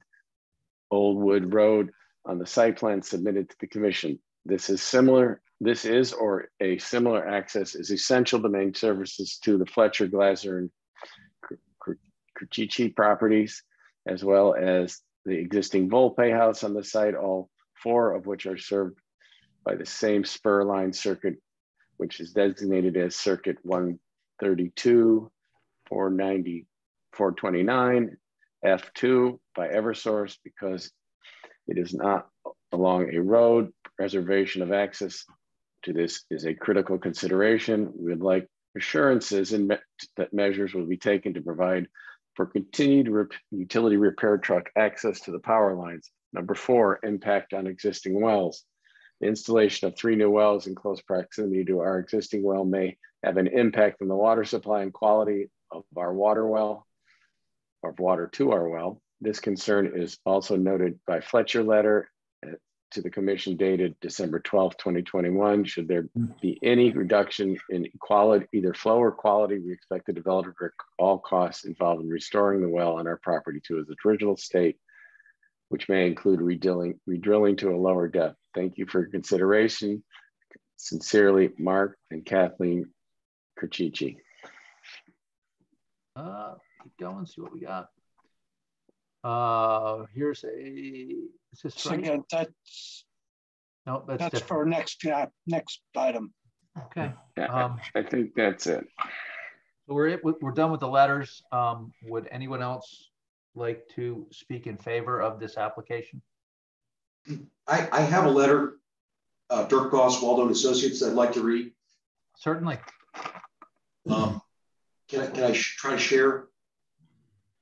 S8: Old Wood Road on the site plan submitted to the commission. This is similar, this is or a similar access is essential to main services to the Fletcher, Glazer, and Kurchichi properties, as well as the existing Volpe house on the site, all four of which are served by the same spur line circuit, which is designated as circuit 132, 490, 429, F2 by Eversource because it is not along a road. Preservation of access to this is a critical consideration. We would like assurances in me that measures will be taken to provide for continued rep utility repair truck access to the power lines. Number four, impact on existing wells. The installation of three new wells in close proximity to our existing well may have an impact on the water supply and quality of our water well, of water to our well. This concern is also noted by Fletcher letter uh, to the commission dated December 12, 2021. Should there be any reduction in quality, either flow or quality, we expect the developer to recruit all costs involved in restoring the well on our property to its original state, which may include redrilling, redrilling to a lower depth. Thank you for your consideration. Sincerely, Mark and Kathleen Kurchichi.
S1: Uh, keep going, see what we got. Uh, here's a, is this
S9: So
S1: right?
S9: again, that's,
S1: No, that's
S9: that's
S1: different.
S9: for next, uh, next item.
S1: Okay.
S8: Yeah,
S1: Um,
S8: I think that's it.
S1: So we're, we're done with the letters. Um, would anyone else like to speak in favor of this application?
S15: I, I have a letter, uh, Dirk Goss, Waldo and Associates, I'd like to read.
S1: Certainly.
S15: Um, can I, can I try to share?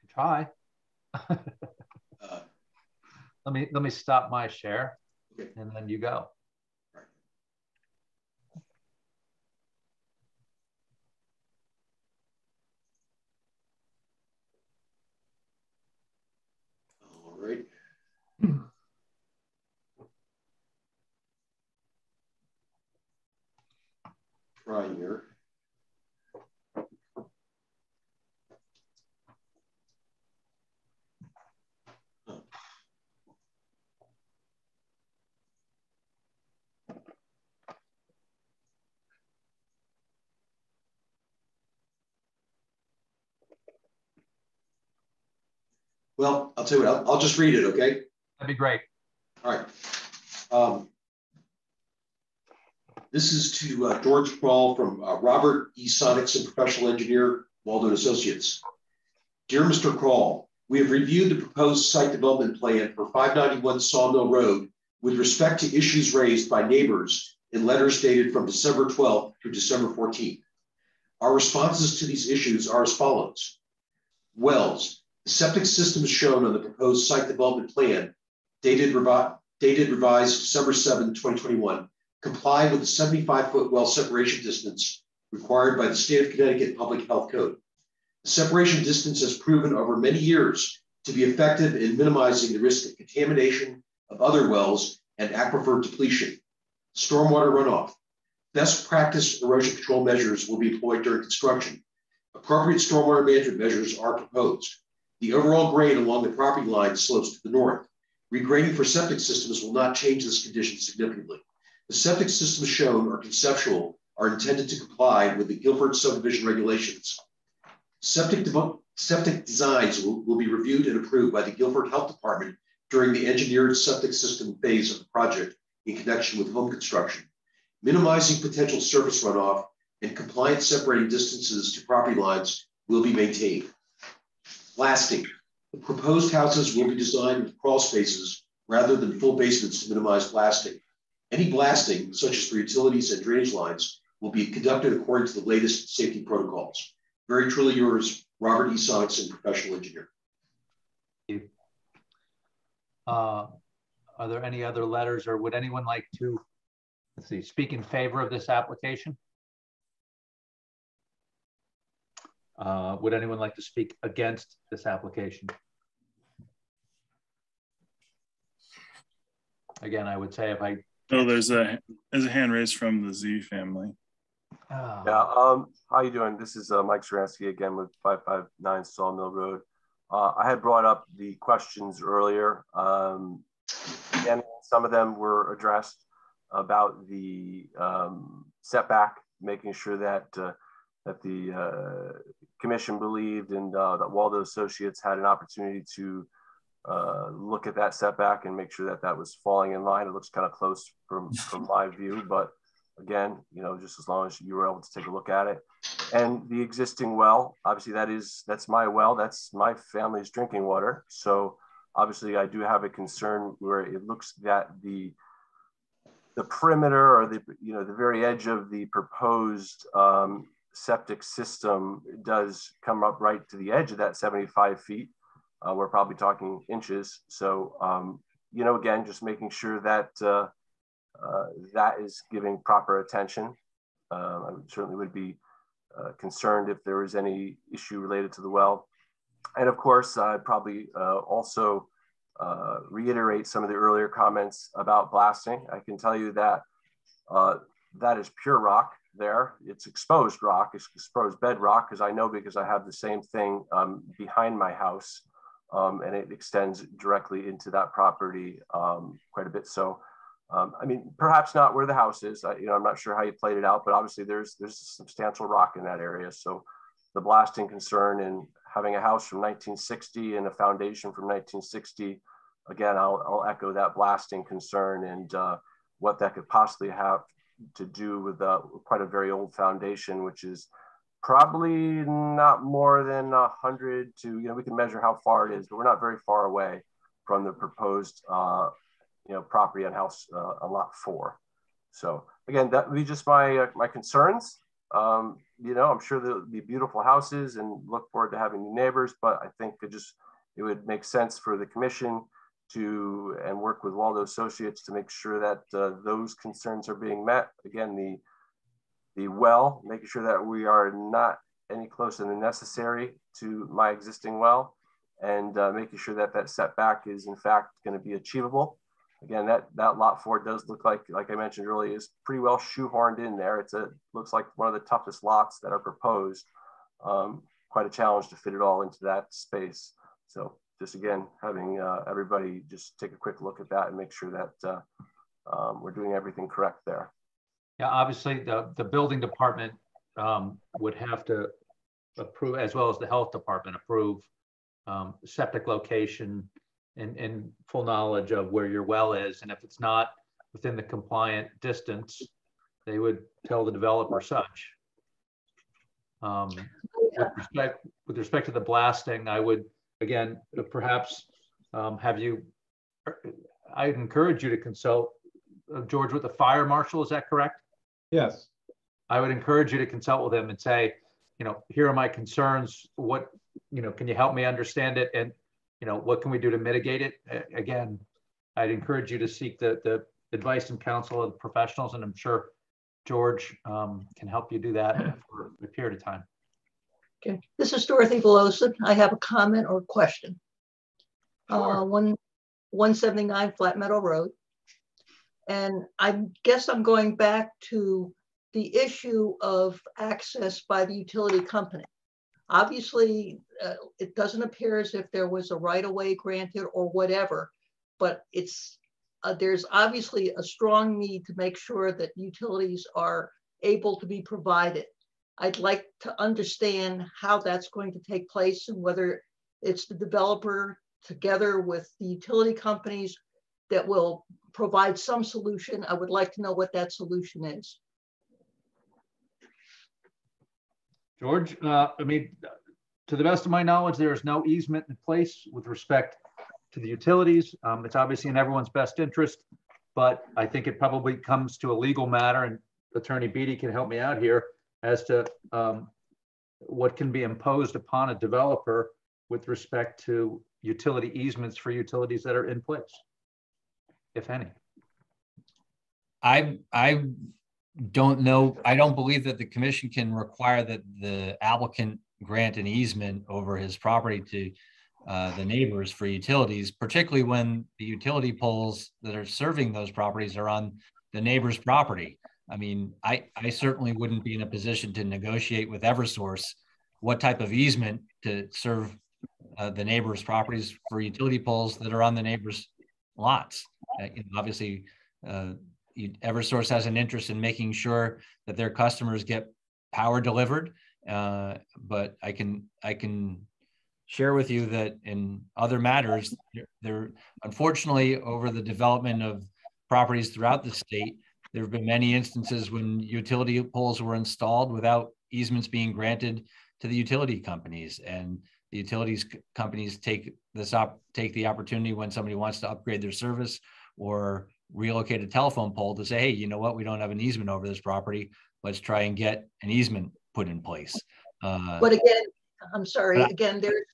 S1: Try. Uh. Let me, let me stop my share and then you go.
S15: All right. Try here. Well, I'll tell you what, I'll, I'll just read it, okay?
S1: That'd be great.
S15: All right. Um, this is to uh, George Paul from uh, Robert E. Sonics and professional engineer, Waldo and Associates. Dear Mr. Kral, we have reviewed the proposed site development plan for 591 Sawmill Road with respect to issues raised by neighbors in letters dated from December 12th through December 14th. Our responses to these issues are as follows. Wells, septic systems shown on the proposed site development plan, dated, revi dated revised December 7, 2021, comply with the 75-foot well separation distance required by the State of Connecticut Public Health Code. The separation distance has proven over many years to be effective in minimizing the risk of contamination of other wells and aquifer depletion. Stormwater runoff. Best practice erosion control measures will be employed during construction. Appropriate stormwater management measures are proposed. The overall grade along the property line slopes to the north. Regrading for septic systems will not change this condition significantly. The septic systems shown are conceptual, are intended to comply with the Guilford subdivision regulations. Septic, septic designs will, will be reviewed and approved by the Guilford Health Department during the engineered septic system phase of the project in connection with home construction. Minimizing potential surface runoff and compliant separating distances to property lines will be maintained. Blasting. The proposed houses will be designed with crawl spaces rather than full basements to minimize blasting. Any blasting, such as for utilities and drainage lines, will be conducted according to the latest safety protocols. Very truly yours, Robert E. Sonicson, professional engineer.
S1: Uh, are there any other letters or would anyone like to, let's see, speak in favor of this application? Uh, would anyone like to speak against this application? Again, I would say if I.
S3: Oh, there's a there's a hand raised from the Z family.
S18: Oh. Yeah. Um. How you doing? This is uh, Mike Saransky again with 559 Sawmill Road. Uh, I had brought up the questions earlier, um, and some of them were addressed about the um, setback, making sure that uh, that the uh, commission believed and uh, that Waldo Associates had an opportunity to uh, look at that setback and make sure that that was falling in line. It looks kind of close from from my view, but again, you know, just as long as you were able to take a look at it. And the existing well, obviously that is, that's my well, that's my family's drinking water. So obviously I do have a concern where it looks that the, the perimeter or the, you know, the very edge of the proposed um, septic system does come up right to the edge of that 75 feet. Uh, we're probably talking inches. So, um, you know, again, just making sure that uh, uh, that is giving proper attention. Um, I certainly would be uh, concerned if there was any issue related to the well. And of course, I'd probably uh, also uh, reiterate some of the earlier comments about blasting. I can tell you that that is pure rock there. It's exposed rock, it's exposed bedrock, because I know because I have the same thing um, behind my house. Um, and it extends directly into that property um, quite a bit. So um, I mean, perhaps not where the house is. I, you know, I'm not sure how you played it out, but obviously there's there's substantial rock in that area. So the blasting concern and having a house from 1960 and a foundation from 1960, again, I'll, I'll echo that blasting concern and uh, what that could possibly have to do with uh, quite a very old foundation, which is probably not more than a hundred to, you know, we can measure how far it is, but we're not very far away from the proposed uh, you know, property on house uh, lot four. So again, that would be just my uh, my concerns. Um, you know, I'm sure there'll be beautiful houses and look forward to having new neighbors, but I think it just it would make sense for the commission to and work with Waldo Associates to make sure that uh, those concerns are being met. Again, the the well, making sure that we are not any closer than necessary to my existing well, and uh, making sure that that setback is in fact going to be achievable again, that that lot four does look like, like I mentioned earlier, is pretty well shoehorned in there. It's a looks like one of the toughest lots that are proposed. Um, quite a challenge to fit it all into that space. So just again, having uh, everybody just take a quick look at that and make sure that uh, um, we're doing everything correct there.
S1: Yeah, obviously the, the building department um, would have to approve, as well as the health department approve um, septic location, and, and full knowledge of where your well is. And if it's not within the compliant distance, they would tell the developer such. Um, with respect with respect to the blasting, I would again perhaps um, have you. I'd encourage you to consult uh, George with the fire marshal. Is that correct?
S2: Yes.
S1: I would encourage you to consult with him and say, you know, here are my concerns. What, you know, can you help me understand it? And you know, what can we do to mitigate it? Again, I'd encourage you to seek the, the advice and counsel of the professionals, and I'm sure George um, can help you do that for a period of time.
S20: Okay, this is Dorothy Velosa. I have a comment or question. Sure. Uh, one, 179 Flat Meadow Road. And I guess I'm going back to the issue of access by the utility company. Obviously, uh, it doesn't appear as if there was a right of way granted or whatever, but it's uh, there's obviously a strong need to make sure that utilities are able to be provided. I'd like to understand how that's going to take place and whether it's the developer together with the utility companies that will provide some solution. I would like to know what that solution is.
S1: George, uh, I mean, to the best of my knowledge, there is no easement in place with respect to the utilities. Um, it's obviously in everyone's best interest, but I think it probably comes to a legal matter and Attorney Beatty can help me out here as to um, what can be imposed upon a developer with respect to utility easements for utilities that are in place, if any.
S14: I I don't know. I don't believe that the commission can require that the applicant grant an easement over his property to uh, the neighbors for utilities, particularly when the utility poles that are serving those properties are on the neighbor's property. I mean, I, I certainly wouldn't be in a position to negotiate with Eversource what type of easement to serve uh, the neighbors' properties for utility poles that are on the neighbors' lots. Uh, you know, obviously, uh, you, Eversource has an interest in making sure that their customers get power delivered. Uh, but I can I can share with you that in other matters, there, there unfortunately over the development of properties throughout the state, there have been many instances when utility poles were installed without easements being granted to the utility companies, and the utilities companies take this up take the opportunity when somebody wants to upgrade their service or relocate a telephone pole to say, hey, you know what, we don't have an easement over this property. Let's try and get an easement put in place.
S20: Uh, but again, I'm sorry, again, there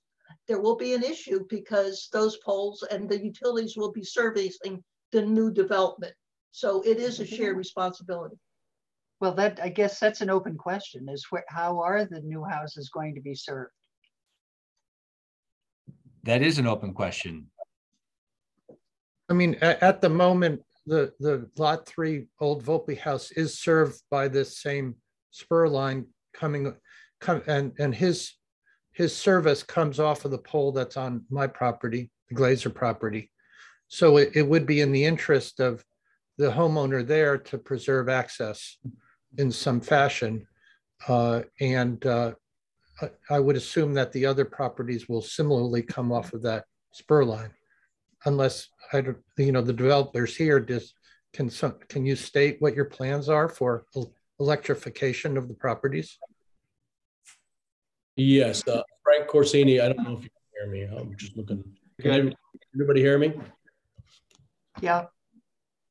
S20: there will be an issue because those poles and the utilities will be servicing the new development. So it is a shared responsibility.
S19: Well, that I guess that's an open question is where, how are the new houses going to be served?
S14: That is an open question.
S17: I mean, at, at the moment, the, the lot three old Volpe house is served by this same spur line coming, come, and, and his, his service comes off of the pole that's on my property, the Glazer property. So it, it would be in the interest of the homeowner there to preserve access in some fashion. Uh, and uh, I would assume that the other properties will similarly come off of that spur line unless I don't, you know, the developers here just can some, can you state what your plans are for electrification of the properties?
S21: Yes, uh, Frank Corsini. I don't know if you can hear me. I'm just looking. Can everybody hear me?
S19: Yeah.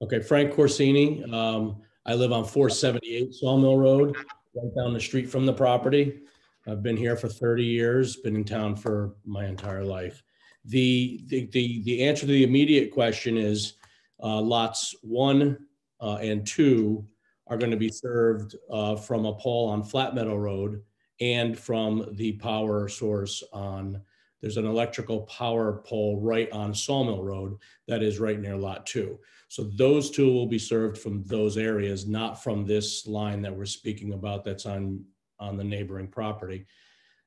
S21: Okay, Frank Corsini. Um, I live on 478 Sawmill Road, right down the street from the property. I've been here for 30 years, been in town for my entire life. The, the, the, the answer to the immediate question is uh, lots one uh, and two are going to be served uh, from a pole on Flat Meadow Road and from the power source on, there's an electrical power pole right on Sawmill Road that is right near lot two. So those two will be served from those areas, not from this line that we're speaking about that's on, on the neighboring property.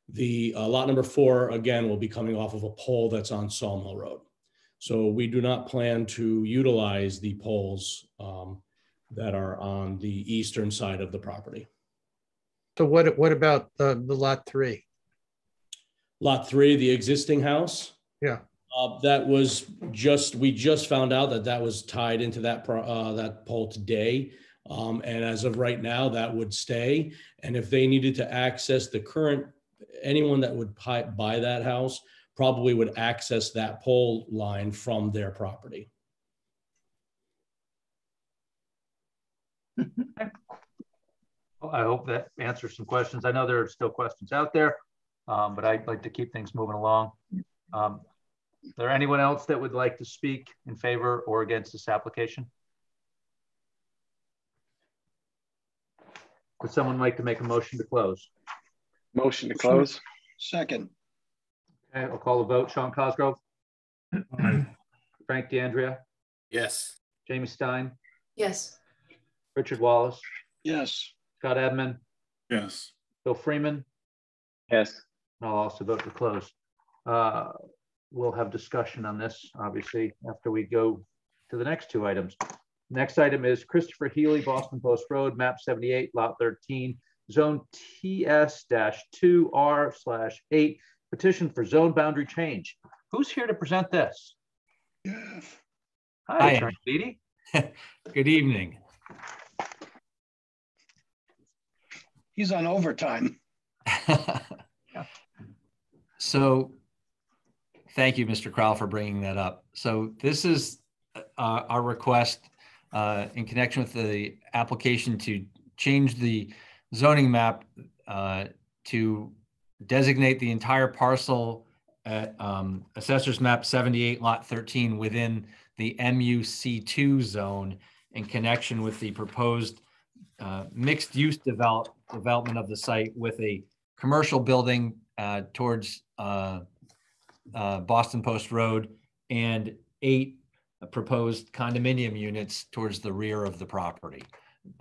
S21: The uh, lot number four, again, will be coming off of a pole that's on Sawmill Road. So we do not plan to utilize the poles um, that are on the eastern side of the property.
S17: So what, what about the lot three?
S21: Lot three, the existing house?
S17: Yeah.
S21: Uh, that was just, we just found out that that was tied into that, uh, that pole today. Um, and as of right now, that would stay. And if they needed to access the current anyone that would buy that house probably would access that pole line from their property.
S1: I hope that answers some questions. I know there are still questions out there, um, but I'd like to keep things moving along. Um, is there anyone else that would like to speak in favor or against this application? Would someone like to make a motion to close?
S8: Motion to close.
S9: Second.
S1: Okay, I'll call the vote. Sean Cosgrove. Frank D'Andrea.
S13: Yes.
S1: Jamie Stein.
S6: Yes.
S1: Richard Wallace.
S9: Yes.
S1: Scott Edmond.
S3: Yes.
S1: Bill Freeman.
S8: Yes.
S1: And I'll also vote to close. Uh, we'll have discussion on this, obviously, after we go to the next two items. Next item is Christopher Healy, Boston Post Road, map 78, lot 13, zone TS-2R slash 8, petition for zone boundary change. Who's here to present this?
S9: Yes.
S1: Hi,
S14: Hi.
S1: Attorney Beatty.
S14: Good evening.
S9: He's on overtime.
S14: So thank you, Mr. Kral, for bringing that up. So this is uh, our request uh, in connection with the application to change the zoning map uh, to designate the entire parcel at um, Assessor's Map 78, Lot 13 within the MUC2 zone in connection with the proposed uh, mixed-use develop, development of the site with a commercial building uh, towards uh, uh, Boston Post Road and eight proposed condominium units towards the rear of the property.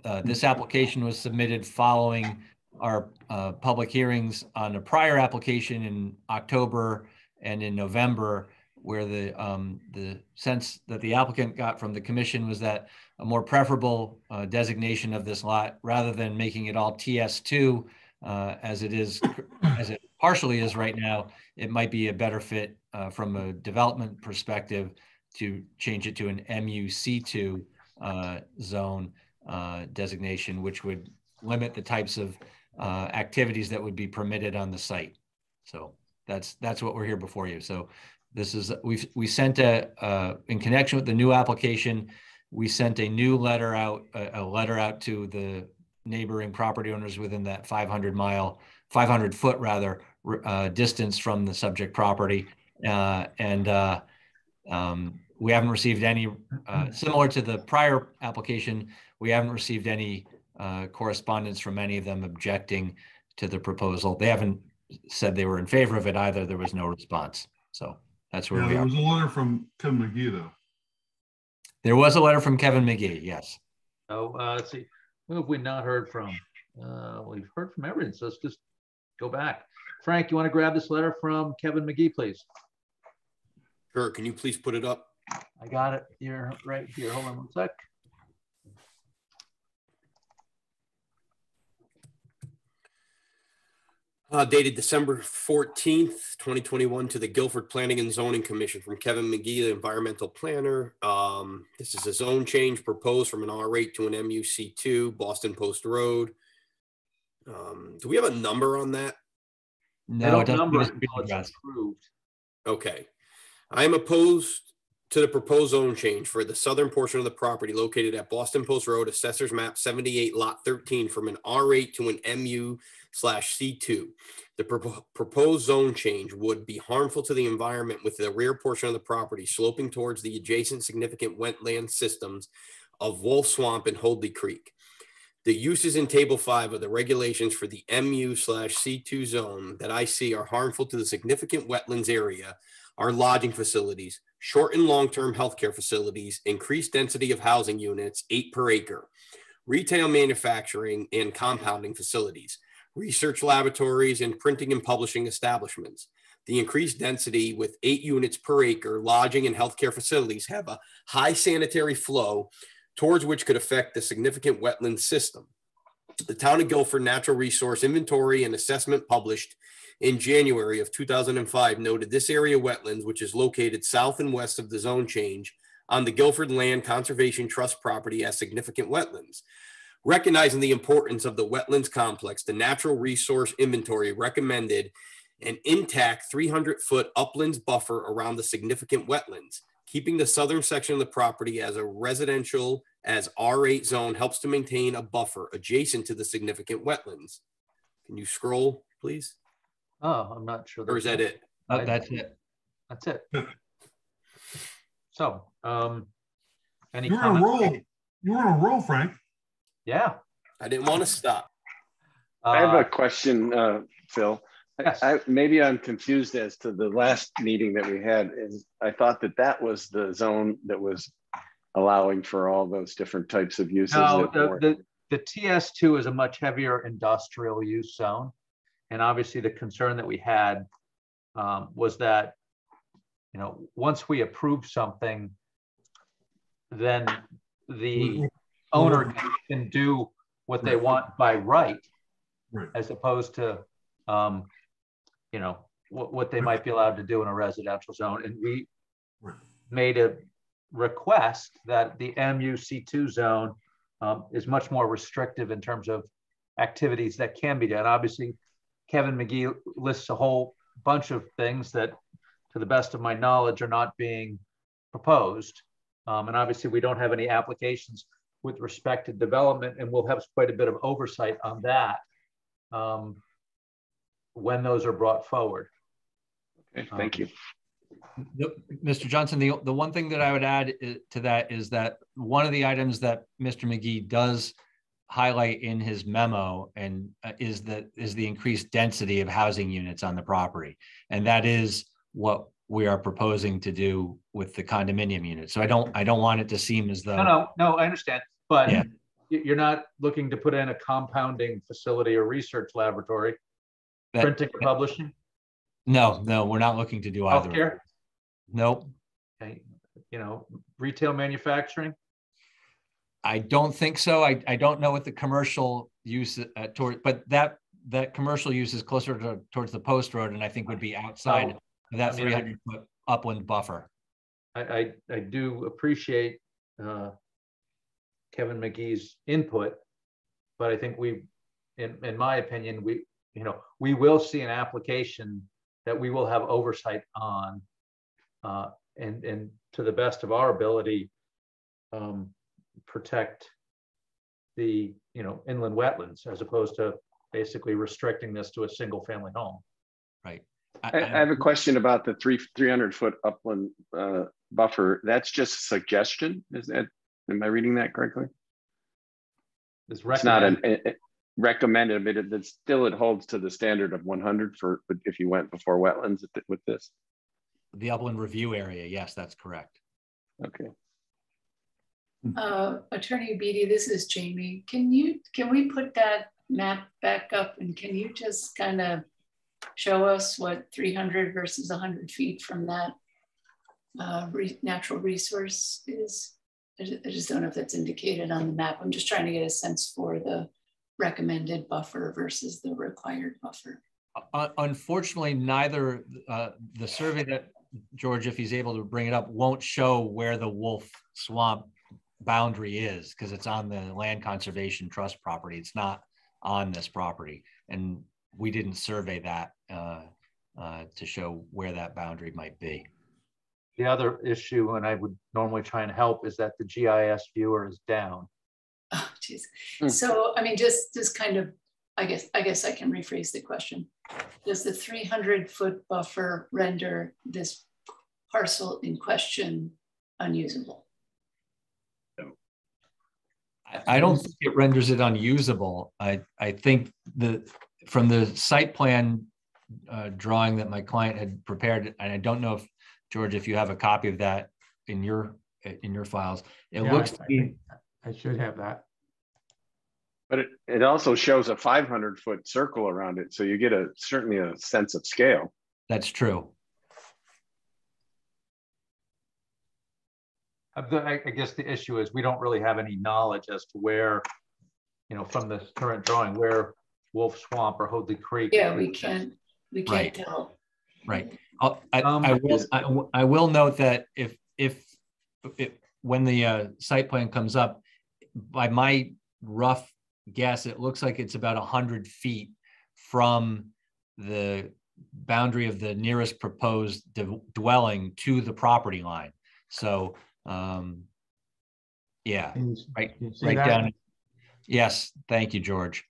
S14: Uh, this application was submitted following our uh, public hearings on a prior application in October and in November, where the um, the sense that the applicant got from the commission was that a more preferable uh, designation of this lot, rather than making it all TS2 uh, as it is, as it partially is right now, it might be a better fit uh, from a development perspective to change it to an MUC2 uh, zone uh, designation, which would limit the types of uh, activities that would be permitted on the site. So that's that's what we're here before you. So this is we we sent a uh, in connection with the new application, we sent a new letter out a, a letter out to the neighboring property owners within that 500 mile 500 foot rather uh, distance from the subject property, uh, and uh, um, we haven't received any uh, similar to the prior application. We haven't received any uh, correspondence from any of them objecting to the proposal. They haven't said they were in favor of it either. There was no response. So that's where
S7: Yeah,
S14: we
S7: there
S14: are.
S7: was a letter from Kevin Magee though.
S14: There was a letter from Kevin Magee. Yes.
S1: Oh, uh, let's see, who have we not heard from? Uh, we've heard from everyone, so let's just go back. Frank, you want to grab this letter from Kevin Magee, please?
S13: Sure. Can you please put it up?
S1: I got it You're right here. Hold on one sec.
S13: Uh, dated December 14th, 2021 to the Guilford Planning and Zoning Commission from Kevin Magee, the environmental planner. Um, this is a zone change proposed from an R8 to an MUC2, Boston Post Road. Um, do we have a number on that?
S14: No, it doesn't
S1: number
S14: give
S1: it
S14: us the
S1: until it's approved.
S13: Okay. I am opposed to the proposed zone change for the southern portion of the property located at Boston Post Road, Assessors Map 78, Lot 13, from an R8 to an MU slash C2. The propo- proposed zone change would be harmful to the environment with the rear portion of the property sloping towards the adjacent significant wetland systems of Wolf Swamp and Hoadley Creek. The uses in Table 5 of the regulations for the MU slash C2 zone that I see are harmful to the significant wetlands area are lodging facilities, short and long-term healthcare facilities, increased density of housing units, eight per acre, retail manufacturing and compounding facilities, research laboratories and printing and publishing establishments. The increased density with eight units per acre lodging and healthcare facilities have a high sanitary flow towards which could affect the significant wetland system. The Town of Guilford Natural Resource Inventory and Assessment published in January of 2005 noted this area wetlands, which is located south and west of the zone change on the Guilford Land Conservation Trust property as significant wetlands. Recognizing the importance of the wetlands complex, the Natural Resource Inventory recommended an intact 300 foot uplands buffer around the significant wetlands. Keeping the southern section of the property as a residential as R8 zone helps to maintain a buffer adjacent to the significant wetlands. Can you scroll, please?
S1: Oh, I'm not sure.
S13: Or is that it?
S14: Oh, that's it.
S1: That's it. So, um, any
S7: You're on a
S1: comments?
S7: roll. You're on a roll, Frank.
S1: Yeah.
S13: I didn't want to stop.
S8: I have
S1: Uh,
S8: a question, uh, Phil. I, I, maybe I'm confused as to the last meeting that we had. Is I thought that that was the zone that was allowing for all those different types of uses.
S1: No, the, the, the TS2 is a much heavier industrial use zone. And obviously the concern that we had um, was that, you know, once we approve something, then the owner can- do what they want by right,
S7: Right.
S1: as opposed to, um, you know, what, what they might be allowed to do in a residential zone. And we
S7: Right.
S1: made a request that the MUC2 zone um, is much more restrictive in terms of activities that can be done. Obviously, Kevin Magee lists a whole bunch of things that, to the best of my knowledge, are not being proposed. Um, and obviously, we don't have any applications with respect to development, and we'll have quite a bit of oversight on that um, when those are brought forward.
S8: Okay, thank you.
S14: Mr. Johnson, the, the one thing that I would add to that is that one of the items that Mr. Magee does highlight in his memo and uh, is that is the increased density of housing units on the property. And that is what we are proposing to do with the condominium unit. So I don't I don't want it to seem as though
S1: No, no, no, I understand. But yeah. you're not looking to put in a compounding facility or research laboratory, that, printing or publishing?
S14: No, no, we're not looking to do either.
S1: Healthcare?
S14: Nope.
S1: Okay. You know, retail manufacturing?
S14: I don't think so. I, I don't know what the commercial use uh, toward, but that that commercial use is closer to, towards the post road, and I think would be outside oh, of that I mean, 300 foot upland buffer.
S1: I, I, I do appreciate uh, Kevin Magee's input, but I think we, in, in my opinion, we you know we will see an application that we will have oversight on, uh, and and to the best of our ability, um, protect the you know inland wetlands as opposed to basically restricting this to a single family home.
S14: Right.
S8: I, I have a question about the three 300 foot upland uh, buffer. That's just a suggestion. Is that, am I reading that correctly?
S1: It's,
S8: it's not an a, a recommended, but it, it, still it holds to the standard of 100 for if you went before wetlands with this.
S14: The upland review area. Yes, that's correct.
S8: Okay.
S6: Uh, Attorney Beatty, this is Jamie. Can you can we put that map back up and can you just kind of show us what 300 versus 100 feet from that uh, re natural resource is? I just don't know if that's indicated on the map. I'm just trying to get a sense for the recommended buffer versus the required buffer.
S14: Uh, unfortunately, neither uh, the survey that George, if he's able to bring it up, won't show where the wolf swamp boundary is because it's on the land conservation trust property. It's not on this property. And we didn't survey that uh, uh, to show where that boundary might be.
S1: The other issue, and I would normally try and help, is that the GIS viewer is down.
S6: Oh, geez. Hmm. So, I mean, just just kind of, I guess, I guess I can rephrase the question. Does the 300 foot buffer render this parcel in question unusable?
S14: I don't think it renders it unusable. I, I think the from the site plan uh, drawing that my client had prepared, and I don't know if George, if you have a copy of that in your in your files, it yeah, looks
S2: I, be. I should have that.
S8: But it, it also shows a 500 foot circle around it, so you get a certainly a sense of scale.
S14: That's true.
S1: Uh, I guess the issue is we don't really have any knowledge as to where, you know, from the current drawing, where Wolf Swamp or Hoadley Creek.
S6: Yeah, we can't, we can't right. tell.
S14: Right. I, um, I, will, I, I, will note that if, if, if when the uh, site plan comes up, by my rough guess, it looks like it's about 100 feet from the boundary of the nearest proposed dwelling to the property line. So um, yeah, right, right that? down. Yes, thank you, George.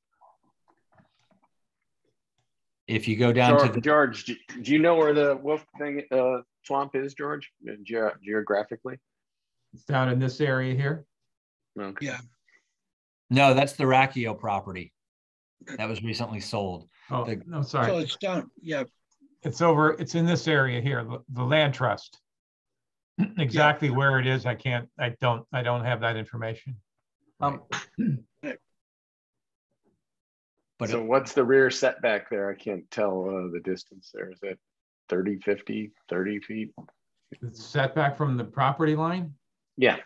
S14: If you go down
S8: George,
S14: to the
S8: George, do, do you know where the wolf thing uh, swamp is, George, Ge geographically?
S2: It's down in this area here.
S9: Okay. Yeah.
S14: No, that's the Racchio property that was recently sold.
S2: Oh,
S14: the,
S2: no, sorry.
S9: So it's down, yeah.
S2: It's over, it's in this area here, the, the land trust. exactly yeah. where it is, I can't, I don't, I don't have that information.
S1: Um,
S8: but so what's the rear setback there? I can't tell uh, the distance there. Is it 30, 50, 30 feet?
S2: The setback from the property line?
S8: Yeah,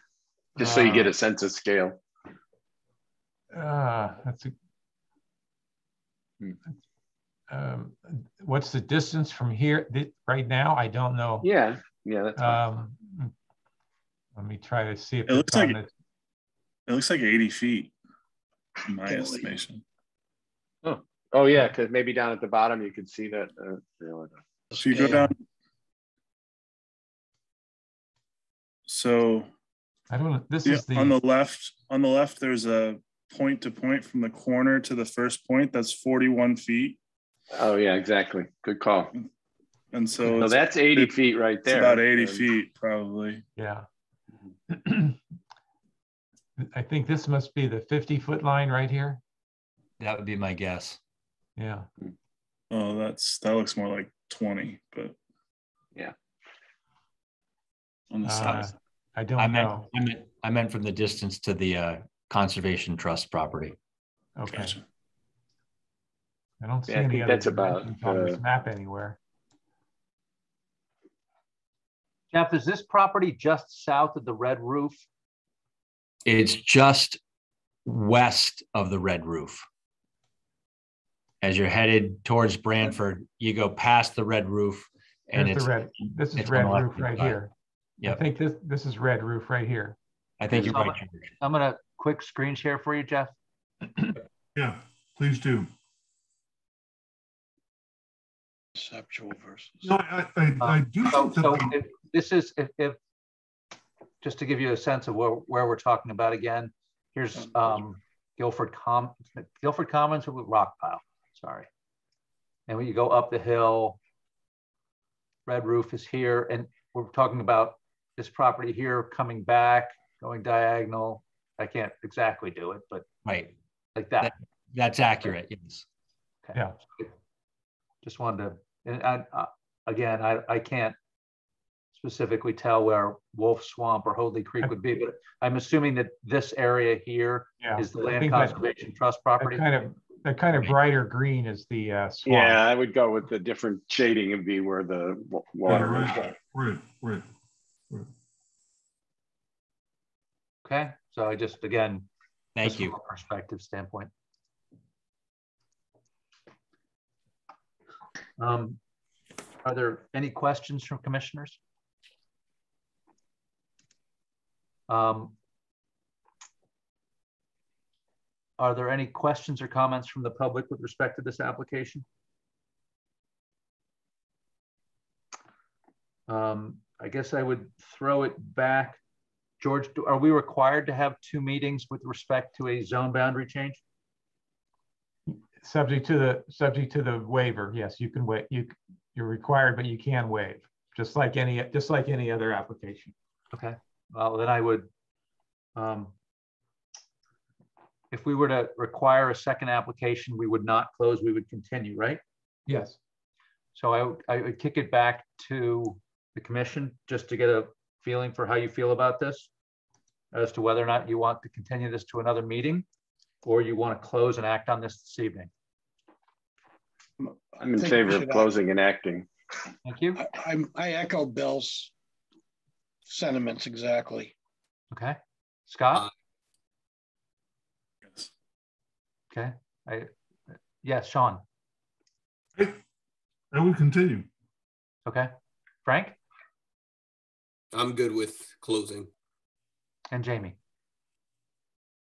S8: just so you get a uh, sense of scale.
S2: Uh, that's a, hmm. um, what's the distance from here right now? I don't know.
S8: Yeah, yeah, that's
S2: um, let me try to see if
S3: it looks like it. it looks like 80 feet in my estimation.
S8: Oh, Oh yeah, because maybe down at the bottom you could see that. Uh, you know,
S3: If you go down. So.
S2: I don't know. This
S3: yeah,
S2: is the
S3: on the left. On the left, there's a point to point from the corner to the first point. That's 41 feet.
S8: Oh yeah, exactly. Good call.
S3: And so,
S8: So that's 80
S3: it-
S8: feet right
S3: It's
S8: there.
S3: about 80
S8: And-
S3: feet, probably.
S2: Yeah. I think this must be the 50 foot line right here.
S14: That would be my guess.
S2: Yeah.
S3: Oh, that's that looks more like 20, but
S8: yeah.
S3: On the
S2: Uh,
S3: side.
S2: I don't
S14: I meant,
S2: know.
S14: I meant, I meant from the distance to the uh, Conservation Trust property.
S2: Okay. I don't see
S8: Yeah, I
S2: any
S8: think
S2: other
S8: that's about,
S2: dimensions on this
S8: uh,
S2: map anywhere.
S1: Jeff, is this property just south of the red roof?
S14: It's just west of the red roof. As you're headed towards Branford, you go past the red roof and
S2: Here's
S14: it's.
S2: the red, this is red roof right
S14: side.
S2: here. I think this, this is red roof right here.
S14: I think you're
S1: I'm
S14: right.
S1: I'm gonna quick screen share for you, Jeff.
S7: Yeah, please do.
S9: Conceptual versus.
S7: No, I, I, I do
S1: So,
S7: think that.
S1: so if this is, if, if, just to give you a sense of where, where we're talking about again, here's um, Guilford Com, Guilford Commons with Rock Pile, sorry. And when you go up the hill, red roof is here, and we're talking about this property here coming back, going diagonal. I can't exactly do it, but
S14: Right.
S1: like that.
S14: That's accurate. Yes.
S1: Okay.
S2: Yeah.
S1: Just wanted to, and I, uh, again, I, I can't specifically tell where Wolf Swamp or Hoadley Creek would be, but I'm assuming that this area here
S2: Yeah.
S1: is the Land Conservation Trust
S2: That
S1: property.
S2: kind of, that kind of brighter green is the uh, swamp.
S8: Yeah, I would go with the different shading and be where the wa-
S7: Yeah,
S8: water is.
S7: right, right, right. right.
S1: Okay, so I just, again.
S14: Thank
S1: just from
S14: you.
S1: a Perspective standpoint. Um, Are there any questions from commissioners? Um, Are there any questions or comments from the public with respect to this application? Um, I guess I would throw it back. George, do- are we required to have two meetings with respect to a zone boundary change?
S2: Subject to the, subject to the waiver, yes, you can wait, you, you're required, but you can waive, just like any, just like any other application.
S1: Okay, well, then I would, um, if we were to require a second application, we would not close, we would continue, right?
S2: Yes.
S1: So I, would- I would kick it back to the commission just to get a feeling for how you feel about this as to whether or not you want to continue this to another meeting or you want to close and act on this this evening.
S8: I'm in favor of
S9: should
S8: closing and acting.
S1: Thank you.
S9: I, I'm- I echo Bill's sentiments exactly.
S1: Okay, Scott? Uh, Okay, I, yes, Sean,
S7: I would continue.
S1: okay, Frank
S13: I'm good with closing.
S1: and Jamie.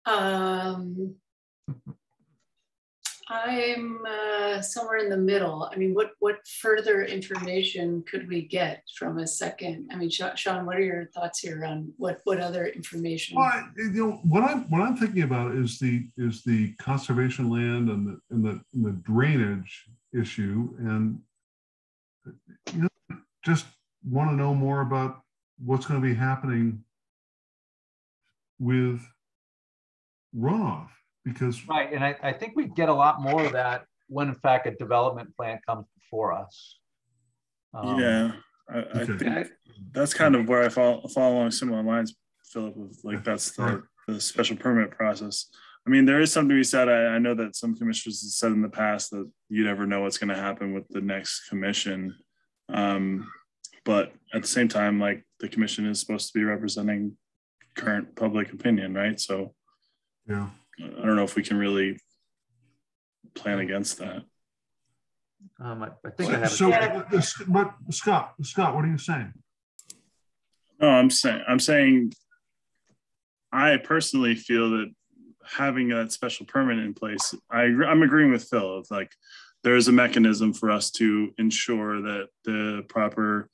S6: Um, I'm uh, somewhere in the middle. I mean, what what further information could we get from a second? I mean, Sean, what are your thoughts here on what what other information?
S7: Well, I- you know, what I'm, what I'm thinking about is the, is the conservation land and the, and the, and the drainage issue and you know, just want to know more about what's going to be happening with runoff because
S1: Right, and I, I think we get a lot more of that when in fact a development plan comes before us. Um,
S3: yeah, I, I
S7: Okay.
S3: think that's kind of where I follow, follow along similar lines, Philip. With like that's the, the special permit process. I mean, there is something to be said. I, I know that some commissioners have said in the past that you never know what's going to happen with the next commission. Um, but at the same time, like the commission is supposed to be representing current public opinion, right? So
S7: yeah.
S3: I don't know if we can really plan against that.
S1: Um, I, I think I have.
S7: So,
S1: a-
S7: but Scott, Scott, what are you saying?
S3: No, I'm saying I'm saying I personally feel that having that special permit in place, I, I'm agreeing with Phil of like, there's a mechanism for us to ensure that the proper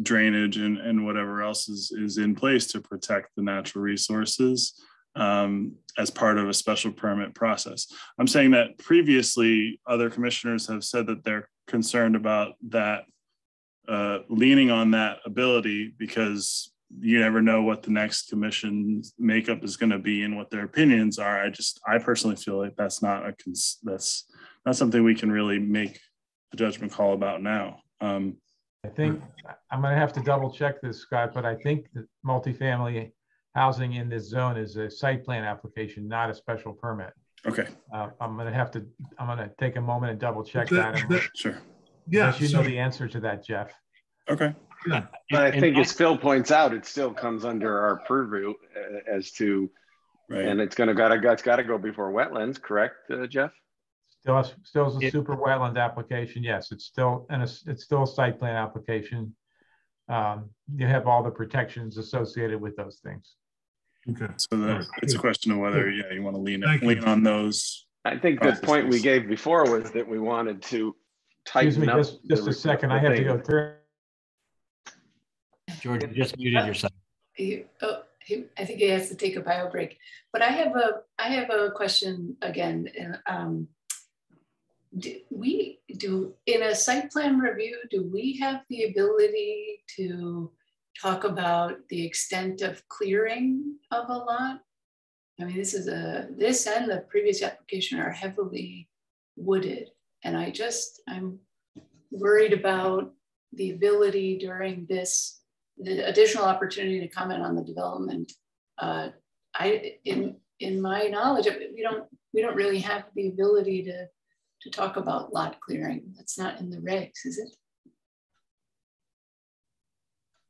S3: drainage and, and whatever else is, is in place to protect the natural resources um, as part of a special permit process. I'm saying that previously, other commissioners have said that they're concerned about that, uh, leaning on that ability because you never know what the next commission's makeup is going to be and what their opinions are. I just, I personally feel like that's not a, that's not something we can really make a judgment call about now. Um,
S2: I think, I'm gonna have to double check this, Scott, but I think that multifamily housing in this zone is a site plan application, not a special permit.
S3: Okay.
S2: Uh, I'm gonna have to, I'm gonna take a moment and double check
S7: That-
S2: that.
S7: that-
S3: Sure.
S7: Yeah,
S2: Unless you know
S7: so-
S2: the answer to that, Jeff.
S3: Okay.
S8: But I think as Phil points out, it still comes under our purview uh, as to, right. and it's gonna gotta, it's gotta go before wetlands, correct, uh, Jeff?
S2: Still, has- still is a super wetland application, yes, it's still, and it's, it's still a site plan application. Um, you have all the protections associated with those things.
S7: Okay.
S3: So that, it's a question of whether, yeah, you want to lean,
S7: Thank you.
S3: lean on those.
S8: I think the point we gave before was that we wanted to
S2: Excuse me,
S8: tighten up.
S2: just, just a second, I have to go through.
S14: George, you just muted yourself.
S6: He, oh, he, I think he has to take a bio break. But I have a, I have a question again. Um, do we do in a site plan review? Do we have the ability to talk about the extent of clearing of a lot? I mean, this is a this and the previous application are heavily wooded, and I just I'm worried about the ability during this the additional opportunity to comment on the development. Uh, I, in in my knowledge, we don't we don't really have the ability to to talk about lot clearing. That's not in the regs, is it?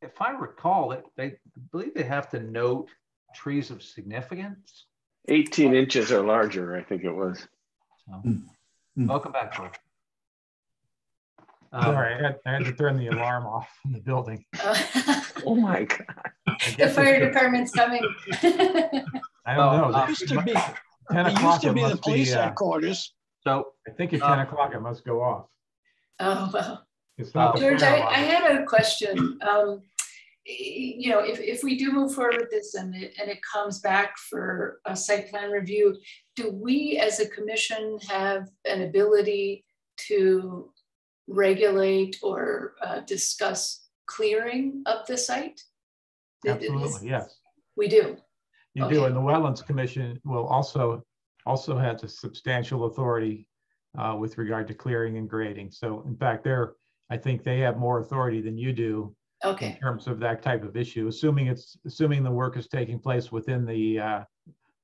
S1: If I recall it, they I believe they have to note trees of significance.
S8: 18 inches or larger, I think it was.
S1: So, Welcome back, George. Um,
S2: Sorry, I had, I had to turn the alarm off in the building.
S8: Oh my God.
S6: The fire department's coming.
S2: I don't know.
S1: um,
S9: Used to be,
S2: Ten
S9: it used
S2: o'clock
S9: to
S2: it
S9: be the police
S2: be, uh,
S9: headquarters.
S1: So
S2: I think at
S1: Um,
S2: ten o'clock it must go off.
S6: Oh, well.
S2: It's not the
S6: George, I. I had a question. Um, y- you know, if, if we do move forward with this and it, and it comes back for a site plan review, do we as a commission have an ability to regulate or uh, discuss clearing of the site? It- it is-
S2: Absolutely, yes.
S6: We do.
S2: You do, and the Wetlands Commission will also, also has a substantial authority uh, with regard to clearing and grading. So in fact, they're, I think they have more authority than you do in
S6: Okay,
S2: terms of that type of issue, assuming it's, assuming the work is taking place within the, uh,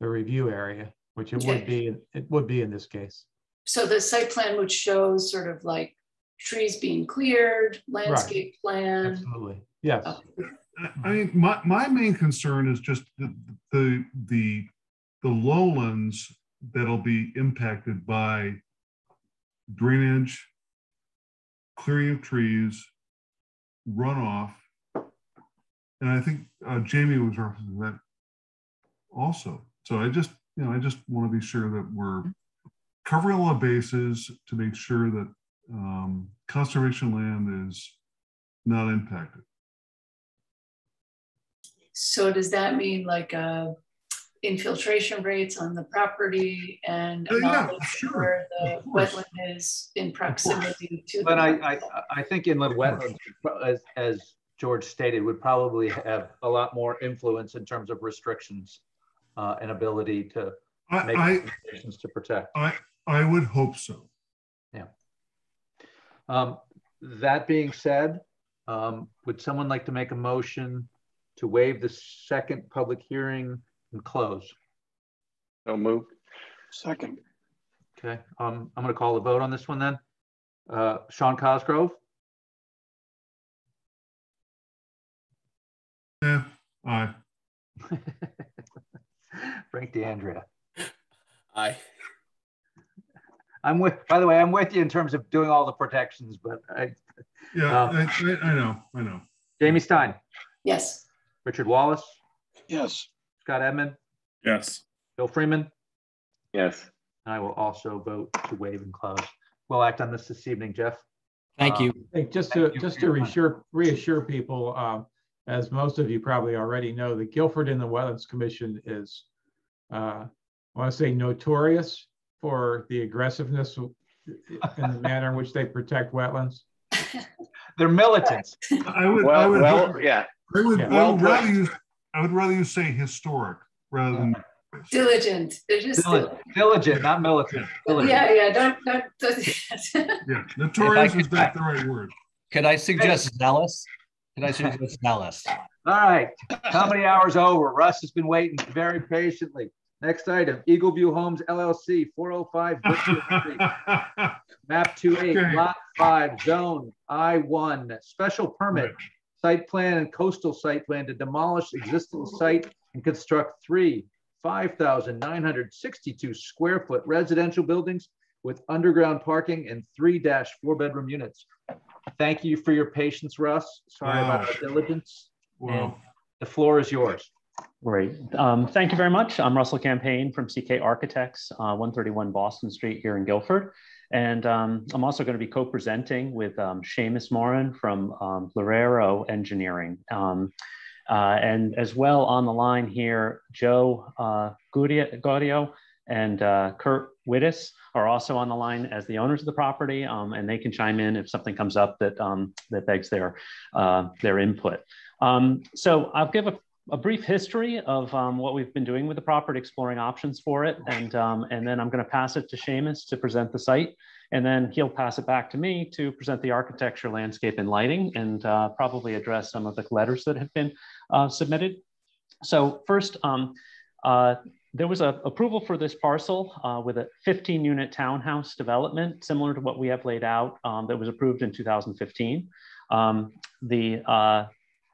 S2: the review area, which it would
S6: Okay.
S2: be, it would be in this case.
S6: so the site plan would show sort of like trees being cleared, landscape plan.
S2: Absolutely, yes.
S6: Oh,
S7: I mean, my, my main concern is just the, the, the, the lowlands that'll be impacted by drainage, clearing of trees, runoff. And I think uh, Jamie was referencing that also. So I just, you know, I just want to be sure that we're covering all the bases to make sure that um, conservation land is not impacted.
S6: So does that mean like uh, infiltration rates on the property and
S7: Uh, yeah,
S6: knowledge
S7: sure,
S6: where the
S7: of
S6: wetland is in proximity to
S1: But
S6: the
S1: I, I, I think inland wetlands, as, as George stated, would probably have a lot more influence in terms of restrictions uh, and ability to
S7: I-
S1: make
S7: I-
S1: decisions to protect.
S7: I, I would hope so.
S1: Yeah. Um, that being said, um, would someone like to make a motion to waive the second public hearing and close?
S8: So move.
S9: Second.
S1: Okay, um, I'm gonna call the vote on this one then. Uh, Sean Cosgrove,
S7: Yeah, aye.
S1: Frank DeAndrea.
S13: Aye.
S1: I'm with, by the way, I'm with you in terms of doing all the protections, but I,
S7: Yeah,
S1: Uh,
S7: I, I, I know, I know.
S1: Jamie Stein,
S6: Yes,
S1: Richard Wallace,
S9: Yes.
S1: Scott Edmund,
S3: Yes.
S1: Bill Freeman,
S8: Yes.
S1: and I will also vote to waive and close. We'll act on this this evening, Jeff.
S14: Thank you.
S2: Hey, just to, just to reassure, reassure people, um, as most of you probably already know, the Guilford and the Wetlands Commission is, uh, I want to say notorious for the aggressiveness in the manner in which they protect wetlands.
S1: They're militants.
S7: I would,
S8: Well,
S7: I would,
S8: well, yeah.
S7: I would,
S2: Yeah.
S7: I
S8: Well
S7: would
S8: put.
S7: rather use, I would rather you say historic rather than.
S6: Diligent. They're just
S1: Diligent, diligent, not militant. Diligent.
S6: Yeah, yeah. Don't don't. don't
S7: Yeah, notorious
S14: could-
S7: is not the right word.
S14: Could I suggest zealous? Could I suggest zealous?
S1: All right, comedy hour's over. Russ has been waiting very patiently. Next item, Eagle View Homes LLC, 405 Brookfield Street. Map 28,
S7: Okay.
S1: Lot 5, Zone I1, special permit, site plan and coastal site plan to demolish existing site and construct three 5,962 square foot residential buildings with underground parking and three dash four bedroom units. Thank you for your patience, Russ. Sorry about
S7: Wow.
S1: our diligence. And
S7: Wow.
S1: the floor is yours.
S12: Great. Um, thank you very much. I'm Russell Campagna from CK Architects, uh, 131 Boston Street here in Guilford. And um, I'm also going to be co-presenting with um, Seamus Moran from um, Loureiro Engineering. Um, uh, and as well on the line here, Joe uh, Gaudio and uh, Kurt Wittes are also on the line as the owners of the property, um, and they can chime in if something comes up that um, that begs their uh, their input. Um, so I'll give a, a brief history of um, what we've been doing with the property, exploring options for it, and um, and then I'm going to pass it to Seamus to present the site, and then he'll pass it back to me to present the architecture, landscape, and lighting, and uh, probably address some of the letters that have been uh, submitted. So first, um, uh, there was a approval for this parcel uh, with a 15 unit townhouse development, similar to what we have laid out um, that was approved in 2015. Um, the uh,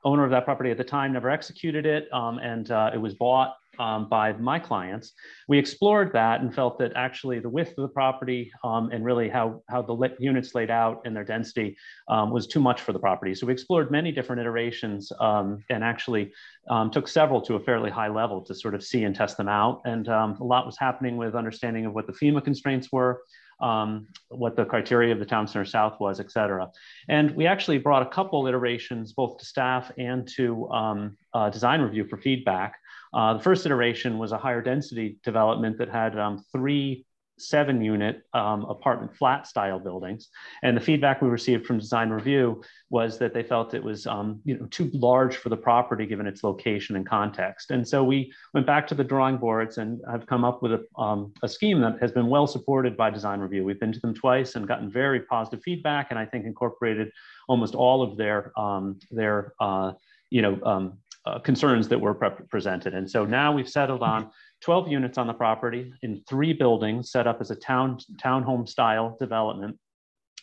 S12: owner of that property at the time never executed it um, and uh, it was bought um, by my clients. We explored that and felt that actually the width of the property um, and really how, how the lit units laid out and their density um, was too much for the property. So we explored many different iterations um, and actually um, took several to a fairly high level to sort of see and test them out. And a lot was happening with understanding of what the FEMA constraints were, um, what the criteria of the town center south was, et cetera. And we actually brought a couple iterations both to staff and to um, uh, design review for feedback. Uh, the first iteration was a higher density development that had um, three seven unit um, apartment flat style buildings. And the feedback we received from design review was that they felt it was um, you know, too large for the property given its location and context. And so we went back to the drawing boards and have come up with a, um, a scheme that has been well supported by design review. We've been to them twice and gotten very positive feedback and I think incorporated almost all of their, um, their uh, you know, um, uh, concerns that were pre presented. And so now we've settled on 12 units on the property in three buildings set up as a town townhome style development.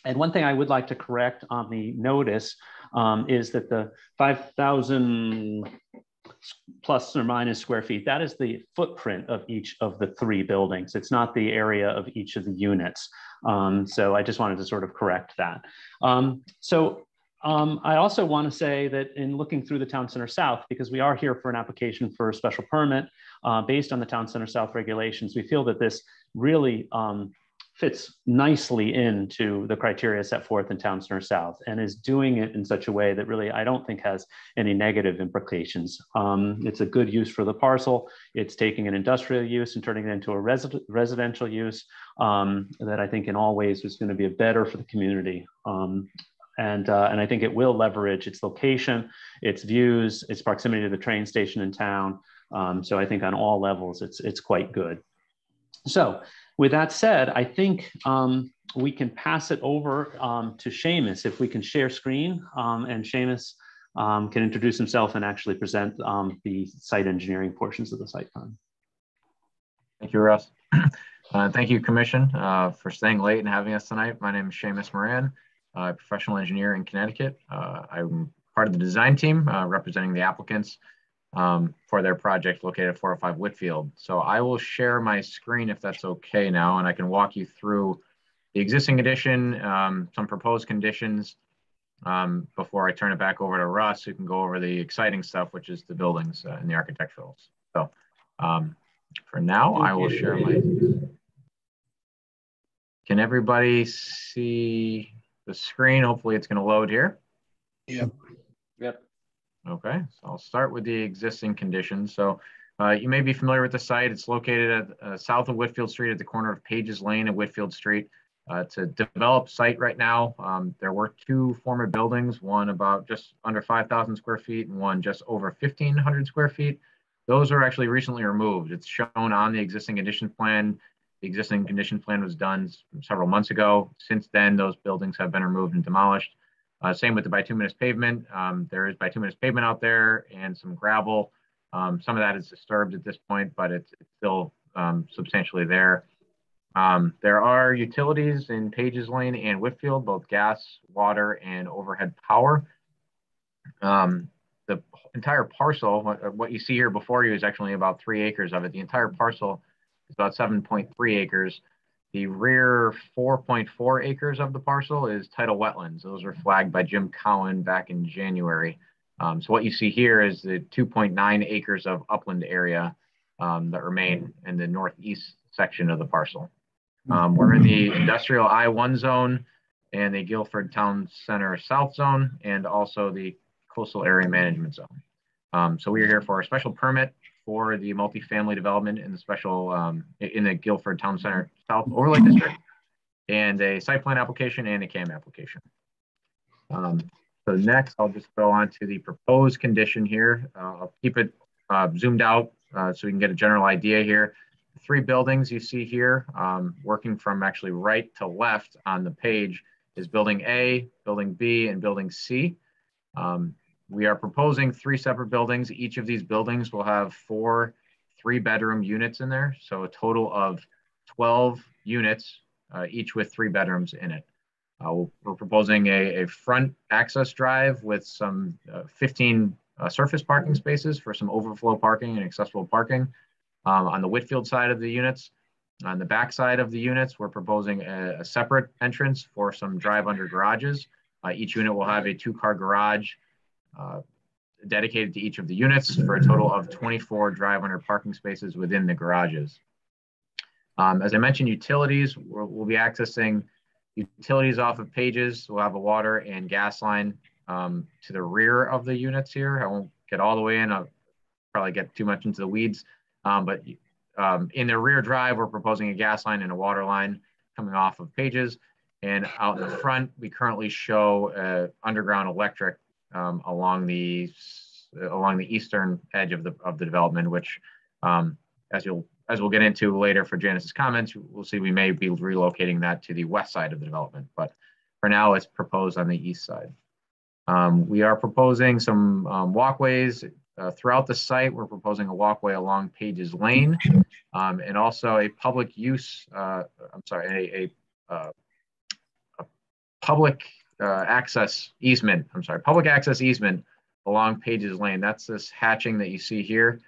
S12: And one thing I would like to correct on the notice um, is that the 5,000 plus or minus square feet, that is the footprint of each of the three buildings. It's not the area of each of the units. Um, so I just wanted to sort of correct that. Um, so um, I also want to say that in looking through the Town Center South, because we are here for an application for a special permit uh, based on the Town Center South regulations, we feel that this really um, fits nicely into the criteria set forth in Town Center South and is doing it in such a way that really I don't think has any negative implications. Um, it's a good use for the parcel. It's taking an industrial use and turning it into a resi residential use um, that I think in all ways is going to be a better for the community. Um, and uh, and I think it will leverage its location, its views, its proximity to the train station in town. Um, so I think on all levels, it's it's quite good. So with that said, I think um, we can pass it over um, to Seamus if we can share screen, um, and Seamus um, can introduce himself and actually present um, the site engineering portions of the site plan.
S22: Thank you, Russ. Uh, thank you, Commission, uh, for staying late and having us tonight. My name is Seamus Moran uh, professional engineer in Connecticut. Uh, I'm part of the design team uh, representing the applicants um, for their project located at 405 Whitfield. So I will share my screen if that's okay now, and I can walk you through the existing condition, um, some proposed conditions, um, before I turn it back over to Russ, who can go over the exciting stuff, which is the buildings uh, and the architecturals. So um, For now, I will share my. Can everybody see the screen? Hopefully it's going to load here.
S9: Yep.
S8: Yep.
S22: Okay, so I'll start with the existing conditions. So uh, you may be familiar with the site. It's located at uh, south of Whitfield Street at the corner of Pages Lane and Whitfield Street. Uh, it's a developed site right now. Um, there were two former buildings, one about just under 5,000 square feet and one just over 1,500 square feet. Those are actually recently removed. It's shown on the existing condition plan. The existing condition plan was done several months ago. Since then, those buildings have been removed and demolished. Uh, same with the bituminous pavement. Um, there is bituminous pavement out there and some gravel. Um, some of that is disturbed at this point, but it's, it's still um, substantially there. Um, there are utilities in Pages Lane and Whitfield, both gas, water, and overhead power. Um, the entire parcel, what, what, you see here before you is actually about three acres of it. The entire parcel is about 7.3 acres. The rear 4.4 acres of the parcel is tidal wetlands. Those were flagged by Jim Cowan back in January. Um, so what you see here is the 2.9 acres of upland area um, that remain in the northeast section of the parcel. Um, we're in the industrial I-1 zone and the Guilford Town Center South zone and also the coastal area management zone. Um, so we are here for a special permit for the multifamily development in the special um, in the Guilford Town Center South Overlay District and a site plan application and a CAM application. Um, so next, I'll just go on to the proposed condition here. Uh, I'll keep it uh, zoomed out uh, so we can get a general idea here three buildings you see here, um, working from actually right to left on the page, is Building A, Building B, and Building C. Um, we are proposing three separate buildings. Each of these buildings will have four three bedroom units in there. So a total of 12 units, uh, each with three bedrooms in it. Uh, we're proposing a, a, front access drive with some uh, 15 uh, surface parking spaces for some overflow parking and accessible parking. Um, on the Whitfield side of the units, on the back side of the units, we're proposing a, a separate entrance for some drive under garages. Uh, each unit will have a two car garage dedicated to each of the units for a total of 24 drive under parking spaces within the garages. Um, as I mentioned, utilities, we'll, we'll, be accessing utilities off of pages. We'll have a water and gas line um, to the rear of the units here. I won't get all the way in. I'll probably get too much into the weeds. Um, but um, in the rear drive, we're proposing a gas line and a water line coming off of pages. And out in the front, we currently show uh, underground electric um, along the along the eastern edge of the of the development, which, um, as you'll as we'll get into later for Janice's comments, we'll see we may be relocating that to the west side of the development. But for now, it's proposed on the east side. Um, we are proposing some um, walkways uh, throughout the site, we're proposing a walkway along Pages Lane um, and also a public use, uh, I'm sorry, a, a, uh, a public uh, access easement, I'm sorry, public access easement along Pages Lane. That's this hatching that you see here.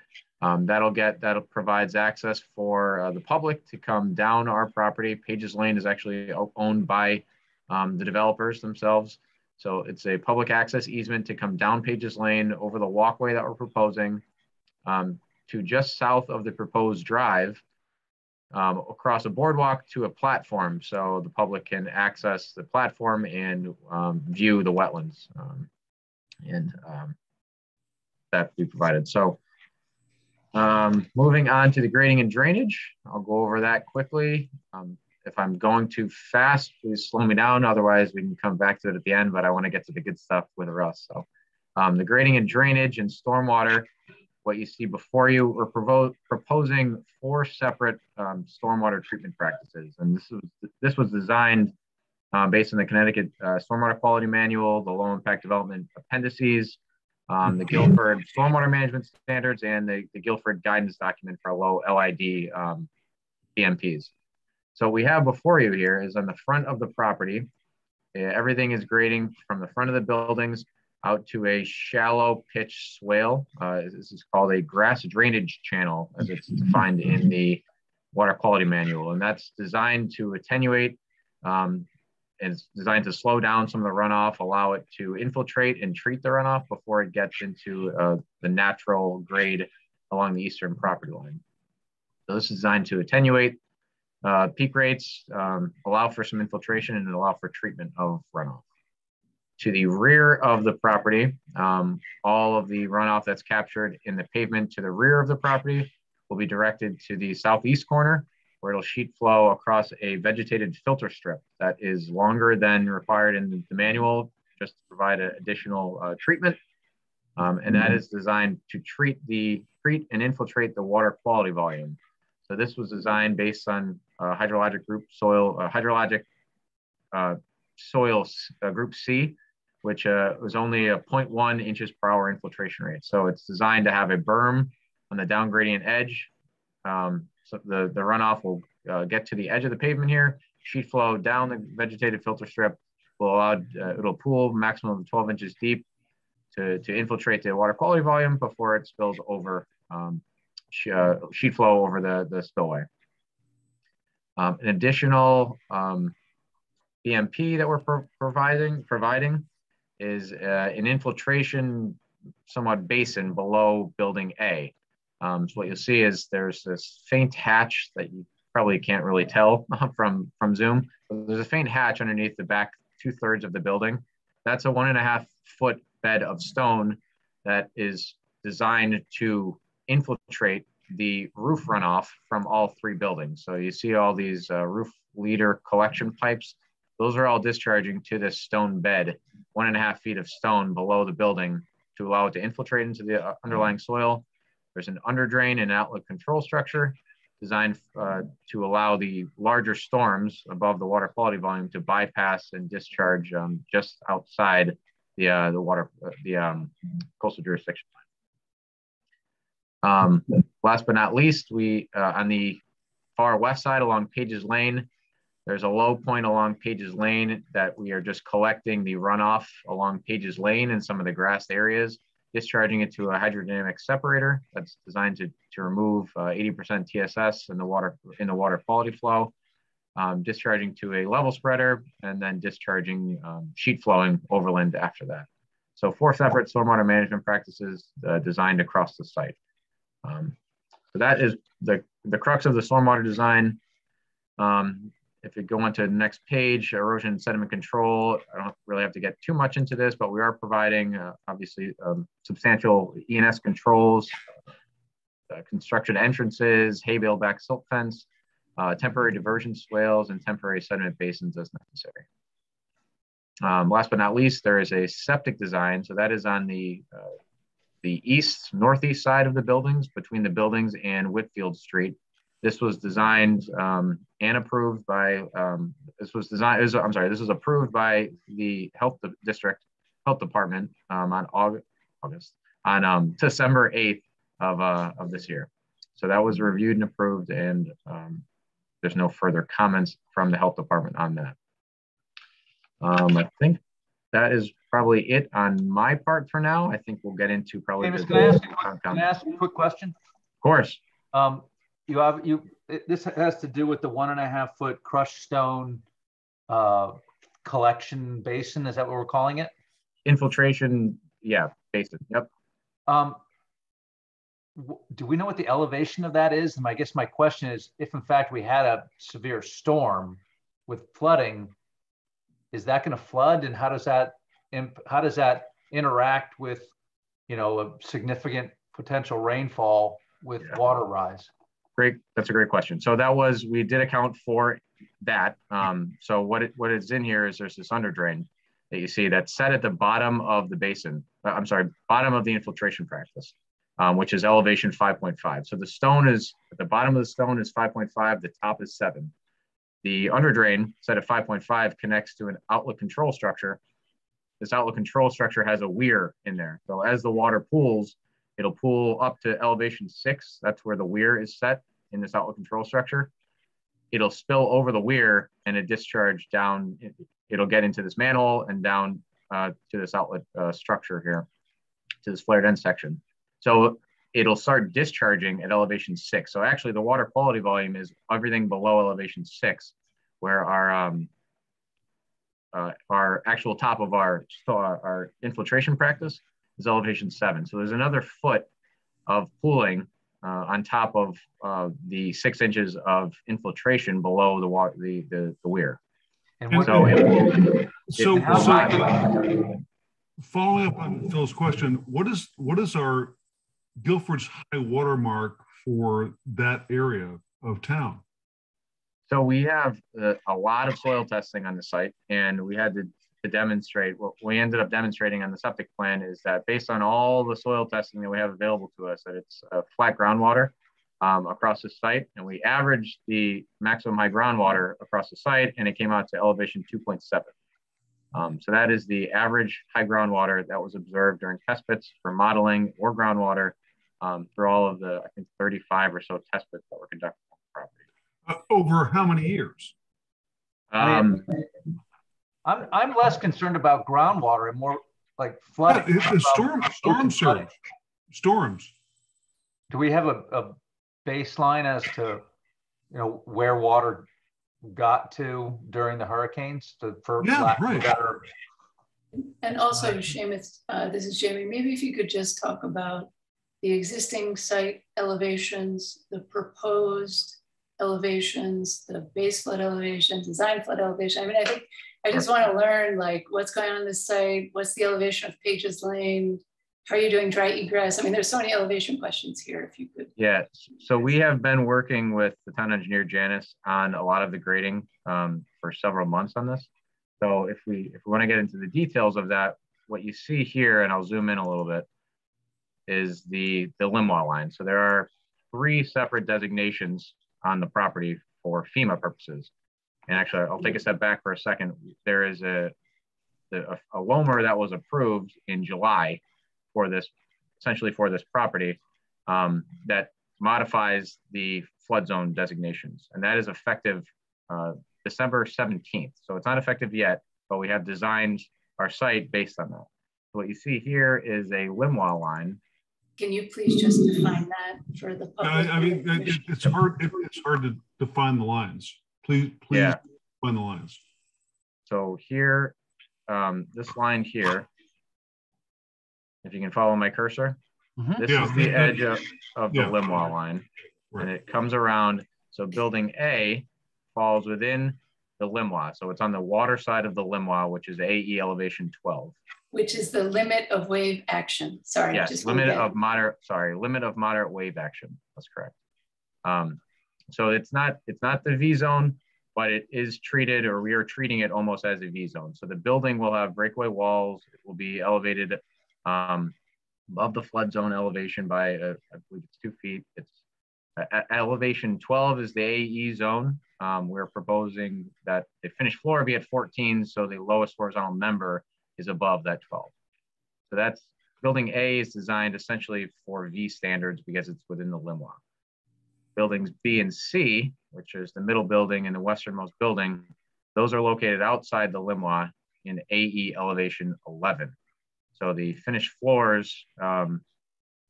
S22: Um, that'll get, that'll provides access for uh, the public to come down our property. Pages Lane is actually owned by um, the developers themselves. So it's a public access easement to come down Pages Lane over the walkway that we're proposing um, to just south of the proposed drive um, across a boardwalk to a platform so the public can access the platform and um, view the wetlands um, and um, that we provided. So um, moving on to the grading and drainage, I'll go over that quickly. If I'm going too fast, please slow me down. Otherwise, we can come back to it at the end, but I want to get to the good stuff with Russ. So the grading and drainage and stormwater, what you see before you, we're provo proposing four separate um, stormwater treatment practices. And this was, this was designed um, based on the Connecticut uh, Stormwater Quality Manual, the Low Impact Development Appendices, um, the Guilford Stormwater Management Standards, and the, the Guilford Guidance Document for low LID um, BMPs. So we have before you here is on the front of the property, uh, everything is grading from the front of the buildings out to a shallow pitch swale. Uh, this is called a grass drainage channel as it's defined in the water quality manual. And that's designed to attenuate um, and it's designed to slow down some of the runoff, allow it to infiltrate and treat the runoff before it gets into uh, the natural grade along the eastern property line. So this is designed to attenuate uh, peak rates, um, allow for some infiltration, and allow for treatment of runoff. To the rear of the property, um, all of the runoff that's captured in the pavement to the rear of the property will be directed to the southeast corner, where it'll sheet flow across a vegetated filter strip that is longer than required in the manual, just to provide additional uh, treatment. Um, and that is designed to treat the treat and infiltrate the water quality volume. So this was designed based on uh, hydrologic group soil, uh, hydrologic uh, soil uh, group C, which uh, was only a 0.1 inches per hour infiltration rate. So it's designed to have a berm on the down gradient edge. Um, so the, the runoff will uh, get to the edge of the pavement here, sheet flow down the vegetated filter strip, will allow, it'll pool maximum of 12 inches deep to, to infiltrate the water quality volume before it spills over um, uh, sheet flow over the, the spillway. Um, an additional um, BMP that we're pro providing, providing is uh, an infiltration somewhat basin below building A. Um, so what you'll see is there's this faint hatch that you probably can't really tell from, from Zoom. There's a faint hatch underneath the back two thirds of the building. That's a one and a half foot bed of stone that is designed to infiltrate the roof runoff from all three buildings. So you see all these uh, roof leader collection pipes. Those are all discharging to this stone bed, one and a half feet of stone below the building to allow it to infiltrate into the uh, underlying soil. There's an under drain and outlet control structure designed uh, to allow the larger storms above the water quality volume to bypass and discharge um, just outside the, uh, the water, uh, the um, coastal jurisdiction um, last but not least, we uh, on the far west side along Pages Lane, there's a low point along Pages Lane that we are just collecting the runoff along Pages Lane and some of the grassed areas, discharging it to a hydrodynamic separator that's designed to, to remove 80% uh, TSS in the water in the water quality flow, um, discharging to a level spreader, and then discharging um, sheet flowing overland after that. So four separate stormwater management practices uh, designed across the site. Um, so that is the, the crux of the stormwater design. Um, if you go on to the next page, erosion sediment control, I don't really have to get too much into this, but we are providing uh, obviously um, substantial E&S controls, uh, construction entrances, hay bale back silt fence, uh, temporary diversion swales, and temporary sediment basins as necessary. Um, last but not least, there is a septic design. So that is on the uh, the east, northeast side of the buildings between the buildings and Whitfield Street. This was designed um, and approved by, um, this was designed, was, I'm sorry, this was approved by the health district, health department um, on August, August on um, December 8th of, uh, of this year. So that was reviewed and approved and um, there's no further comments from the health department on that. Um, I think that is probably it on my part for now. I think we'll get into probably.
S1: Amos, can, I ask, can I ask a quick question?
S22: Of course.
S1: Um, you have you. This has to do with the one and a half foot crushed stone uh, collection basin. Is that what we're calling it?
S22: Infiltration. Yeah, basin. Yep.
S1: Um, do we know what the elevation of that is? And I guess my question is, if in fact we had a severe storm with flooding, is that going to flood and how does that how does that interact with you know a significant potential rainfall with yeah. water rise
S22: great that's a great question so that was we did account for that um, so what it, what is in here is there's this under drain that you see that's set at the bottom of the basin uh, i'm sorry bottom of the infiltration practice um, which is elevation 5.5 so the stone is at the bottom of the stone is 5.5 the top is 7 the underdrain set at 5.5 connects to an outlet control structure. This outlet control structure has a weir in there. So as the water pools, it'll pull up to elevation six. That's where the weir is set in this outlet control structure. It'll spill over the weir and it discharge down. It'll get into this manhole and down uh, to this outlet uh, structure here, to this flared end section. So it'll start discharging at elevation six. So actually the water quality volume is everything below elevation six, where our, um, uh, our actual top of our, our infiltration practice is elevation seven. So there's another foot of pooling uh, on top of uh, the six inches of infiltration below the water, the, the, the weir.
S1: And what-
S22: so, it,
S7: So,
S22: it-
S7: so following up on Phil's question, what is, what is our Guilford's high water mark for that area of town?
S22: So we have uh, a lot of soil testing on the site, and we had to, to demonstrate what we ended up demonstrating on the septic plan is that based on all the soil testing that we have available to us, that it's uh, flat groundwater um, across the site, and we averaged the maximum high groundwater across the site, and it came out to elevation 2.7. Um, so that is the average high groundwater that was observed during test pits for modeling or groundwater um, through all of the, I think, 35 or so test pits that were conducted on the property.
S7: Uh, over how many years?
S22: Um,
S1: I'm, I'm less concerned about groundwater and more like
S7: Yeah,
S1: flooding.
S7: it- it's storm, storm surge, storms.
S1: Do we have a, a baseline as to, you know, where water got to during the hurricanes to, for
S7: Yeah,
S1: lack
S7: right.
S1: better?
S6: And also, Seamus, uh, this is Jamie, maybe if you could just talk about the existing site elevations, the proposed elevations, the base flood elevation, design flood elevation. I mean, I think, I just want to learn like what's going on this site, what's the elevation of Pages Lane? How are you doing dry egress? I mean, there's so many elevation questions here, if you could.
S22: Yeah, so we have been working with the town engineer Janice on a lot of the grading um, for several months on this. So if we if we want to get into the details of that, what you see here, and I'll zoom in a little bit, is the the Limwa line. So there are three separate designations on the property for FEMA purposes. And actually, I'll take a step back for a second. There is a a, a LOMR that was approved in July for this, essentially for this property, um, that modifies the flood zone designations. And that is effective uh, December 17th. So it's not effective yet, but we have designed our site based on that. So what you see here is a Limwa line.
S6: Can you please just define that for the
S7: I,
S6: public?
S7: I mean, it- it- it's hard, it- it's hard to define the lines. Please, please
S22: Yeah.
S7: define the lines.
S22: So here, um, this line here, if you can follow my cursor,
S1: Mhm.
S22: this
S7: Yeah.
S22: is the edge of, of the
S7: Yeah.
S22: Limwa line. And it comes around, so building A falls within the Limwa. So it's on the water side of the Limwa, which is AE elevation 12.
S6: Which is the limit of wave action. Sorry.
S22: Yes,
S6: just
S22: limit of moderate, sorry, limit of moderate wave action. That's correct. Um, so it's not, it's not the V zone, but it is treated, or we are treating it almost as a V zone. So the building will have breakaway walls, it will be elevated um, above the flood zone elevation by, uh, I believe it's two feet. It's uh, elevation 12 is the AE zone. Um, we're proposing that the finished floor be at 14, so the lowest horizontal member is above that 12. So that's building A is designed essentially for V standards because it's within the Limwa. Buildings B and C, which is the middle building and the westernmost building, those are located outside the Limwa in AE elevation 11. So the finished floors um,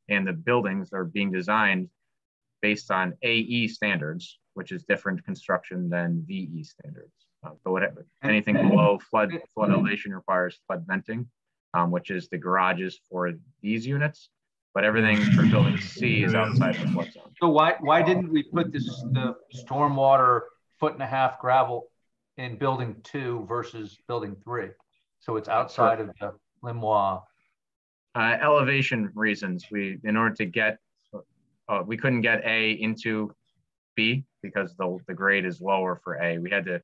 S22: and the buildings are being designed based on AE standards, which is different construction than VE standards. Uh, so whatever, anything below flood flood elevation requires flood venting, um, which is the garages for these units. But everything for building C is outside the flood zone.
S1: So why, why didn't we put this, the stormwater foot and a half gravel in building two versus building three? So it's outside of the Limwa.
S22: Uh, elevation reasons, we, in order to get, uh, we couldn't get A into B because the, the grade is lower for A. We had to,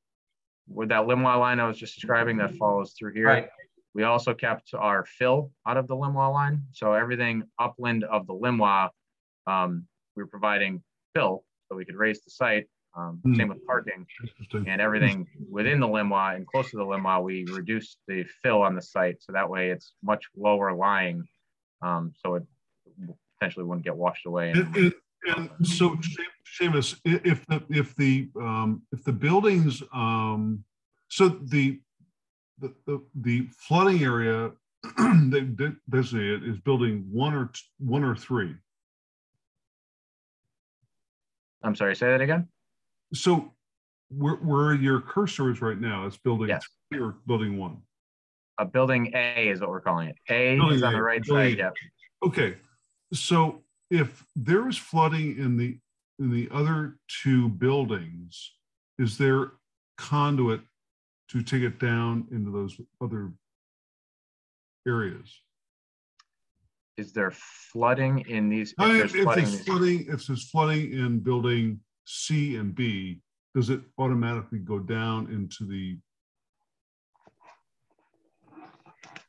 S22: with that Limwa line I was just describing that follows through here.
S1: Right.
S22: We also kept our fill out of the Limwa line. So everything upland of the Limwa, um, we were providing fill so we could raise the site. Um,
S7: Hmm.
S22: Same with parking and everything within the Limwa and close to the Limwa, we reduced the fill on the site. So that way it's much lower lying. Um, so it potentially wouldn't get washed away.
S7: And, and- and so Se- Seamus, if the, if the, um, if the buildings, um, so the, the, the- the flooding area, they de- designate is building one or, one or three.
S22: I'm sorry, say that again?
S7: So where, where your cursor is right now, it's building
S22: Yes.
S7: three or building one?
S22: Uh, building A is what we're calling it. A
S7: Building
S22: is on
S7: A,
S22: the right
S7: building
S22: side, yep.
S7: Okay, so if there is flooding in the in the other two buildings, is there conduit to take it down into those other areas?
S22: Is there flooding in these?
S7: I mean,
S22: there's
S7: if
S22: flooding
S7: there's flooding, if there's flooding in building C and B, does it automatically go down into the,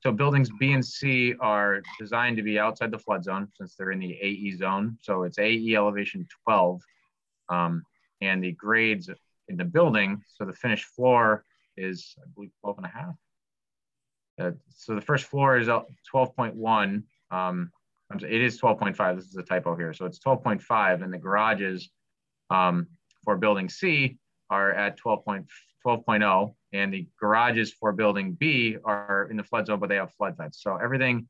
S22: So buildings B and C are designed to be outside the flood zone since they're in the AE zone. So it's AE elevation 12. Um, and the grades in the building, so the finished floor is, I believe, 12 and a half. Uh, so the first floor is out 12.1. Um, it is 12.5. This is a typo here. So it's 12.5 and the garages um, for building C are at 12.5 12.0 and the garages for building B are in the flood zone, but they have flood vents. So everything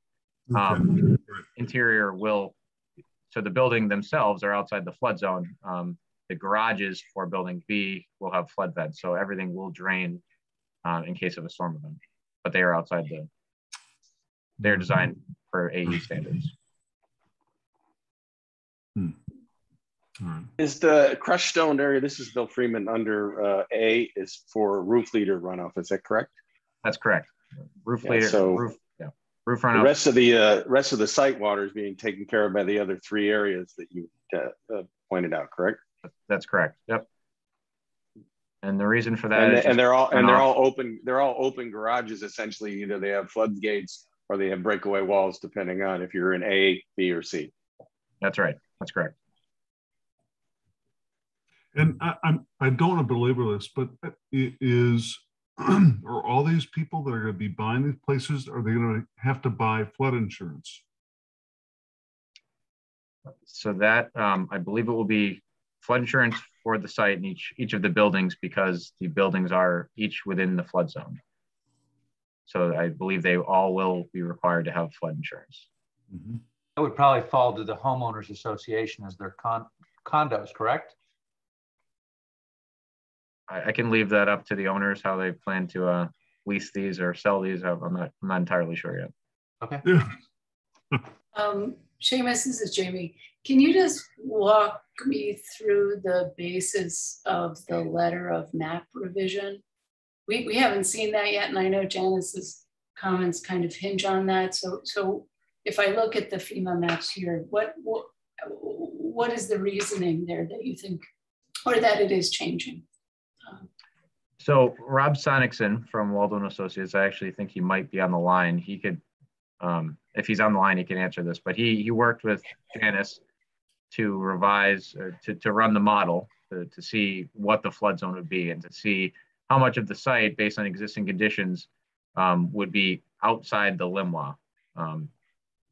S22: um, interior will, so the building themselves are outside the flood zone. Um, the garages for building B will have flood vents. So everything will drain uh, in case of a storm event, but they are outside the, they're designed for AE standards.
S8: Is the crushed stone area, this is Bill Freeman under uh, A is for roof leader runoff, is that correct?
S22: That's correct. Roof
S8: Yeah,
S22: leader,
S8: so-
S22: roof, yeah, roof runoff.
S8: The rest of the, uh, rest of the site water is being taken care of by the other three areas that you uh, uh, pointed out, correct?
S22: That's correct. Yep. And the reason for that
S8: And,
S22: is
S8: and they're all, and they're all open, they're all open garages essentially, either they have floodgates or they have breakaway walls depending on if you're in A, B, or C.
S22: That's right. That's correct.
S7: and I, I'm, I don't want to belabor this, but it is, are all these people that are going to be buying these places, are they going to have to buy flood insurance?
S22: So that, um, I believe it will be flood insurance for the site and each, each of the buildings because the buildings are each within the flood zone. So I believe they all will be required to have flood insurance.
S1: That would probably fall to the homeowners association as their con- condos, correct?
S22: I, I can leave that up to the owners, how they plan to, uh, lease these or sell these. I'm not, I'm not entirely sure yet.
S1: Okay.
S6: Um, Seamus, this is Jamie. Can you just walk me through the basis of the letter of map revision? We, we haven't seen that yet, and I know Janice's comments kind of hinge on that. So, so if I look at the FEMA maps here, what, what, what is the reasoning there that you think, or that it is changing?
S22: Um, so Rob Sonicson from Waldo and Associates, I actually think he might be on the line. He could, um, if he's on the line, he can answer this. But he he worked with Janice to revise or to, to run the model to, to see what the flood zone would be and to see how much of the site, based on existing conditions, um, would be outside the LIMWA. Um,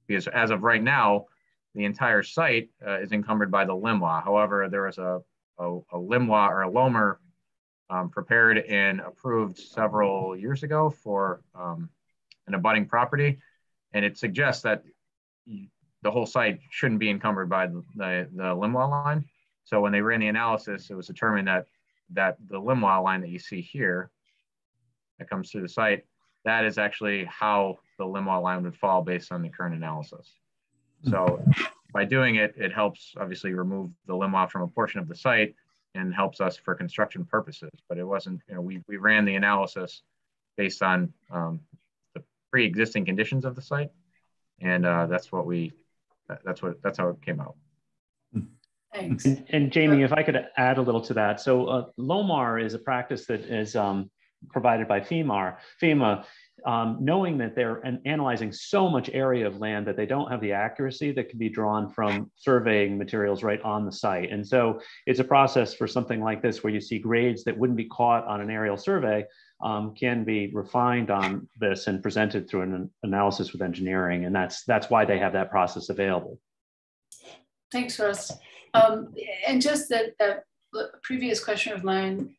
S22: because as of right now, the entire site uh, is encumbered by the LIMWA. However, there was a, a, a LIMWA or a LOMR um, prepared and approved several years ago for um, an abutting property. And it suggests that the whole site shouldn't be encumbered by the, the, the LIMWA line. So when they ran the analysis, it was determined that that the LIMWA line that you see here that comes through the site, that is actually how the LIMWA line would fall based on the current analysis. So by doing it, it helps obviously remove the LIMWA from a portion of the site and helps us for construction purposes. But it wasn't, you know, we, we ran the analysis based on um, pre-existing conditions of the site. And uh, that's what we that's what, that's how it came out.
S6: Thanks.
S12: And, and Jamie, if I could add a little to that. So uh, LOMR is a practice that is um, provided by FEMAR. FEMA, um, knowing that they're an- analyzing so much area of land that they don't have the accuracy that can be drawn from surveying materials right on the site. And so it's a process for something like this where you see grades that wouldn't be caught on an aerial survey um, can be refined on this and presented through an analysis with engineering. And that's, that's why they have that process available.
S6: Thanks, Russ. Um, and just that, that previous question of mine,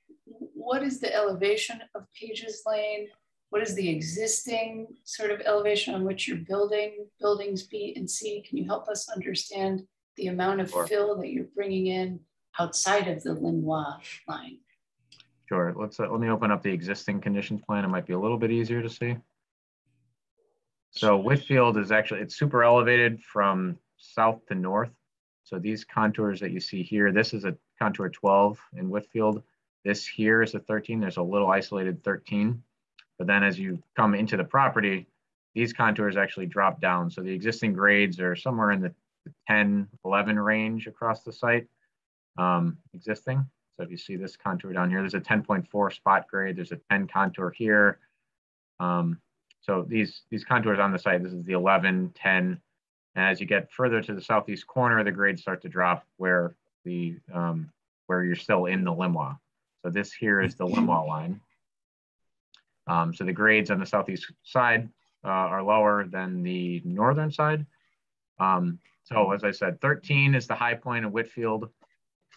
S6: what is the elevation of Pages Lane? What is the existing sort of elevation on which you're building buildings B and C? Can you help us understand the amount of
S22: Sure.
S6: fill that you're bringing in outside of the Limwa line?
S22: Sure, let's, uh, let me open up the existing conditions plan. It might be a little bit easier to see. So Whitfield is actually, it's super elevated from south to north. so these contours that you see here, this is a contour 12 in Whitfield. This here is a 13. There's a little isolated 13. But then as you come into the property, these contours actually drop down. So the existing grades are somewhere in the 10, 11 range across the site um, existing. So if you see this contour down here, there's a 10.4 spot grade. There's a 10 contour here. Um, so these, these contours on the site, this is the 11, 10. And as you get further to the southeast corner, the grades start to drop where the um, where you're still in the limwa. So this here is the limwa line. Um, so the grades on the southeast side uh, are lower than the northern side. Um, so as I said, 13 is the high point of Whitfield.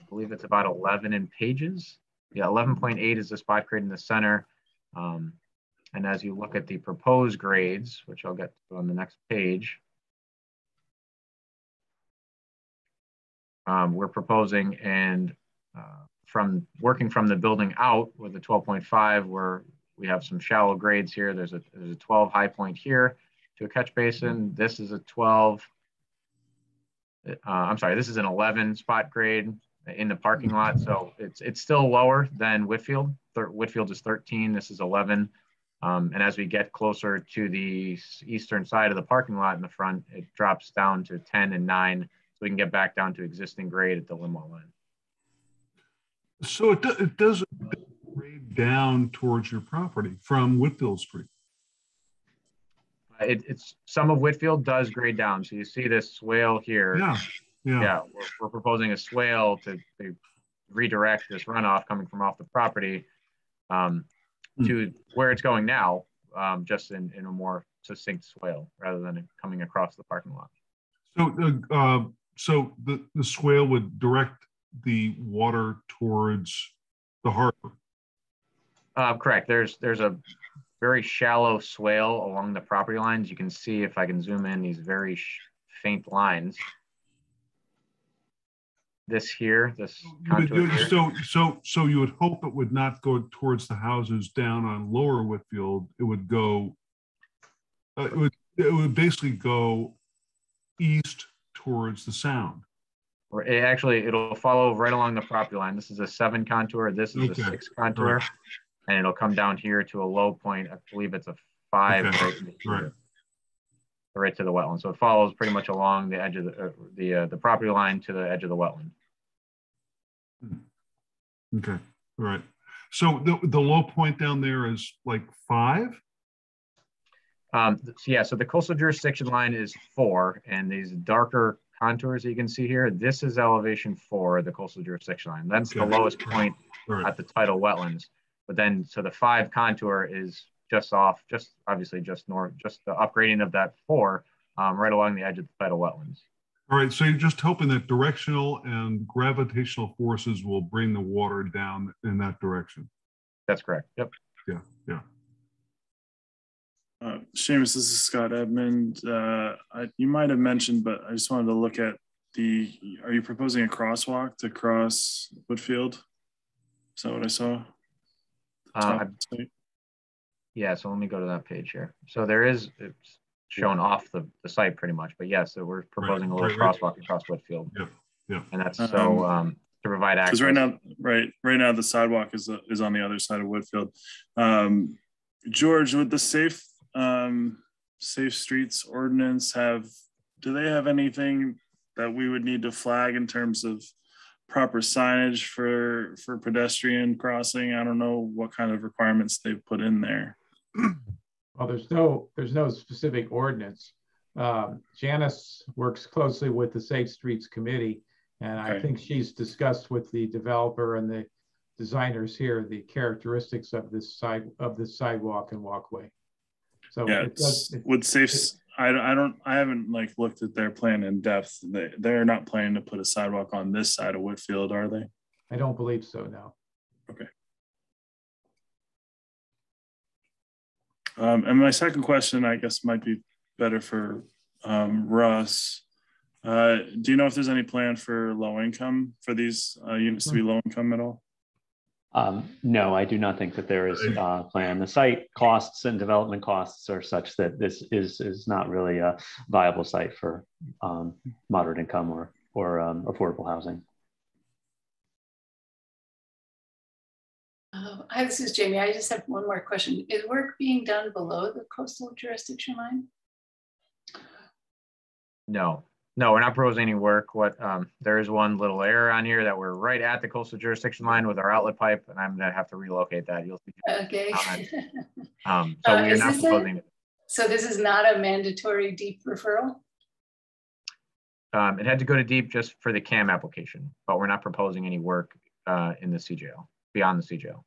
S22: I believe it's about 11 in pages. Yeah, 11.8 is the spot grade in the center. Um, and as you look at the proposed grades, which I'll get to on the next page, um, we're proposing and uh, from working from the building out with a 12.5, where we have some shallow grades here. There's a, there's a 12 high point here to a catch basin. This is a 12. Uh, I'm sorry, this is an 11 spot grade in the parking lot. So it's it's still lower than Whitfield. Whitfield is 13. This is 11. Um, and as we get closer to the eastern side of the parking lot in the front, it drops down to 10 and 9. So we can get back down to existing grade at the limwa line.
S7: So it, do, it does grade down towards your property from Whitfield Street.
S22: It, it's some of Whitfield does grade down. So you see this swale here.
S7: Yeah. Yeah.
S22: yeah we're, we're proposing a swale to, to, redirect this runoff coming from off the property um, mm. to where it's going now, um, just in, in a more succinct swale rather than it coming across the parking lot.
S7: So, uh, uh, so the, the swale would direct the water towards the harbor.
S22: Uh, correct. There's there's a very shallow swale along the property lines. You can see if I can zoom in these very faint lines. This here, this
S7: here. So so so you would hope it would not go towards the houses down on Lower Whitfield. It would go. Uh, it would it would basically go east towards the sound.
S22: It actually, it'll follow right along the property line. This is a seven contour. This is okay. a six contour. Right. And it'll come down here to a low point. I believe it's a five okay. right, right. to the wetland. So it follows pretty much along the edge of the, uh, the, uh, the property line to the edge of the wetland.
S7: Hmm. Okay. All right. So the, the low point down there is like five?
S22: Um, so yeah, so the coastal jurisdiction line is four, and these darker contours that you can see here, this is elevation four, the coastal jurisdiction line. That's okay. the lowest point right. at the tidal wetlands. But then, so the five contour is just off, just obviously just north, just the upgrading of that four um, right along the edge of the tidal wetlands.
S7: All right, so you're just hoping that directional and gravitational forces will bring the water down in that direction.
S22: That's correct. Yep.
S7: Yeah, yeah.
S3: Uh, Seamus, this is Scott Edmund. Uh, I, you might have mentioned, but I just wanted to look at the. Are you proposing a crosswalk to cross Woodfield? Is that what I saw?
S22: Uh, yeah, so let me go to that page here. So there is it's shown off the, the site pretty much, but yes, so we're proposing right, a little right, crosswalk right. across Whitfield.
S7: Yeah, yeah.
S22: And that's so um, um, to provide access.
S3: Because right now, right, right now the sidewalk is is on the other side of Whitfield. Um, George, with the safe um, safe streets ordinance have, do they have anything that we would need to flag in terms of proper signage for, for pedestrian crossing? I don't know what kind of requirements they've put in there.
S2: Well, there's no, there's no specific ordinance. Um, Janice works closely with the Safe Streets Committee, and. I think she's discussed with the developer and the designers here the characteristics of this side of this sidewalk and walkway.
S3: So yeah, it does, it, with safe, it, I, I don't, I haven't like looked at their plan in depth. They, they're not planning to put a sidewalk on this side of Whitfield, are they?
S2: I don't believe so, no.
S3: Okay. Um, and my second question, I guess, might be better for um, Russ. Uh, do you know if there's any plan for low income for these uh, units to be low income at all?
S12: Um, no, I do not think that there is a plan. The site costs and development costs are such that this is is not really a viable site for um, moderate income or or um, affordable housing.
S6: Uh, hi, this is Jamie. I just have one more question. Is work being done below the coastal jurisdiction line?
S22: No, no, we're not proposing any work. What um, there is one little error on here that we're right at the coastal jurisdiction line with our outlet pipe, and I'm gonna have to relocate that. You'll see.
S6: Okay.
S22: Um, so
S6: Uh,
S22: we're not
S6: this a-
S22: proposing.
S6: So this is not a mandatory DEEP referral?
S22: Um, it had to go to DEEP just for the CAM application, but we're not proposing any work uh, in the CJL beyond the CJL.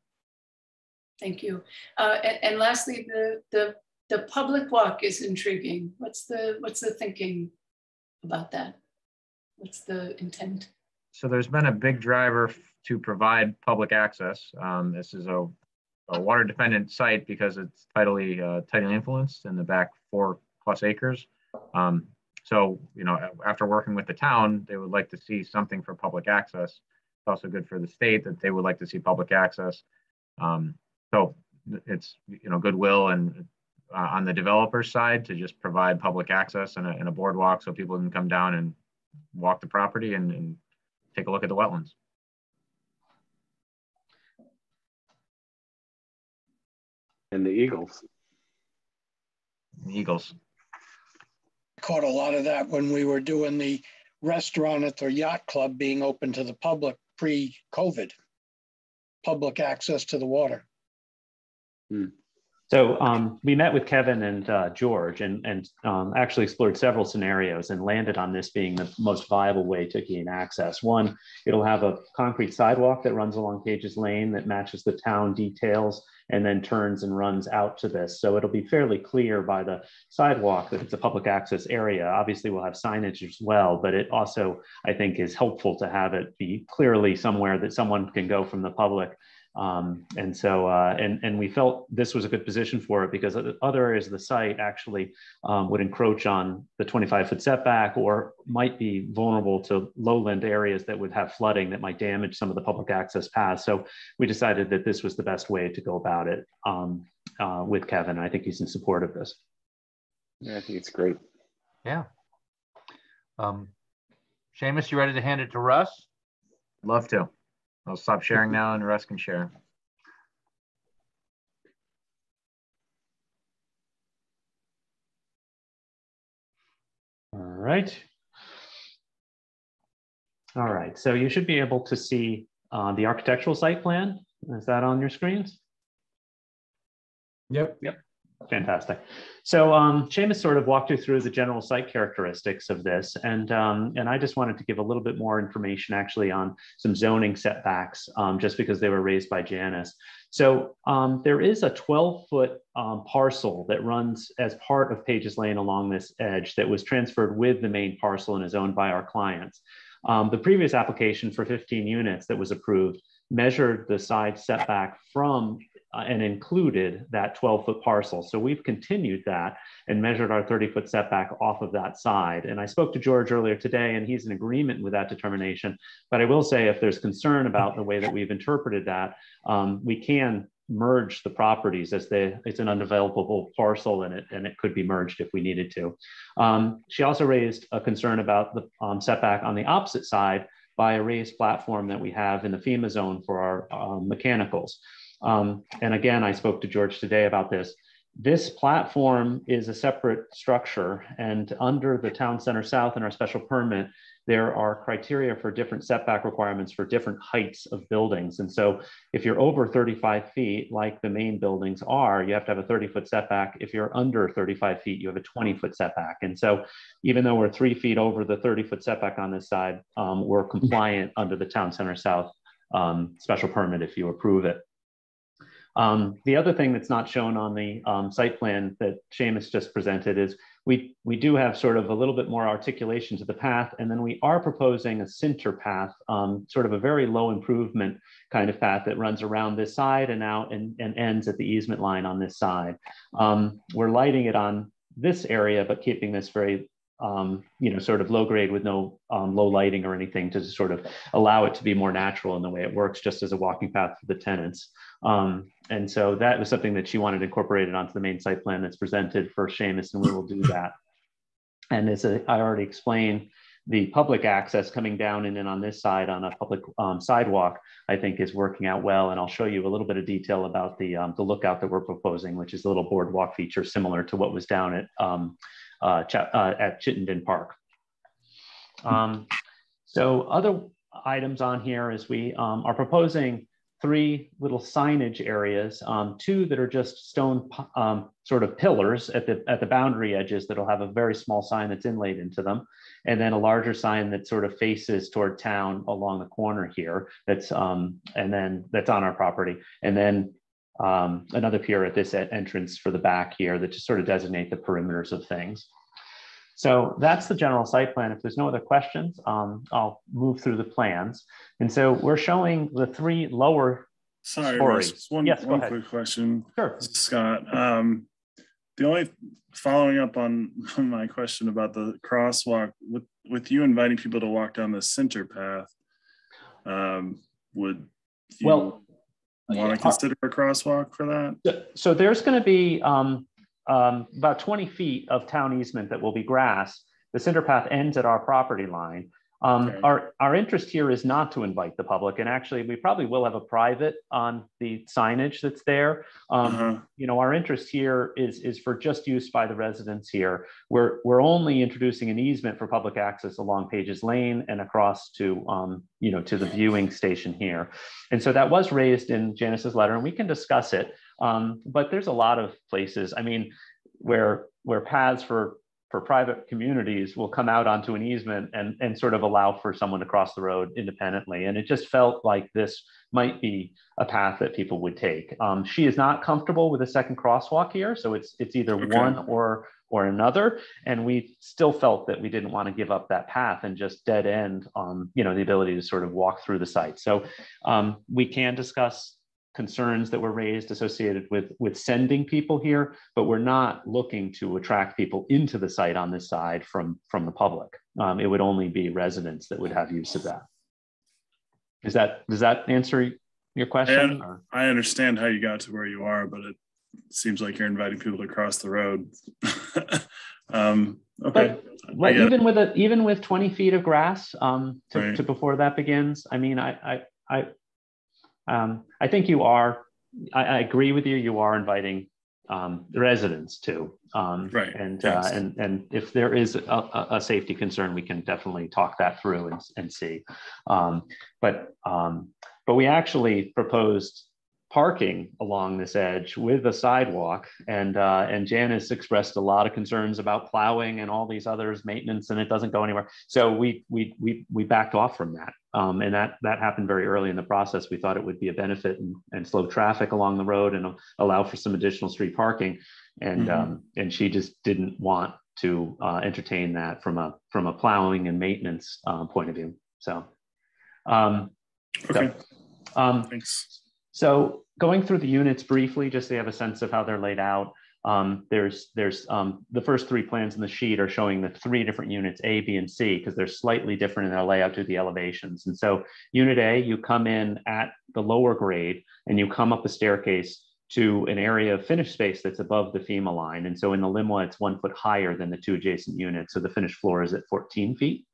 S6: Thank you. Uh, and, and lastly, the, the, the public walk is intriguing. What's the, what's the thinking about that? What's the intent?
S22: So there's been a big driver to provide public access. Um, this is a, a water dependent site because it's tidally, uh, tidally influenced in the back four plus acres. Um, so, you know, after working with the town, they would like to see something for public access. It's also good for the state that they would like to see public access. Um, so it's, you know, goodwill and uh, on the developer side to just provide public access and a, and a boardwalk so people can come down and walk the property and, and take a look at the wetlands.
S8: And the Eagles.
S22: Eagles.
S9: Caught a lot of that when we were doing the restaurant at the yacht club being open to the public pre-COVID. Public access to the water.
S12: So um, we met with Kevin and uh, George and, and um, actually explored several scenarios and landed on this being the most viable way to gain access. One, it'll have a concrete sidewalk that runs along Pages Lane that matches the town details and then turns and runs out to this. So it'll be fairly clear by the sidewalk that it's a public access area. Obviously, we'll have signage as well, but it also, I think, is helpful to have it be clearly somewhere that someone can go from the public um, and so, uh, and, and we felt this was a good position for it because other areas of the site actually um, would encroach on the 25 foot setback or might be vulnerable to lowland areas that would have flooding that might damage some of the public access paths. So we decided that this was the best way to go about it um, uh, with Kevin. I think he's in support of this.
S8: Yeah, I think it's great.
S1: Yeah. Um, Seamus, you ready to hand it to Russ?
S22: Love to. I'll stop sharing now and Russ can share.
S12: All right. All right, so you should be able to see uh, the architectural site plan. Is that on your screens?
S2: Yep.
S12: Yep. Fantastic. So um, Seamus sort of walked you through the general site characteristics of this, and um, and I just wanted to give a little bit more information actually on some zoning setbacks, um, just because they were raised by Janice. So um, there is a 12 foot um, parcel that runs as part of Pages Lane along this edge that was transferred with the main parcel and is owned by our clients. Um, the previous application for 15 units that was approved measured the side setback from uh, and included that 12 foot parcel. So we've continued that and measured our 30 foot setback off of that side. And I spoke to George earlier today and he's in agreement with that determination. But I will say if there's concern about the way that we've interpreted that, um, we can merge the properties as they it's an undevelopable parcel and it and it could be merged if we needed to. Um, she also raised a concern about the um, setback on the opposite side by a raised platform that we have in the FEMA zone for our um, mechanicals. Um, and again, I spoke to George today about this. This platform is a separate structure and under the Town Center South and our special permit, there are criteria for different setback requirements for different heights of buildings. And so if you're over 35 feet, like the main buildings are, you have to have a 30 foot setback. If you're under 35 feet, you have a 20 foot setback. And so even though we're three feet over the 30 foot setback on this side, um, we're compliant under the Town Center South um, special permit if you approve it. Um, the other thing that's not shown on the um, site plan that Seamus just presented is we, we do have sort of a little bit more articulation to the path, and then we are proposing a center path, um, sort of a very low improvement kind of path that runs around this side and out and, and ends at the easement line on this side. Um, we're lighting it on this area, but keeping this very um, you know, sort of low grade with no um, low lighting or anything to sort of allow it to be more natural in the way it works, just as a walking path for the tenants. Um, and so that was something that she wanted incorporated onto the main site plan that's presented for Seamus, and we will do that. And as I already explained, the public access coming down and in on this side on a public um, sidewalk, I think is working out well. And I'll show you a little bit of detail about the, um, the lookout that we're proposing, which is a little boardwalk feature similar to what was down at, um, uh, uh, at Chittenden Park. Um, so other items on here is we um, are proposing three little signage areas, um, two that are just stone um, sort of pillars at the, at the boundary edges that'll have a very small sign that's inlaid into them. And then a larger sign that sort of faces toward town along the corner here that's, um, and then that's on our property. And then um, another pier at this entrance for the back here that just sort of designate the perimeters of things. So that's the general site plan. If there's no other questions, um, I'll move through the plans. And so we're showing the three lower
S3: Sorry,
S12: stories.
S3: One,
S12: yes,
S3: one quick question.
S12: Sure.
S3: Scott, um, the only following up on my question about the crosswalk with, with you inviting people to walk down the center path, um, would you
S12: well,
S3: want to consider a crosswalk for that?
S12: So there's going to be um, um, about 20 feet of town easement that will be grass. The center path ends at our property line. Um, okay. our, our interest here is not to invite the public. And actually, we probably will have a private on the signage that's there. Um, uh-huh. You know, our interest here is, is for just use by the residents here. We're, we're only introducing an easement for public access along Pages Lane and across to, um, you know, to the viewing station here. And so that was raised in Janice's letter, and we can discuss it. Um, but there's a lot of places, I mean, where where paths for for private communities will come out onto an easement and, and sort of allow for someone to cross the road independently. And it just felt like this might be a path that people would take. Um, she is not comfortable with a second crosswalk here. So it's, it's either okay. one or, or another. And we still felt that we didn't want to give up that path and just dead end on, you know, the ability to sort of walk through the site. So um, we can discuss concerns that were raised associated with, with sending people here, but we're not looking to attract people into the site on this side from, from the public. Um, it would only be residents that would have use of that. Is that, does that answer your question?
S3: I, I understand how you got to where you are, but it seems like you're inviting people to cross the road. um, okay.
S12: But, but even it. with a, even with 20 feet of grass um, to, right. to before that begins, I mean, I, I, I, um, I think you are, I, I, agree with you, you are inviting um, the residents too. Um,
S3: right.
S12: And, uh, and, and if there is a, a, safety concern, we can definitely talk that through and, and see. Um, but, um, but we actually proposed parking along this edge with a sidewalk. And, uh, and Janice expressed a lot of concerns about plowing and all these others, maintenance, and it doesn't go anywhere. So we, we, we, we backed off from that. Um, and that, that happened very early in the process. We thought it would be a benefit and, and slow traffic along the road and allow for some additional street parking. And, mm-hmm. um, and she just didn't want to uh, entertain that from a, from a plowing and maintenance uh, point of view. So, um,
S3: okay.
S12: So, um,
S3: Thanks.
S12: So going through the units briefly, just so you have a sense of how they're laid out. Um, there's there's um, the first three plans in the sheet are showing the three different units A, B, and C because they're slightly different in their layout due to the elevations. And so unit A, you come in at the lower grade and you come up a staircase to an area of finished space that's above the FEMA line. And so in the LIMWA, it's one foot higher than the two adjacent units. So the finished floor is at 14 feet.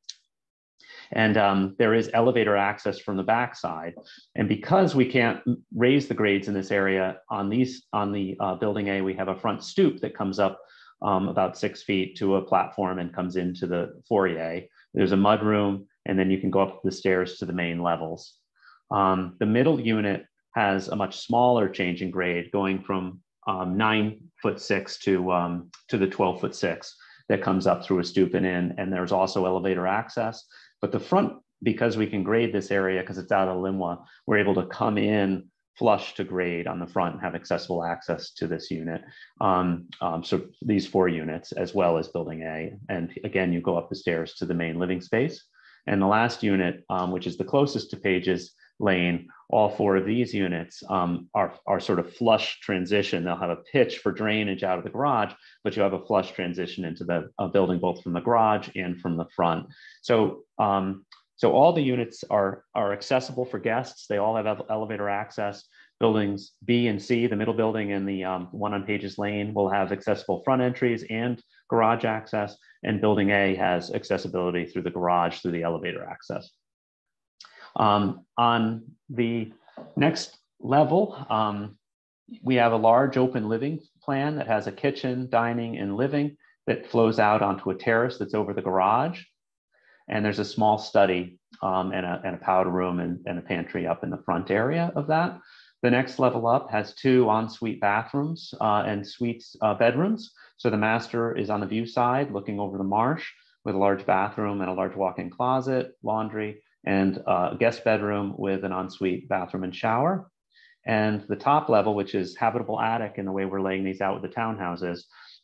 S12: And um, there is elevator access from the backside. And because we can't raise the grades in this area on these on the uh, building A, we have a front stoop that comes up um, about six feet to a platform and comes into the foyer. There's a mud room, and then you can go up the stairs to the main levels. Um, the middle unit has a much smaller change in grade, going from um, nine foot six to um, to the 12 foot six that comes up through a stoop and in. And there's also elevator access. But the front, because we can grade this area because it's out of LIMWA, we're able to come in flush to grade on the front and have accessible access to this unit. Um, um, so these four units as well as building A. And again, you go up the stairs to the main living space. And the last unit, um, which is the closest to Pages Lane, all four of these units um, are, are sort of flush transition. They'll have a pitch for drainage out of the garage, but you have a flush transition into the uh, building, both from the garage and from the front. So, um, so all the units are, are accessible for guests. They all have elevator access. buildings B and C, the middle building and the um, one on Pages Lane will have accessible front entries and garage access. And building A has accessibility through the garage through the elevator access. Um, on the next level, um, we have a large open living plan that has a kitchen, dining, and living that flows out onto a terrace that's over the garage. And there's a small study um, and, a, and, a, powder room and, and, a pantry up in the front area of that. The next level up has two ensuite bathrooms uh, and suites uh, bedrooms. So the master is on the view side looking over the marsh with a large bathroom and a large walk-in closet, laundry, and a guest bedroom with an ensuite bathroom and shower. And the top level, which is habitable attic in the way we're laying these out with the townhouses,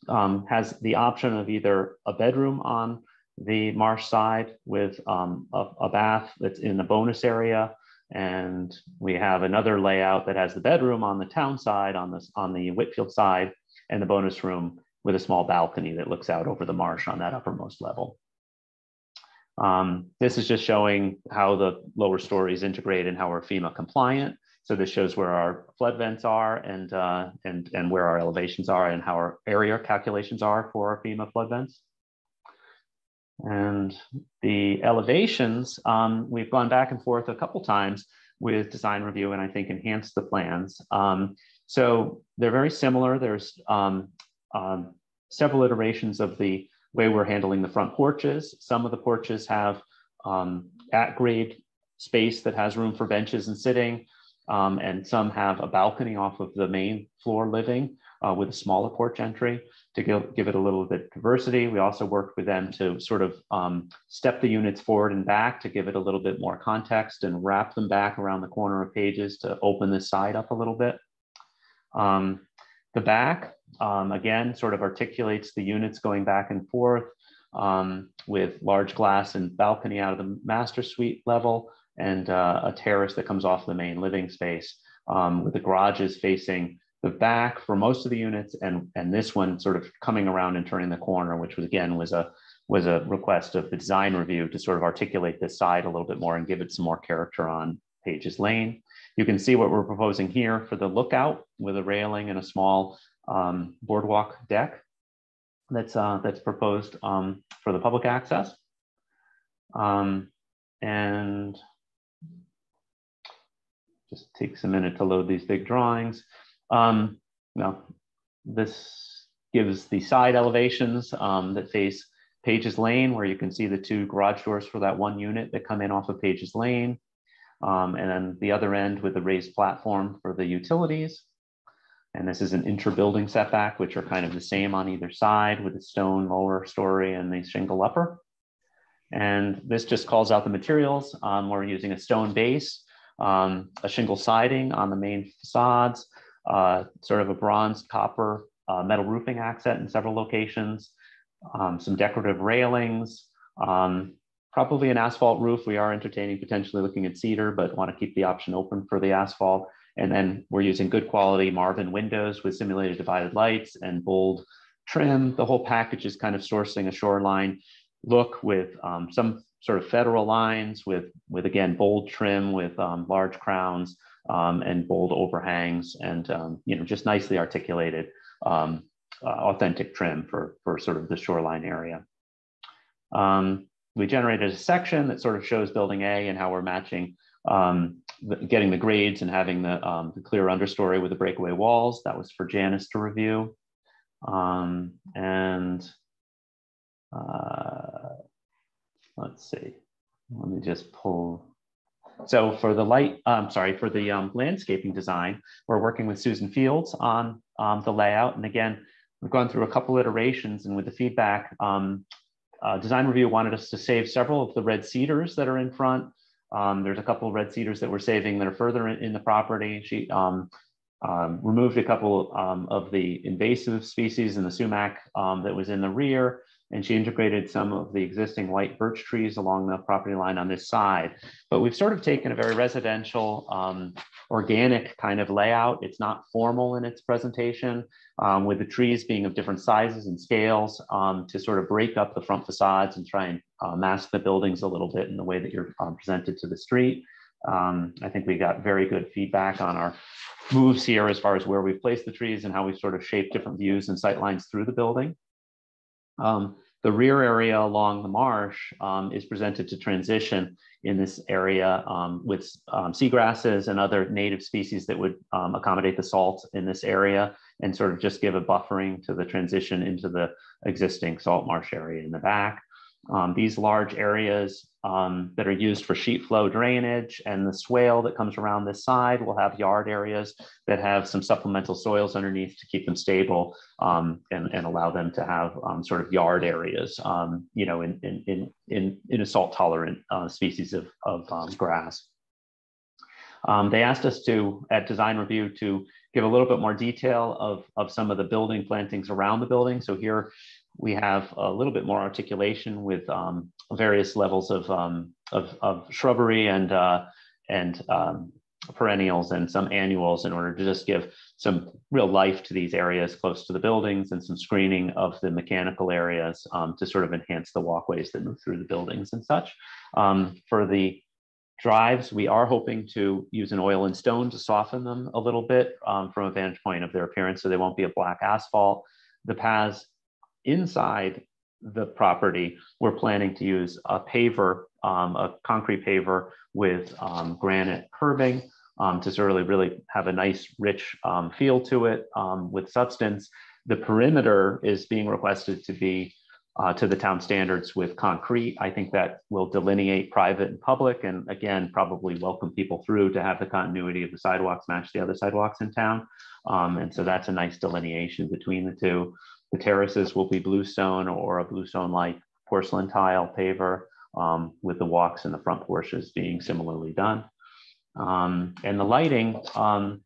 S12: um, has the option of either a bedroom on the marsh side with um, a, a, bath that's in the bonus area. And we have another layout that has the bedroom on the town side, on, this, on the Whitfield side, and the bonus room with a small balcony that looks out over the marsh on that uppermost level. Um, this is just showing how the lower stories integrate and how we're FEMA compliant. So this shows where our flood vents are and, uh, and, and where our elevations are and how our area calculations are for our FEMA flood vents. And the elevations, um, we've gone back and forth a couple times with design review and I think enhanced the plans. Um, so they're very similar. There's um, um several iterations of the way we're handling the front porches. Some of the porches have um, at grade space that has room for benches and sitting. Um, and some have a balcony off of the main floor living uh, with a smaller porch entry to give, give it a little bit of diversity. We also worked with them to sort of um, step the units forward and back to give it a little bit more context and wrap them back around the corner of pages to open this side up a little bit. Um, the back, um, again, sort of articulates the units going back and forth um, with large glass and balcony out of the master suite level and uh, a terrace that comes off the main living space um, with the garages facing the back for most of the units and, and this one sort of coming around and turning the corner, which was again was a was a request of the design review to sort of articulate this side a little bit more and give it some more character on Pages Lane. You can see what we're proposing here for the lookout with a railing and a small um, boardwalk deck that's uh, that's proposed um, for the public access. Um, and just takes a minute to load these big drawings. Um, now, this gives the side elevations um, that face Pages Lane, where you can see the two garage doors for that one unit that come in off of Pages Lane. Um, and then the other end with the raised platform for the utilities. And this is an inter-building setback, which are kind of the same on either side with the stone lower story and the shingle upper. And this just calls out the materials. Um, we're using a stone base, um, a shingle siding on the main facades, uh, sort of a bronze copper uh, metal roofing accent in several locations, um, some decorative railings, um, probably an asphalt roof. We are entertaining potentially looking at cedar, but want to keep the option open for the asphalt. And then we're using good quality Marvin windows with simulated divided lights and bold trim. The whole package is kind of sourcing a shoreline look with um, some sort of federal lines with, with again, bold trim with um, large crowns um, and bold overhangs and, um, you know, just nicely articulated um, uh, authentic trim for, for sort of the shoreline area. Um, we generated a section that sort of shows building A and how we're matching um, the, getting the grades and having the, um, the clear understory with the breakaway walls. That was for Janice to review. Um, and uh, let's see, let me just pull. So for the light, I'm sorry, for the um, landscaping design, we're working with Susan Fields on um, the layout. And again, we've gone through a couple iterations and with the feedback, um, uh, design review wanted us to save several of the red cedars that are in front um, there's a couple of red cedars that we're saving that are further in, in the property. She um, um, removed a couple um, of the invasive species in the sumac um, that was in the rear, and she integrated some of the existing white birch trees along the property line on this side. But we've sort of taken a very residential, um, organic kind of layout. It's not formal in its presentation, um, with the trees being of different sizes and scales um, to sort of break up the front facades and try and uh, mask the buildings a little bit in the way that you're um, presented to the street. Um, I think we got very good feedback on our moves here as far as where we've placed the trees and how we sort of shape different views and sight lines through the building. Um, the rear area along the marsh um, is presented to transition in this area um, with um, seagrasses and other native species that would um, accommodate the salt in this area and sort of just give a buffering to the transition into the existing salt marsh area in the back. Um, these large areas um, that are used for sheet flow drainage and the swale that comes around this side will have yard areas that have some supplemental soils underneath to keep them stable um, and, and allow them to have um, sort of yard areas, um, you know, in, in, in, in a salt tolerant uh, species of, of um, grass. they asked us to, at design review, to give a little bit more detail of, of some of the building plantings around the building. So here we have a little bit more articulation with um, various levels of, um, of, of, shrubbery and, uh, and um, perennials and some annuals in order to just give some real life to these areas close to the buildings and some screening of the mechanical areas um, to sort of enhance the walkways that move through the buildings and such. Um, for the drives, we are hoping to use an oil and stone to soften them a little bit um, from a vantage point of their appearance so they won't be a black asphalt. The paths inside the property, we're planning to use a paver, um, a concrete paver with um, granite curbing um, to sort of really have a nice, rich um, feel to it um, with substance. The perimeter is being requested to be uh, to the town standards with concrete. I think that will delineate private and public, and again, probably welcome people through to have the continuity of the sidewalks match the other sidewalks in town. Um, and so that's a nice delineation between the two. The terraces will be bluestone or a bluestone-like porcelain tile paver um, with the walks and the front porches being similarly done. Um, and the lighting um,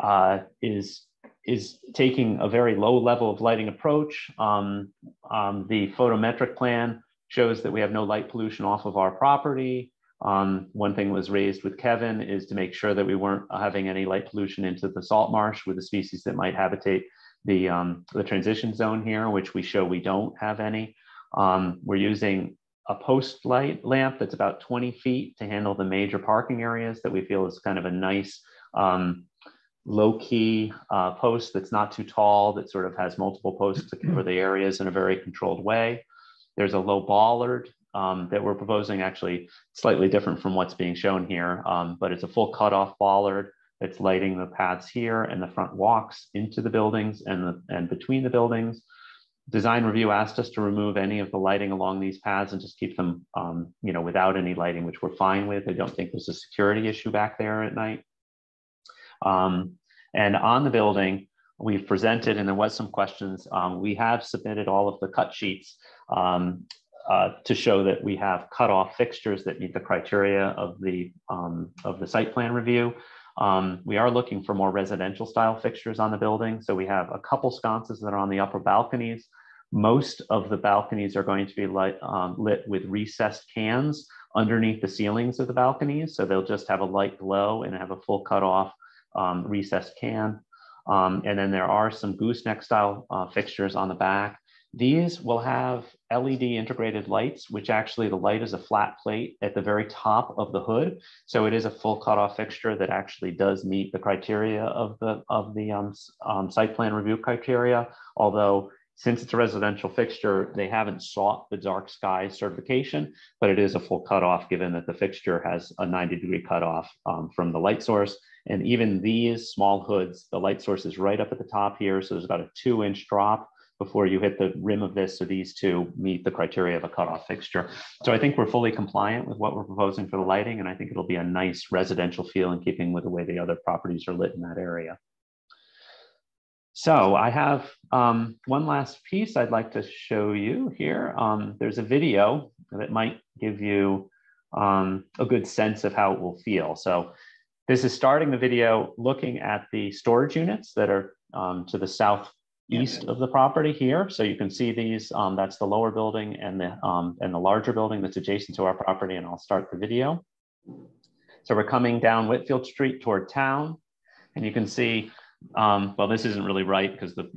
S12: uh, is is taking a very low level of lighting approach. Um, um, the photometric plan shows that we have no light pollution off of our property. Um, one thing was raised with Kevin is to make sure that we weren't having any light pollution into the salt marsh with the species that might habitate the, um, the transition zone here, which we show we don't have any. Um, we're using a post light lamp that's about 20 feet to handle the major parking areas that we feel is kind of a nice um, low key uh, post that's not too tall, that sort of has multiple posts to cover the areas in a very controlled way. There's a low bollard um, that we're proposing actually slightly different from what's being shown here, um, but it's a full cutoff bollard that's lighting the paths here and the front walks into the buildings and, the, and between the buildings. Design review asked us to remove any of the lighting along these paths and just keep them, um, you know, without any lighting, which we're fine with. I don't think there's a security issue back there at night. Um, and on the building, we've presented, and there was some questions. Um, we have submitted all of the cut sheets um, uh, to show that we have cut off fixtures that meet the criteria of the um, of the site plan review. Um, we are looking for more residential style fixtures on the building. So we have a couple sconces that are on the upper balconies. Most of the balconies are going to be light, um, lit with recessed cans underneath the ceilings of the balconies. So they'll just have a light glow and have a full cutoff um, recessed can. Um, and then there are some gooseneck style uh, fixtures on the back. These will have LED integrated lights, which actually the light is a flat plate at the very top of the hood. So it is a full cutoff fixture that actually does meet the criteria of the, of the um, um, site plan review criteria. Although since it's a residential fixture, they haven't sought the dark sky certification, but it is a full cutoff given that the fixture has a 90 degree cutoff um, from the light source and even these small hoods, the light source is right up at the top here. So there's about a two inch drop before you hit the rim of this. So these two meet the criteria of a cutoff fixture. So I think we're fully compliant with what we're proposing for the lighting. And I think it'll be a nice residential feel in keeping with the way the other properties are lit in that area. So I have um, one last piece I'd like to show you here. Um, there's a video that might give you um, a good sense of how it will feel. So this is starting the video looking at the storage units that are um, to the southeast of the property here. So you can see these, um, that's the lower building and the, um, and the larger building that's adjacent to our property and I'll start the video. So we're coming down Whitfield Street toward town and you can see um, well, this isn't really right because the,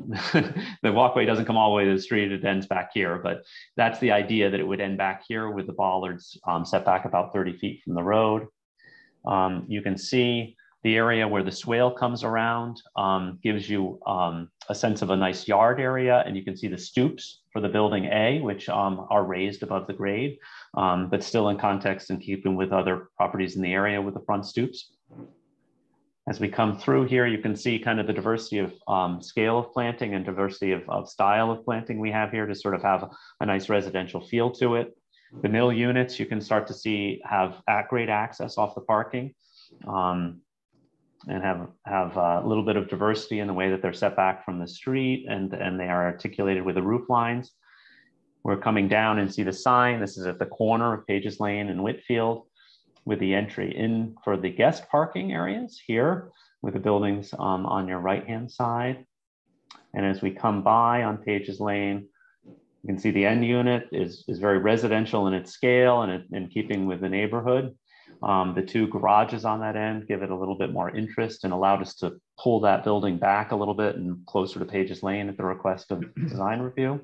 S12: the walkway doesn't come all the way to the street, it ends back here, but that's the idea that it would end back here with the bollards um, set back about 30 feet from the road. Um, you can see the area where the swale comes around um, gives you um, a sense of a nice yard area, and you can see the stoops for the building A, which um, are raised above the grade, um, but still in context and keeping with other properties in the area with the front stoops. As we come through here, you can see kind of the diversity of um, scale of planting and diversity of, of, style of planting we have here to sort of have a, nice residential feel to it. The mill units, you can start to see have at grade access off the parking. Um, and have have a little bit of diversity in the way that they're set back from the street and and they are articulated with the roof lines. We're coming down and see the sign. This is at the corner of Pages Lane and Whitfield with the entry in for the guest parking areas here with the buildings um, on your right hand side. And as we come by on Pages Lane, you can see the end unit is, is very residential in its scale and in keeping with the neighborhood. Um, the two garages on that end give it a little bit more interest and allowed us to pull that building back a little bit and closer to Pages Lane at the request of design review.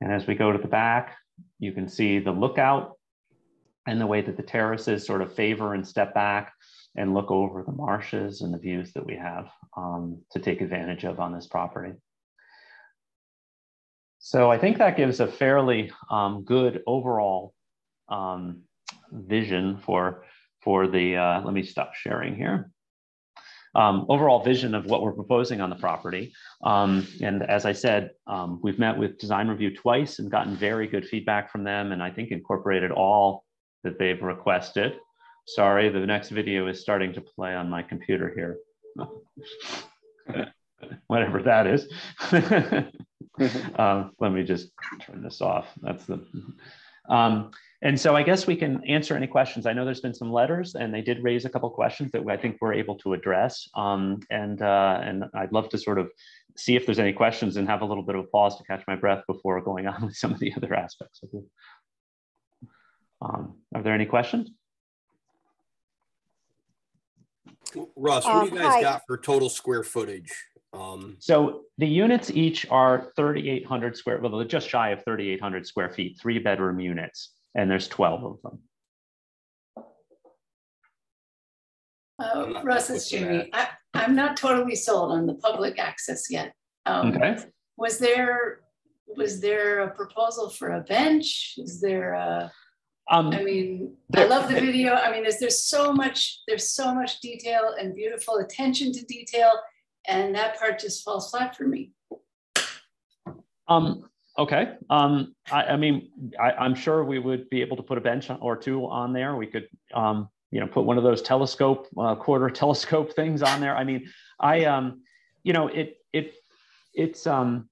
S12: And as we go to the back, you can see the lookout and the way that the terraces sort of favor and step back and look over the marshes and the views that we have um, to take advantage of on this property. So I think that gives a fairly um, good overall um, vision for, for the, uh, let me stop sharing here. Um, overall vision of what we're proposing on the property. Um, and as I said, um, we've met with design review twice and gotten very good feedback from them and I think incorporated all that they've requested. Sorry, the next video is starting to play on my computer here. Whatever that is. um, let me just turn this off. That's the. And so I guess we can answer any questions. I know there's been some letters and they did raise a couple questions that I think we're able to address. Um, and, uh, and I'd love to sort of see if there's any questions and have a little bit of a pause to catch my breath before going on with some of the other aspects of it. Um, are there any questions?
S13: Russ, what do you um, guys got for total square footage?
S12: Um, so the units each are 3,800 square, well, they're just shy of 3,800 square feet, three bedroom units, and there's 12 of them.
S6: Uh, Russ, it's Jamie. I, am not totally sold on the public access yet. Um, okay. Was there was there a proposal for a bench? Is there a um, I mean, I love the video. I mean, there's there's so much there's so much detail and beautiful attention to detail, and that part just falls flat for me.
S12: Um, okay. Um, I, I mean, I, am sure we would be able to put a bench or two on there. We could, um, you know, put one of those telescope uh, quarter telescope things on there. I mean, I, um, you know, it it it's um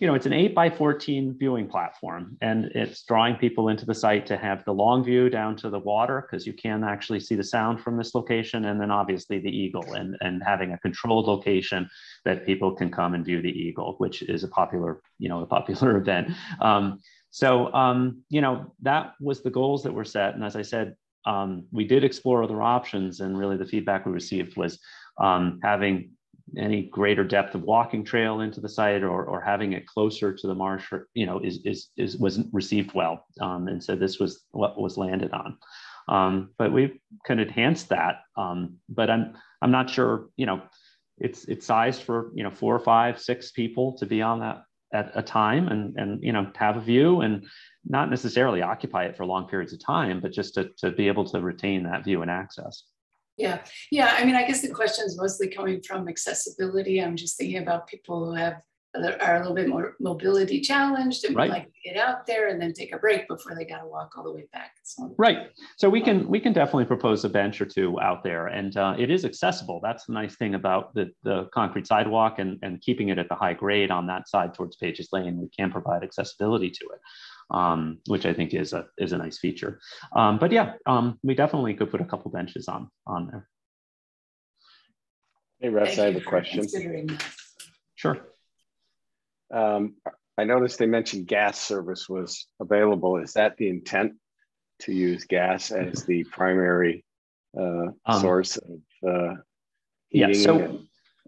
S12: you know, it's an eight by 14 viewing platform and it's drawing people into the site to have the long view down to the water because you can actually see the sound from this location. And then obviously the eagle and, and having a controlled location that people can come and view the eagle, which is a popular, you know, a popular event. Um, so, um, you know, that was the goals that were set. And as I said, um, we did explore other options and really the feedback we received was um, having any greater depth of walking trail into the site or, or having it closer to the marsh, you know, is, is, is wasn't received well. Um, and so this was what was landed on. Um, but we can enhance that. Um, but I'm, I'm not sure, you know, it's, it's sized for, you know, four or five, six people to be on that at a time and, and, you know, have a view and not necessarily occupy it for long periods of time, but just to, to be able to retain that view and access.
S6: Yeah, yeah. I mean, I guess the question is mostly coming from accessibility. I'm just thinking about people who have are a little bit more mobility challenged and right. would like to get out there and then take a break before they got to walk all the way back.
S12: So. Right. So we can we can definitely propose a bench or two out there, and uh, it is accessible. That's the nice thing about the the concrete sidewalk and and keeping it at the high grade on that side towards Pages Lane. We can provide accessibility to it um, which I think is a is a nice feature. Um, but yeah, um, we definitely could put a couple benches on on there.
S8: Hey Russ, I have a question.
S12: Sure.
S8: Um, I noticed they mentioned gas service was available. Is that the intent to use gas as the primary uh, um, source of uh,
S12: heating? Yeah, so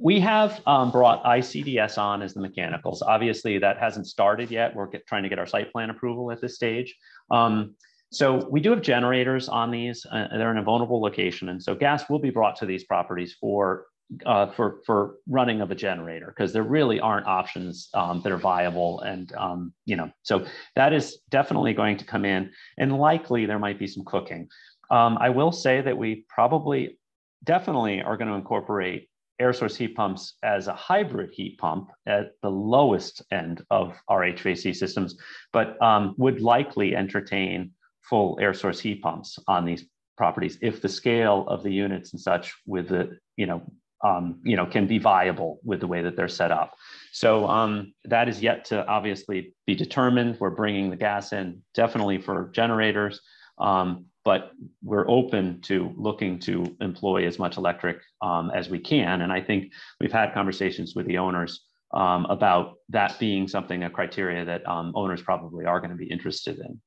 S12: we have um, brought ICDS on as the mechanicals. Obviously, that hasn't started yet. We're get, trying to get our site plan approval at this stage. Um, so we do have generators on these. Uh, they're in a vulnerable location, and so gas will be brought to these properties for uh, for for running of a generator because there really aren't options um, that are viable, and um, you know, so that is definitely going to come in, and likely there might be some cooking. Um, I will say that we probably definitely are going to incorporate air source heat pumps as a hybrid heat pump at the lowest end of our HVAC systems, but um, would likely entertain full air source heat pumps on these properties if the scale of the units and such with the you know um, you know can be viable with the way that they're set up. So um, that is yet to obviously be determined. We're bringing the gas in definitely for generators. Um, but we're open to looking to employ as much electric um, as we can. And I think we've had conversations with the owners um, about that being something, a criteria that um, owners probably are going to be interested in.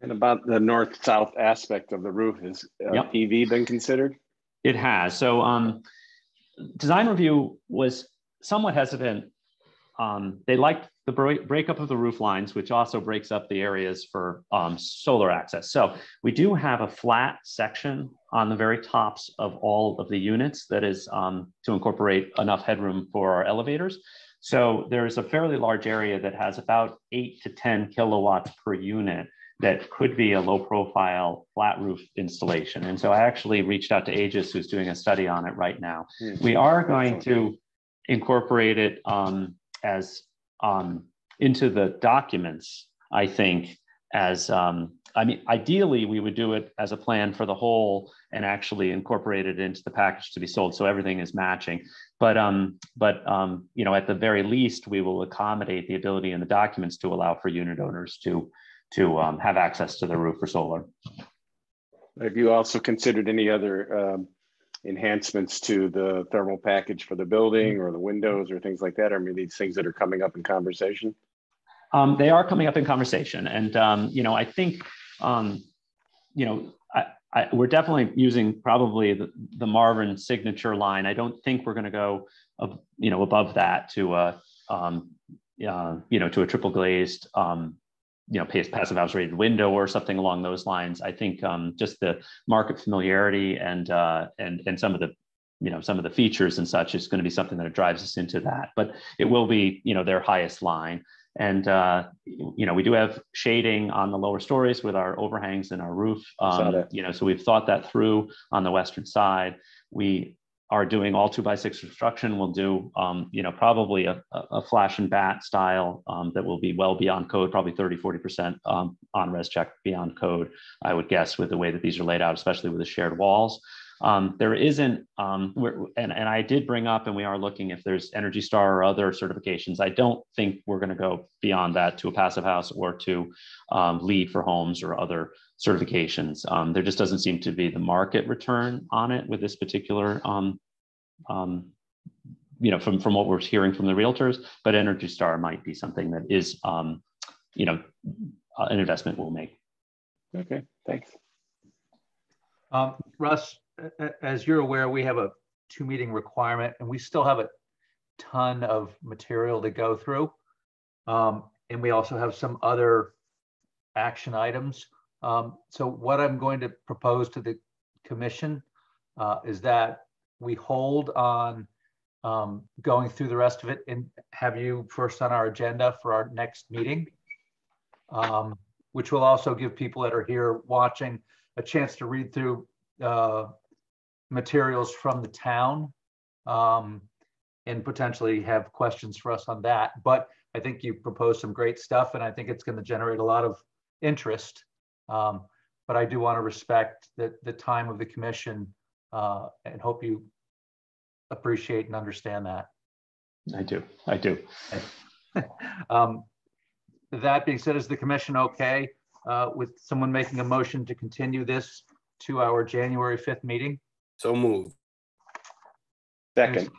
S8: And about the north-south aspect of the roof, has uh, yep. PV been considered?
S12: It has. So um, design review was somewhat hesitant. Um, they liked the break, breakup of the roof lines, which also breaks up the areas for um, solar access. So we do have a flat section on the very tops of all of the units that is um, to incorporate enough headroom for our elevators. So there's a fairly large area that has about eight to 10 kilowatts per unit that could be a low profile flat roof installation. And so I actually reached out to Aegis, who's doing a study on it right now. Mm-hmm. We are going to incorporate it um, as um, into the documents, I think, as um, I mean, ideally, we would do it as a plan for the whole and actually incorporate it into the package to be sold, so everything is matching. But um, but um, you know, at the very least, we will accommodate the ability in the documents to allow for unit owners to to um, have access to the roof for solar.
S8: Have you also considered any other um, enhancements to the thermal package for the building or the windows or things like that? I mean, these things that are coming up in conversation?
S12: Um, they are coming up in conversation. And, um, you know, I think, um, you know, I, I, we're definitely using probably the, the, Marvin signature line. I don't think we're going to go, uh, you know, above that to a, um, uh, you know, to a triple glazed um, you know passive house rated window or something along those lines. I think um, just the market familiarity and uh, and and some of the you know some of the features and such is going to be something that drives us into that. But it will be you know their highest line. And uh, you know we do have shading on the lower stories with our overhangs and our roof um, you know so we've thought that through on the western side. We are doing all two by six construction will do, um, you know, probably a, a, flash and batt style um, that will be well beyond code, probably 30, 40% um, on REScheck beyond code, I would guess with the way that these are laid out, especially with the shared walls. Um, there isn't, um, and, and I did bring up, and we are looking if there's Energy Star or other certifications. I don't think we're going to go beyond that to a passive house or to um, LEED for homes or other certifications. Um, there just doesn't seem to be the market return on it with this particular, um, um, you know, from, from what we're hearing from the realtors, but Energy Star might be something that is, you know, uh, an investment we'll make.
S8: Okay, thanks.
S1: Um, Russ, as you're aware, we have a two meeting requirement and we still have a ton of material to go through. Um, and we also have some other action items. Um, so what I'm going to propose to the commission uh, is that we hold on um, going through the rest of it and have you first on our agenda for our next meeting, um, which will also give people that are here watching a chance to read through uh, materials from the town um, and potentially have questions for us on that. But I think you proposed some great stuff and I think it's going to generate a lot of interest. Um, but I do want to respect the, the time of the commission uh, and hope you appreciate and understand that.
S12: I do. I do.
S1: um, that being said, is the commission okay uh, with someone making a motion to continue this to our January 5th meeting?
S13: So moved.
S8: Second.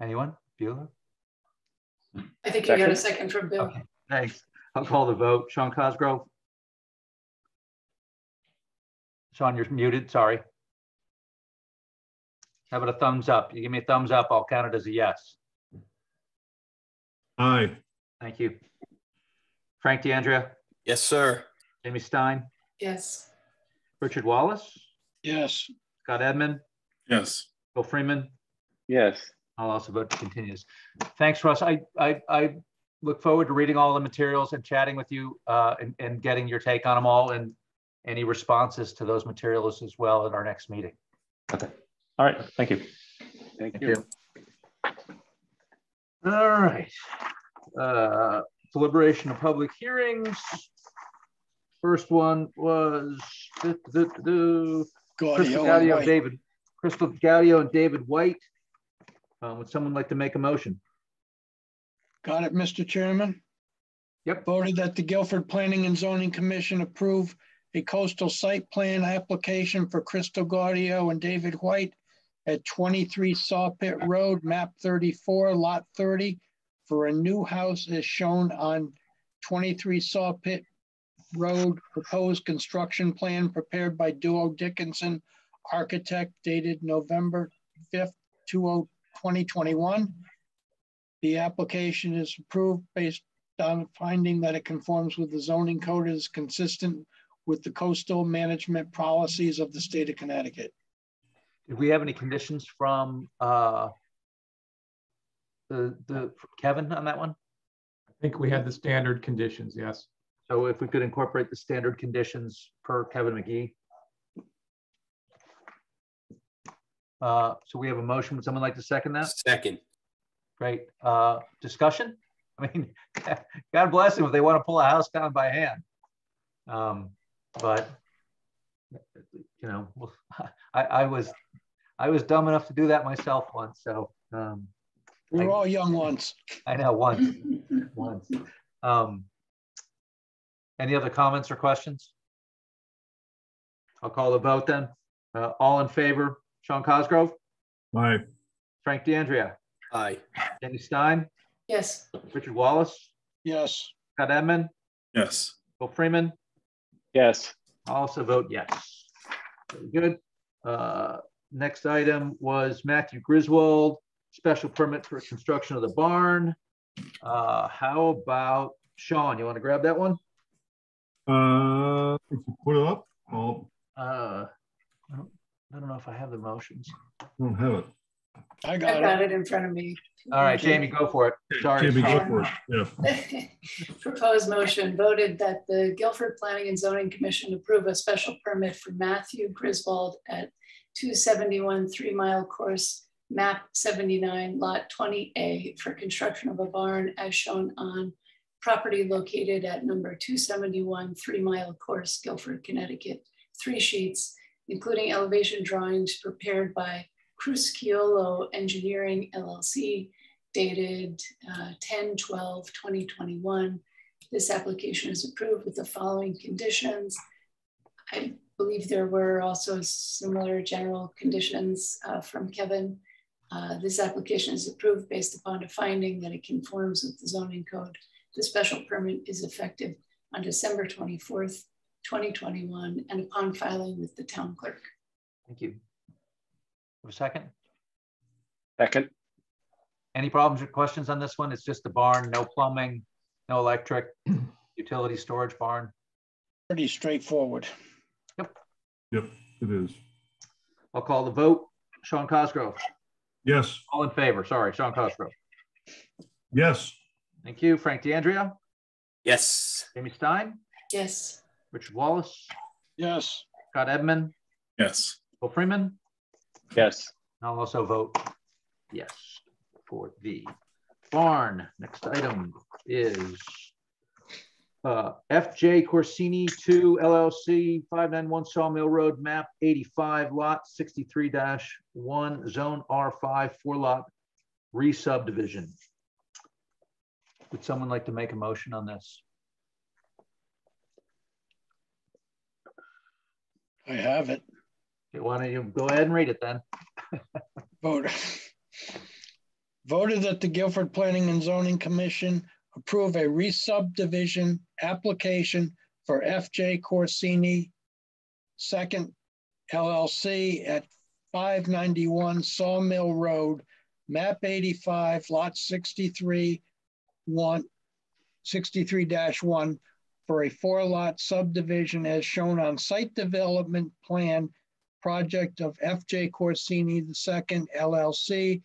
S1: Anyone? Bueller?
S6: I think you got a second from Bill.
S1: Okay, thanks. I'll call the vote. Sean Cosgrove? Sean, you're muted, sorry. How about a thumbs up? You give me a thumbs up, I'll count it as a yes.
S7: Aye.
S1: Thank you. Frank DeAndrea,
S13: Yes, sir.
S1: Jamie Stein,
S6: Yes.
S1: Richard Wallace,
S9: Yes.
S1: Scott Edmund,
S3: Yes.
S1: Bill Freeman.
S8: Yes.
S1: I'll also vote to continue. Thanks, Russ. I, I, I look forward to reading all the materials and chatting with you uh, and, and getting your take on them all and any responses to those materials as well at our next meeting.
S12: Okay. All right. Thank you.
S8: Thank,
S1: Thank you. All right. Uh, deliberation of public hearings. First one was the, du- du- du-
S9: Gaudio
S1: Crystal
S9: and
S1: Gaudio, David, Crystal Gaudio and David White. Um, Would someone like to make a motion?
S9: Got it, Mr. Chairman?
S1: Yep.
S9: Voted that the Guilford Planning and Zoning Commission approve a coastal site plan application for Crystal Gaudio and David White at 23 Sawpit Road, map 34, lot 30, for a new house as shown on 23 Sawpit Road, proposed construction plan prepared by Duo Dickinson, architect dated November 5th, 2021. The application is approved based on finding that it conforms with the zoning code is consistent with the coastal management policies of the state of Connecticut.
S1: Did we have any conditions from uh, the, the Kevin on that one?
S2: I think we had the standard conditions, yes.
S1: So if we could incorporate the standard conditions per Kevin Magee. Uh, So we have a motion. Would someone like to second that?
S13: Second.
S1: Great. Uh, Discussion? I mean, God bless them if they want to pull a house down by hand. Um, But, you know, I, I was, I was dumb enough to do that myself once, so. um,
S9: We were all young once.
S1: I know, once, once. Um, Any other comments or questions? I'll call the vote then. Uh, All in favor, Sean Cosgrove,
S7: Aye.
S1: Frank DeAndrea,
S13: Aye.
S1: Jenny Stein,
S6: Yes.
S1: Richard Wallace,
S9: Yes.
S1: Scott Edmund,
S3: Yes.
S1: Bill Freeman.
S8: Yes.
S1: I Also vote yes. Very good. Uh, Next item was Matthew Griswold, special permit for construction of the barn. Uh, How about Sean? You want to grab that one?
S7: Uh, if you put it up, I'll,
S1: Uh, I don't I don't know if I have the motions.
S7: I don't have it.
S9: I
S6: I
S9: got
S6: got
S9: it.
S6: it in front of me.
S1: All right, Jamie, go for it. Sorry.
S7: Jamie, go for it. Yeah.
S6: Proposed motion voted that the Guilford Planning and Zoning Commission approve a special permit for Matthew Griswold at two seventy-one Three Mile Course, map seventy-nine, lot twenty A for construction of a barn as shown on property located at number two seventy-one Three Mile Course, Guilford, Connecticut. Three sheets, including elevation drawings prepared by Cruz Engineering LLC dated uh, 10 12 2021 this application is approved with the following conditions. I believe there were also similar general conditions uh, from kevin. Uh, this application is approved based upon a finding that it conforms with the zoning code. The special permit is effective on december 24th 2021 and upon filing with the town clerk.
S1: Thank you. Have A second?
S8: Second.
S1: Any problems or questions on this one? It's just a barn, no plumbing, no electric, utility storage barn.
S9: Pretty straightforward.
S7: Yep, Yep, it is.
S1: I'll call the vote. Sean Cosgrove,
S7: Yes,
S1: all in favor. Sorry, Sean Cosgrove.
S7: yes,
S1: Thank you. Frank DeAndrea,
S13: Yes.
S1: Jamie Stein,
S6: yes
S1: Richard Wallace,
S9: Yes.
S1: Scott Edmond.
S3: Yes.
S1: Bill Freeman.
S8: Yes.
S1: I'll also vote yes for the barn. Next item is uh, FJ Corsini 2 LLC, 591 Sawmill Road, map 85, lot 63-1, zone R5, four lot re-subdivision. Would someone like to make a motion on this?
S9: I have it.
S1: Why don't you go ahead and read it then?
S9: Vote. Voted that the Guilford Planning and Zoning Commission approve a re-subdivision application for FJ Corsini Second LLC at five ninety-one Sawmill Road, map eighty-five, lot sixty-three, one, 63-1 for a four-lot subdivision as shown on site development plan project of FJ Corsini II LLC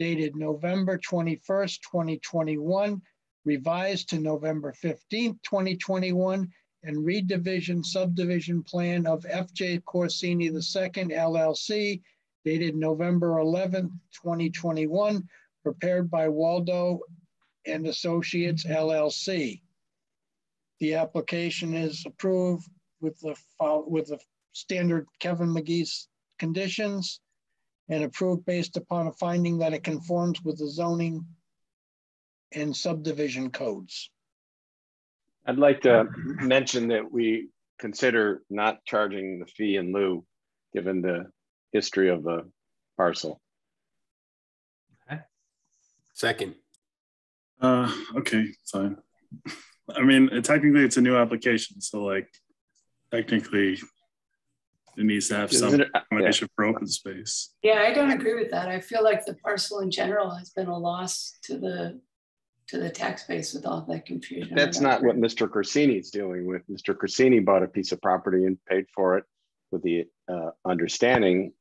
S9: dated November 21st, 2021, revised to November 15th, 2021, and redivision subdivision plan of FJ Corsini II LLC dated November 11th, 2021, prepared by Waldo and Associates LLC. The application is approved with the with the standard Kevin Magee's conditions and approved based upon a finding that it conforms with the zoning and subdivision codes.
S8: I'd like to mention that we consider not charging the fee in lieu, given the history of the parcel.
S13: Okay. Second.
S3: Uh, okay, fine. I mean, technically it's a new application, so like technically it needs to have some
S8: Isn't it-
S3: accommodation for open space.
S6: Yeah, I don't agree with that. I feel like the parcel in general has been a loss to the, to the tax base with all that confusion.
S8: That's not what Mr. Corsini is doing with. Mr. Corsini bought a piece of property and paid for it with the uh, understanding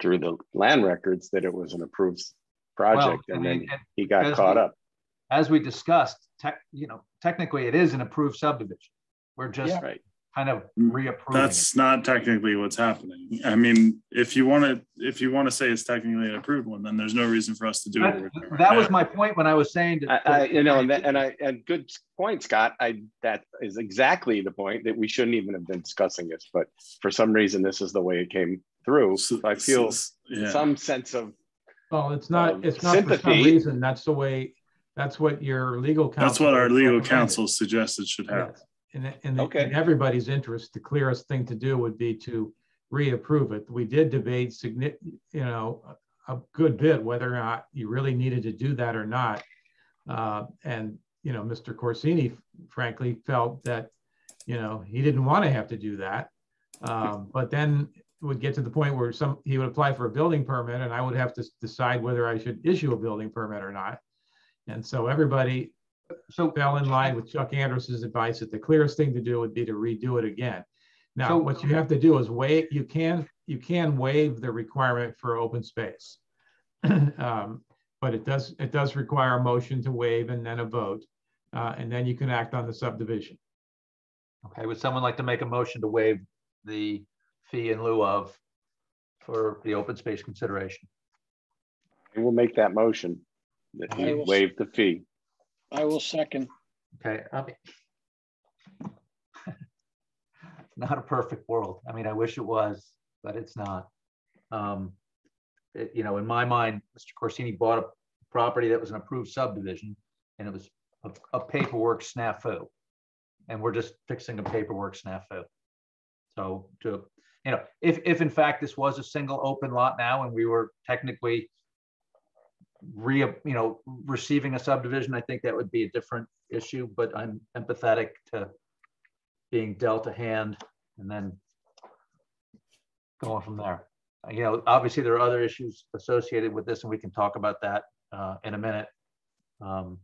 S8: through the land records that it was an approved project
S1: I
S8: and
S1: mean,
S8: then
S1: and
S8: he got caught
S1: we-
S8: up.
S1: As we discussed, tech, you know, technically it is an approved subdivision. We're just
S8: Yeah. Right.
S1: Kind of reapproving it.
S3: That's not technically what's happening. I mean, if you want to, if you want to say it's technically an approved one, then there's no reason for us to do
S1: That,
S3: it.
S1: that was my point when I was saying
S8: I,
S1: that.
S8: I, you know, and, that, and I, and good point, Scott. I, that is exactly the point that we shouldn't even have been discussing this, but for some reason, this is the way it came through. So I feel
S3: yeah.
S8: some sense of
S2: Well, it's not,
S8: um,
S2: it's not for some reason. That's the way, that's what your legal counsel.
S3: That's what our legal
S2: recommended.
S3: counsel suggested should happen.
S2: Yes. In, in,
S8: Okay.
S2: in everybody's interest, the clearest thing to do would be to reapprove it. We did debate you know, a good bit whether or not you really needed to do that or not. Uh, and, you know, Mr. Corsini frankly felt that, you know, he didn't want to have to do that. Um, but then it would get to the point where some, he would apply for a building permit and I would have to decide whether I should issue a building permit or not. And so everybody
S1: so
S2: fell in line with Chuck Anderson's advice that the clearest thing to do would be to redo it again. Now,
S1: So-
S2: what you have to do is waive, you can, you can waive the requirement for open space. Um, But it does, it does require a motion to waive and then a vote. uh, And then you can act on the subdivision.
S1: Okay, would someone like to make a motion to waive the fee in lieu of for the open space consideration?
S8: I will make that motion that
S9: I
S8: he
S9: will-
S8: waive the fee.
S9: I will second.
S1: Okay, I mean, not a perfect world. I mean, I wish it was, but it's not. Um, it- you know, in my mind, Mr. Corsini bought a property that was an approved subdivision and it was a, a paperwork snafu. And we're just fixing a paperwork snafu. So to, you know, if, if in fact this was a single open lot now and we were technically re, you know, receiving a subdivision, I think that would be a different issue, but I'm empathetic to being dealt a hand and then going from there. You know, obviously there are other issues associated with this and we can talk about that uh, in a minute. Um,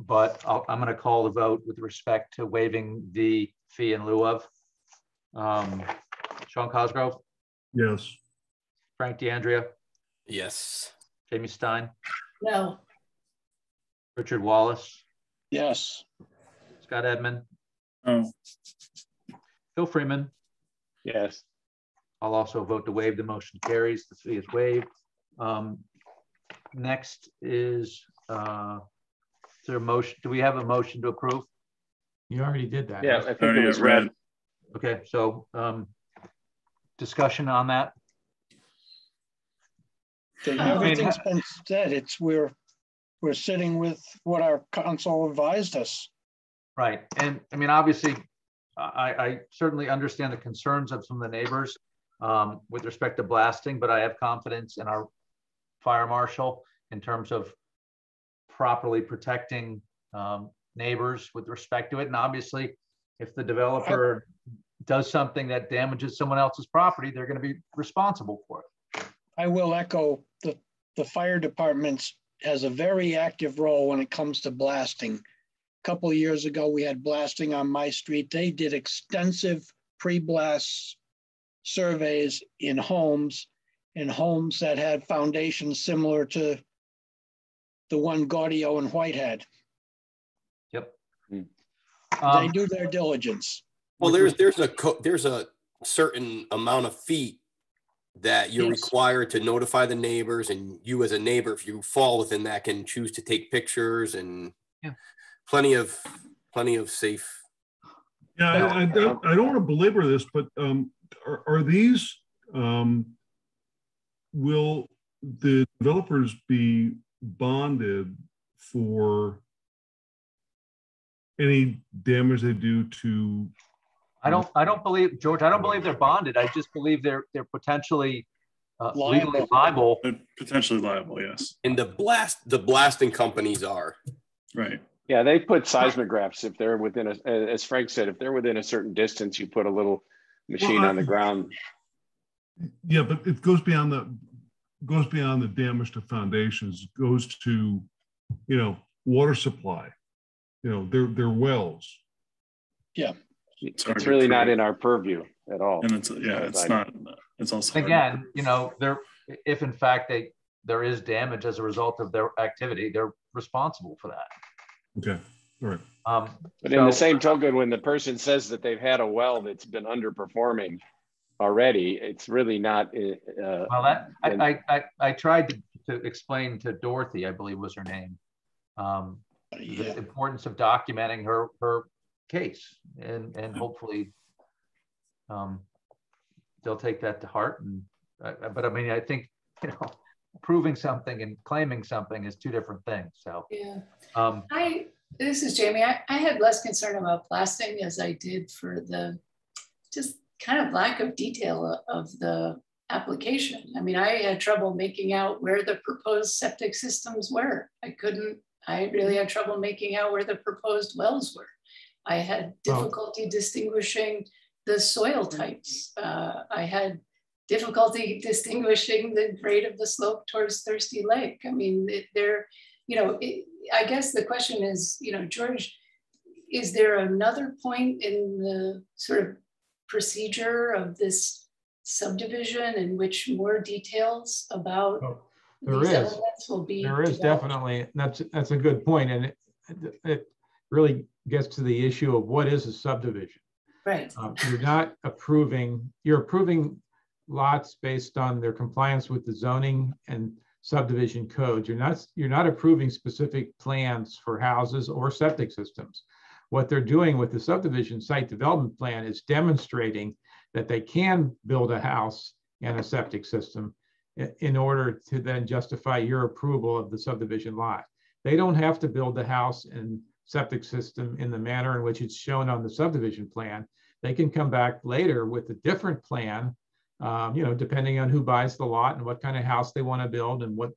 S1: But I'll, I'm going to call the vote with respect to waiving the fee in lieu of. Um, Sean Cosgrove,
S7: Yes.
S1: Frank DeAndrea,
S13: Yes.
S1: Jamie Stein,
S6: No,
S1: Richard Wallace,
S9: Yes.
S1: Scott Edmund,
S3: Oh,
S1: Phil Freeman.
S8: Yes.
S1: I'll also vote to waive. The motion carries. The fee is waived. Um, Next is, uh, is there a motion? Do we have a motion to approve?
S2: You already did that.
S8: Yeah, I think it was
S3: read.
S8: read.
S1: Okay, so um, discussion on that?
S9: Everything's been said. It's, we're, we're sitting with what our council advised us.
S1: Right, and I mean, obviously, I, I certainly understand the concerns of some of the neighbors um, with respect to blasting, but I have confidence in our fire marshal in terms of properly protecting um, neighbors with respect to it. And obviously, if the developer does something that damages someone else's property, they're going to be responsible for it.
S9: I will echo the, the fire department's has a very active role when it comes to blasting. A couple of years ago, we had blasting on my street. They did extensive pre-blast surveys in homes, in homes that had foundations similar to the one Gaudio and White had.
S1: Yep.
S9: they
S1: Um,
S9: do their diligence.
S13: Well, there's there's a co- there's a certain amount of feet that you're
S9: Yes.
S13: required to notify the neighbors, and you as a neighbor, if you fall within that, can choose to take pictures and
S1: Yeah.
S13: plenty of plenty of safe.
S7: Yeah, I, I don't, I don't want to belabor this, but um, are, are these, um, will the developers be bonded for any damage they do to?
S1: I don't, I don't believe, George, I don't believe they're bonded. I just believe they're, they're potentially uh, legally liable.
S3: Potentially liable, yes.
S13: And the blast the blasting companies are
S3: right.
S8: Yeah, they put seismographs if they're within a, as Frank said, if they're within a certain distance, you put a little machine
S7: Well,
S8: on the ground.
S7: Yeah, but it goes beyond the, goes beyond the damage to foundations, goes to, you know, water supply. You know, their, their wells.
S9: Yeah.
S8: It's,
S3: hard to
S8: really not in our purview at all.
S3: And it's, yeah, it's not, it's also.
S1: Again, you know, there, if in fact they, there is damage as a result of their activity, they're responsible for that.
S7: Okay, all right.
S1: Um,
S8: But in the same token, when the person says that they've had a well that's been underperforming already, it's really not. Uh,
S1: Well, that,
S8: and-
S1: I, I, I, I tried to, to explain to Dorothy, I believe was her name, um, the importance of documenting her, her case and, and hopefully um, they'll take that to heart and, uh, but I mean, I think, you know, proving something and claiming something is two different things, so.
S6: Yeah.
S1: Um,
S6: I, this is Jamie. I, I had less concern about blasting as I did for the just kind of lack of detail of the application. I mean, I had trouble making out where the proposed septic systems were. I couldn't, I really had trouble making out where the proposed wells were. I had
S2: Well-
S6: difficulty distinguishing the soil types. Uh, I had difficulty distinguishing the grade of the slope towards Thirsty Lake. I mean, it- there, you know, it, I guess the question is, you know, George, is there another point in the sort of procedure of this subdivision in which more details about
S2: There
S6: these
S2: is.
S6: elements will be
S2: There is
S6: developed?
S2: definitely, that's, that's a good point, and it, it really gets to the issue of what is a subdivision.
S6: Right.
S2: Um, You're not approving, you're approving lots based on their compliance with the zoning and subdivision codes. You're not, you're not approving specific plans for houses or septic systems. What they're doing with the subdivision site development plan is demonstrating that they can build a house and a septic system in order to then justify your approval of the subdivision lot. They don't have to build the house and septic system in the manner in which it's shown on the subdivision plan. They can come back later with a different plan, um, you know, depending on who buys the lot and what kind of house they want to build and what,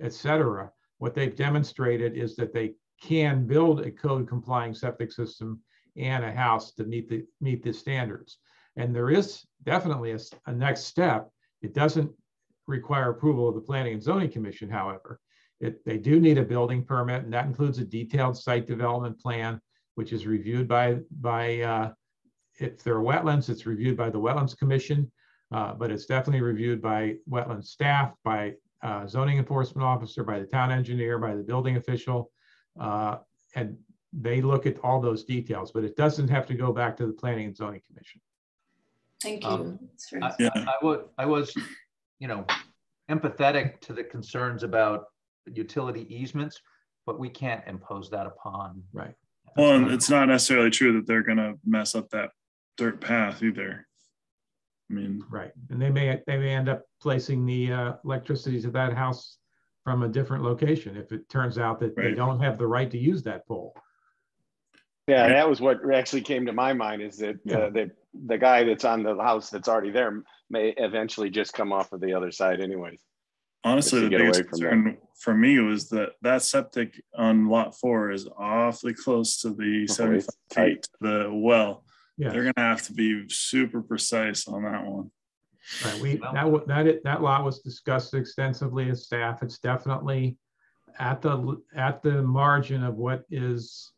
S2: et cetera. What they've demonstrated is that they can build a code complying septic system and a house to meet the, meet the standards. And there is definitely a next step. It doesn't require approval of the Planning and Zoning Commission, however. It, they do need a building permit, and that includes a detailed site development plan, which is reviewed by, by, uh, if there are wetlands, it's reviewed by the Wetlands Commission, uh, but it's definitely reviewed by wetland staff, by uh, zoning enforcement officer, by the town engineer, by the building official. uh, And they look at all those details, but it doesn't have to go back to the Planning and Zoning Commission.
S6: Thank you.
S1: Um, I, I- I was, I was, you know, empathetic to the concerns about utility easements, but we can't impose that upon.
S2: Right.
S3: Well, and it's not necessarily true that they're gonna mess up that dirt path either. I mean,
S2: Right, and they may, they may end up placing the uh, electricity to that house from a different location if it turns out that they don't have the right to use that pole.
S8: Yeah, that was what actually came to my mind is that
S2: Yeah.
S8: uh, the the guy that's on the house that's already there may eventually just come off of the other side anyways.
S3: Honestly, the biggest
S8: away from that.
S3: concern for me was that that septic on lot four is awfully close to the seventy-five feet, the well.
S2: Yes.
S3: They're gonna have to be super precise on that one.
S2: Right, we, that, that, that lot was discussed extensively as staff. It's definitely at the at the margin of what is,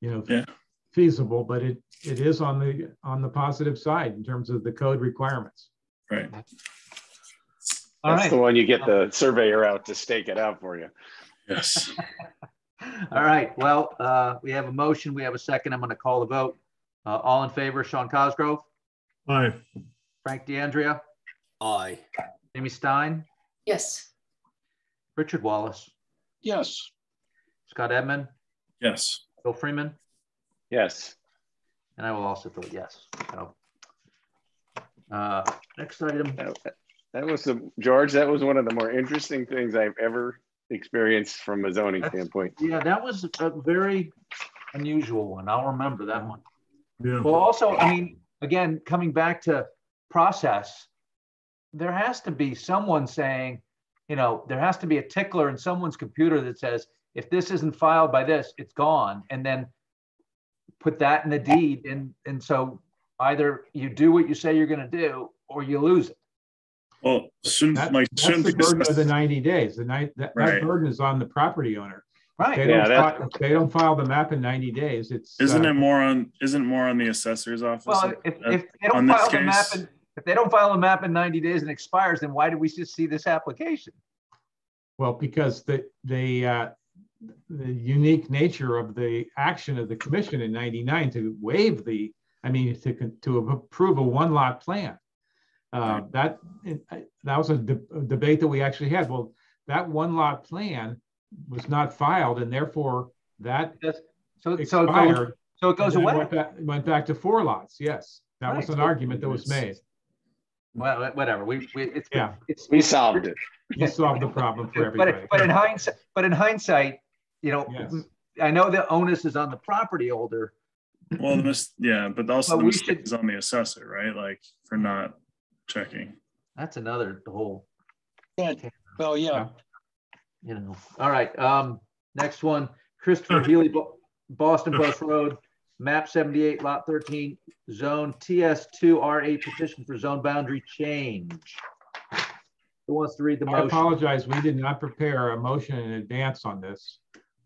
S2: you know,
S3: Yeah.
S2: feasible, but it it is on the on the positive side in terms of the code requirements.
S3: Right.
S1: All
S8: That's
S1: right.
S8: the one you get the surveyor out to stake it out for you.
S3: Yes.
S1: All right, well, uh, we have a motion, we have a second, I'm gonna call the vote. Uh, all in favor, Sean Cosgrove,
S7: Aye.
S1: Frank DeAndrea,
S13: Aye.
S1: Amy Stein,
S6: Yes.
S1: Richard Wallace,
S9: Yes.
S1: Scott Edmond?
S3: Yes.
S1: Bill Freeman,
S8: Yes.
S1: and I will also vote yes, so. Uh, next item,
S8: That, that was the, George, that was one of the more interesting things I've ever experienced from a zoning standpoint.
S1: yeah, that was a very unusual one, I'll remember that one.
S7: Yeah.
S1: Well, also, I mean, again, coming back to process, there has to be someone saying, you know, there has to be a tickler in someone's computer that says, if this isn't filed by this, it's gone. And then put that in the deed. And, and so either you do what you say you're going to do or you lose it.
S3: Well, shouldn't
S2: That-
S3: like
S2: That's
S3: shouldn't
S2: the
S3: the
S2: burden of the 90 days. The night that, that burden is on the property owner.
S1: Right.
S2: They
S8: Yeah,
S2: don't,
S8: that-
S2: fi- they don't file the map in 90 days. It's
S3: isn't
S2: uh,
S3: it more on isn't more on the assessor's office?
S1: Well, if,
S3: uh,
S1: if they don't
S3: this
S1: file the map, in, if they don't file a map in 90 days and expires, then why did we just see this application?
S2: Well, because the, the, uh, the unique nature of the action of the commission in ninety-nine to waive the, I mean, to, to approve a one-lot plan. Uh, that, that was a de- a debate that we actually had. Well, that one-lot plan was not filed and therefore that
S1: Yes. So, so, it goes,
S2: expired.
S1: so it goes away.
S2: Went back, went back to four lots, yes. That was an
S1: so-
S2: argument that was made.
S1: Well, whatever. We, we, it's,
S2: Yeah.
S1: it's,
S8: We solved it.
S2: You solved the problem for everybody.
S1: but in hindsight, but in hindsight, you know,
S2: Yes.
S1: I know the onus is on the property holder.
S3: well, the mis- yeah, but also
S1: But
S3: the mistake
S1: should-
S3: is on the assessor, right? Like for not checking.
S1: That's another whole,
S9: Good. Well, yeah.
S1: you know. All right. Um, next one, Christopher Healy, Boston Post Road, map 78, lot 13, zone TS2 R8 petition for zone boundary change. Who wants to read the motion?
S2: I apologize, we did not prepare a motion in advance on this.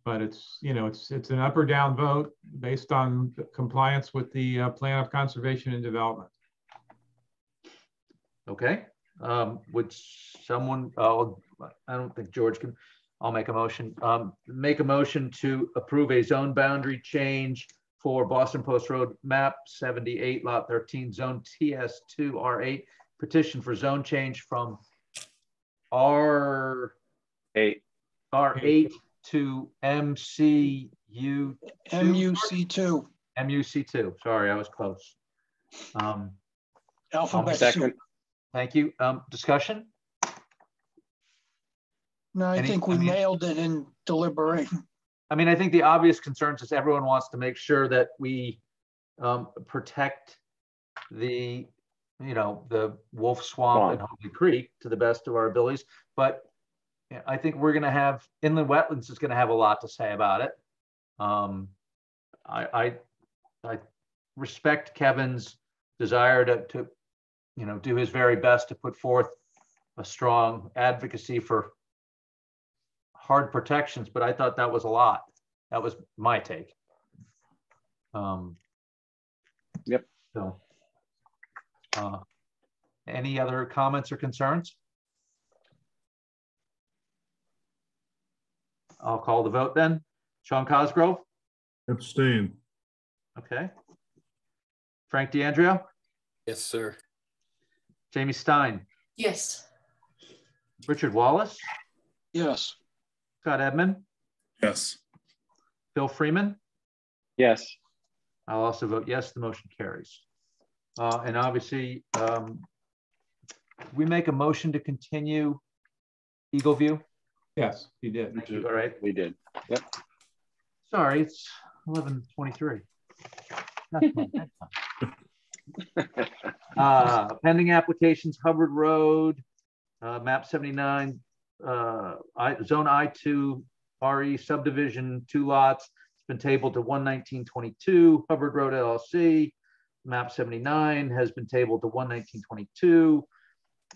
S2: But it's, you know, it's, it's an up or down vote based on compliance with the uh, plan of conservation and development.
S1: Okay, um, would someone, oh, I don't think George can, I'll make a motion. Um, make a motion to approve a zone boundary change for Boston Post Road map seventy-eight lot thirteen, zone TS two R eight, petition for zone change from R,
S8: Eight.
S1: R eight to MCU.
S9: MUC two,
S1: MUC two, sorry, I was close. Um,
S9: alphabet
S8: Second.
S9: Soup.
S1: thank you. Um, discussion?
S9: No, I
S1: Any-
S9: think we
S1: I mean-
S9: nailed it in deliberating.
S1: I mean, I think the obvious concerns is everyone wants to make sure that we um, protect the, you know, the Wolf Swamp and Hoadley Creek to the best of our abilities. But yeah, I think we're gonna have, inland wetlands is gonna have a lot to say about it. Um, I, I, I respect Kevin's desire to, to, you know, do his very best to put forth a strong advocacy for hard protections, but I thought that was a lot. That was my take. Um,
S8: Yep.
S1: so, uh, any other comments or concerns? I'll call the vote then. Sean Cosgrove,
S7: Abstain.
S1: okay. Frank DeAndrea,
S13: Yes, sir.
S1: Jamie Stein,
S6: Yes.
S1: Richard Wallace,
S9: Yes.
S1: Scott Edmond,
S3: Yes.
S1: Bill Freeman.
S8: Yes.
S1: I'll also vote yes, the motion carries. Uh, and obviously, um, we make a motion to continue Eagle View.
S2: Yes, you did.
S1: All right,
S8: We did. Yep.
S1: sorry, it's eleven twenty-three. Uh, pending applications, Hubbard Road, uh, map seventy-nine, uh, I, zone I two, RE subdivision, two lots. It's been tabled to one nineteen twenty-two, Hubbard Road LLC. Map seventy-nine has been tabled to one nineteen twenty-two.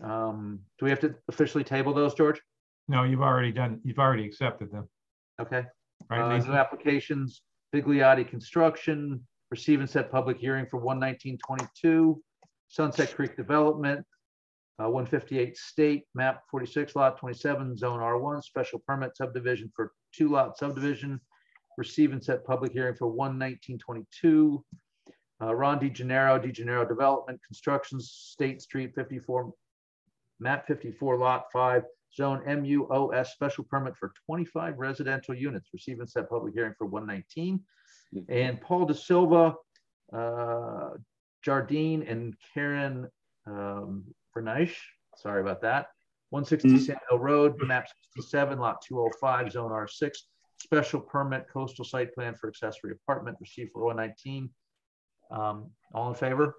S1: Um, do we have to officially table those, George?
S2: No, you've already done, you've already accepted them.
S1: Okay.
S2: Right,
S1: Uh, applications, Bigliotti Construction, receive and set public hearing for one nineteen twenty-two, Sunset Creek Development, uh, one fifty-eight State, map forty-six, lot twenty-seven, zone R one, special permit subdivision for two lot subdivision, receive and set public hearing for one nineteen twenty-two, uh, Ron De Gennaro, Development, Construction, State Street fifty-four, map fifty-four, lot five, zone MUOS, special permit for twenty-five residential units, receive and set public hearing for one nineteen. And Paul De Silva, uh, Jardine and Karen um, Bernish, sorry about that. One sixty Sand Hill Road, map sixty-seven, lot two oh five, zone R six, special permit coastal site plan for accessory apartment, received for one nineteen. Um, all in favor?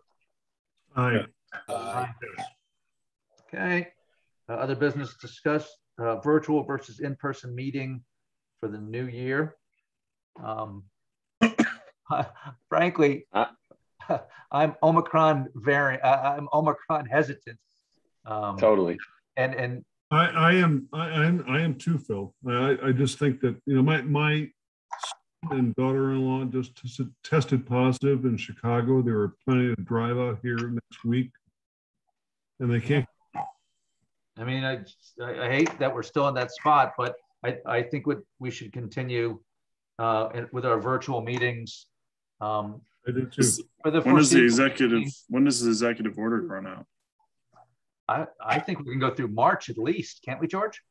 S7: Aye.
S1: Aye. Okay, Uh, other business discussed, uh, virtual versus in-person meeting for the new year. Um, frankly, I'm Omicron variant, I'm Omicron hesitant. Um,
S8: Totally.
S1: And, and
S7: I, I am, I, I'm, I am too, Phil. I, I just think that, you know, my, my son and daughter-in-law just tested, tested positive in Chicago. There were plenty to drive out here next week. And they can't,
S1: I mean, I, I I hate that we're still in that spot, but I, I think what we should continue uh, and with our virtual meetings. Um,
S7: I do too.
S1: For the
S3: When does the executive, when does the executive order run out?
S1: I, I think we can go through March at least, can't we, George?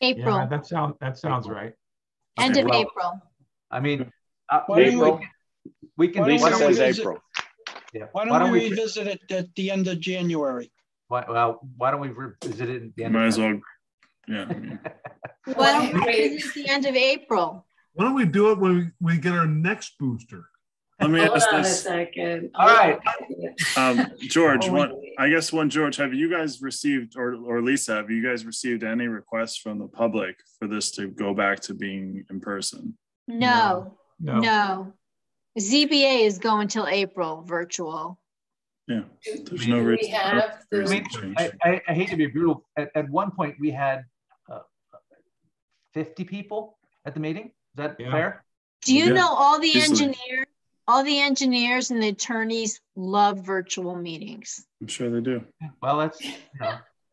S2: Yeah,
S23: April,
S2: that sounds, that sounds right.
S23: end
S1: Okay,
S23: of
S1: well,
S23: April.
S1: I mean, uh,
S9: Why don't
S1: April,
S9: we-
S1: we can.
S9: why don't
S8: Lisa
S9: we
S8: says
S9: revisit-
S8: April.
S1: Yeah.
S9: Why
S1: Why
S9: don't we
S1: we-
S9: revisit it at the end of January?
S1: Why, well, why don't we revisit it? at the end of
S3: as well, yeah. I mean,
S23: Why don't we visit at the end of April?
S7: why don't we do it when we, we get our next booster?
S3: Let me
S6: Hold
S3: ask
S6: on a
S3: this.
S6: second.
S1: All right.
S3: Um, George,
S6: Oh,
S3: one. I guess one, George, have you guys received, or, or Lisa, have you guys received any requests from the public for this to go back to being in person?
S23: No,
S2: No.
S23: no. ZBA is going till April virtual.
S3: Yeah, there's
S6: Do
S3: no
S6: we
S3: reason.
S6: have
S1: I mean,
S3: to change.
S1: I, I, I hate to be brutal. At, at one point, we had uh, 50 people at the meeting. Is that
S2: Yeah.
S1: fair?
S23: Do you
S3: Yeah,
S23: know all the
S3: easily.
S23: engineers, all the engineers and the attorneys love virtual meetings?
S3: I'm sure they do.
S1: Well, that's, you know,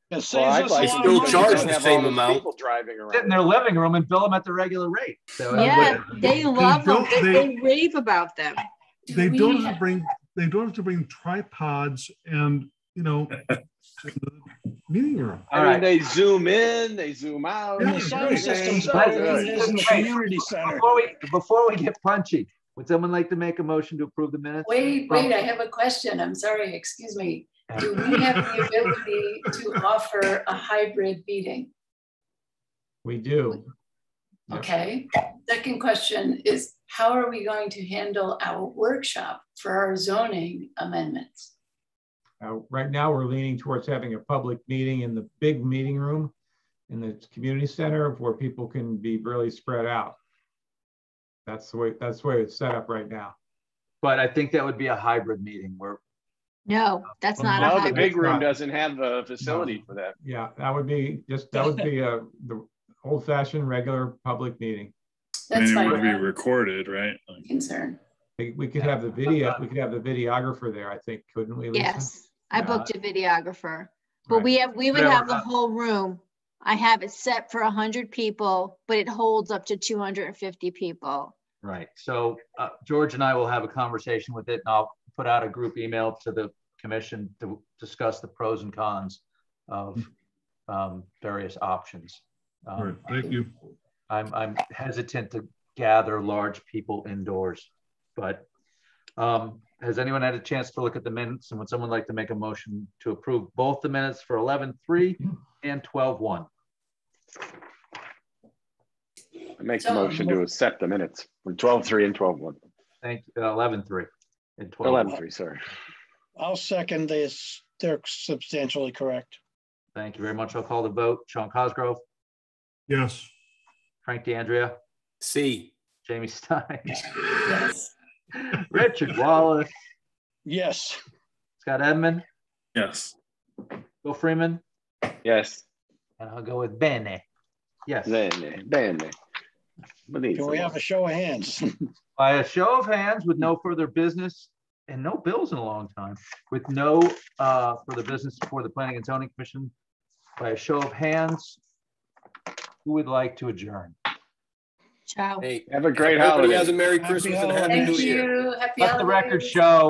S9: It saves
S8: Well, I'd
S9: us
S8: like
S9: lot
S13: still charge the same
S8: all those
S13: amount.
S8: People driving around.
S1: sit in their living room and bill them at the regular rate. So uh,
S23: Yeah, they love them. They,
S7: they-
S23: they rave about them.
S7: They
S6: we
S7: don't have
S6: have-
S7: to bring, they don't have to bring tripods and, you know, meeting room.
S8: I
S1: All
S8: mean,
S1: right.
S8: they zoom in, they zoom out.
S9: And the
S7: Yeah,
S9: sound system's
S8: So
S9: better
S8: good.
S9: than it is in the community center.
S1: Before we, before we get punchy, would someone like to make a motion to approve the minutes?
S6: Wait, wait, I have a question. I'm sorry, excuse me. Do we have the ability to offer a hybrid meeting?
S2: We do.
S6: Okay. Second question is, how are we going to handle our workshop for our zoning amendments?
S2: Uh, right now, we're leaning towards having a public meeting in the big meeting room in the community center where people can be really spread out. That's the way, that's the way it's set up right now.
S1: But I think that would be a hybrid meeting where,
S23: No, that's not a
S8: No, the big room
S2: Not.
S8: doesn't have the facility for that.
S2: Yeah, that would be just, that would be a, the old fashioned regular public meeting.
S3: I
S6: That's
S3: mean, it
S6: my
S3: would be recorded, right? Like,
S6: concern.
S2: We we could have the video, we could have the videographer there, I think, couldn't we, Lisa?
S23: Yes, I
S2: Yeah.
S23: booked a videographer, but
S2: Right.
S23: we have, we would
S1: Yeah,
S23: have the whole room. I have it set for hundred people, but it holds up to two hundred and fifty people.
S1: Right, so uh, George and I will have a conversation with it and I'll put out a group email to the commission to discuss the pros and cons of um, various options.
S7: All right,
S1: Um,
S7: thank you.
S1: I'm, I'm hesitant to gather large people indoors, but um, has anyone had a chance to look at the minutes? And would someone like to make a motion to approve both the minutes for 11-3 and 12-1?
S8: I make the motion to accept the minutes from twelve three and twelve one.
S1: Thank you, uh, 11-3 and 12-1.
S8: Eleven three, sorry.
S9: I'll second this. They're substantially correct.
S1: Thank you very much. I'll call the vote. Sean Cosgrove,
S7: Yes.
S1: Frank DeAndrea,
S13: C.
S1: Jamie Stein,
S6: Yes.
S1: Richard Wallace,
S9: Yes,
S1: Scott Edmund,
S3: Yes.
S1: Bill Freeman,
S8: Yes,
S1: and I'll go with Bene. Yes.
S8: bene, bene.
S9: Can we have a show of hands?
S1: By a show of hands with no further business and no bills in a long time, with no uh, further business before the Planning and Zoning Commission, by a show of hands, who would like to adjourn?
S23: Ciao.
S13: Hey,
S8: Have a great
S13: everybody
S8: holiday.
S13: has a Merry Christmas and Happy
S6: Thank
S13: New Year.
S6: you. Happy
S1: Let the record
S6: holidays.
S1: show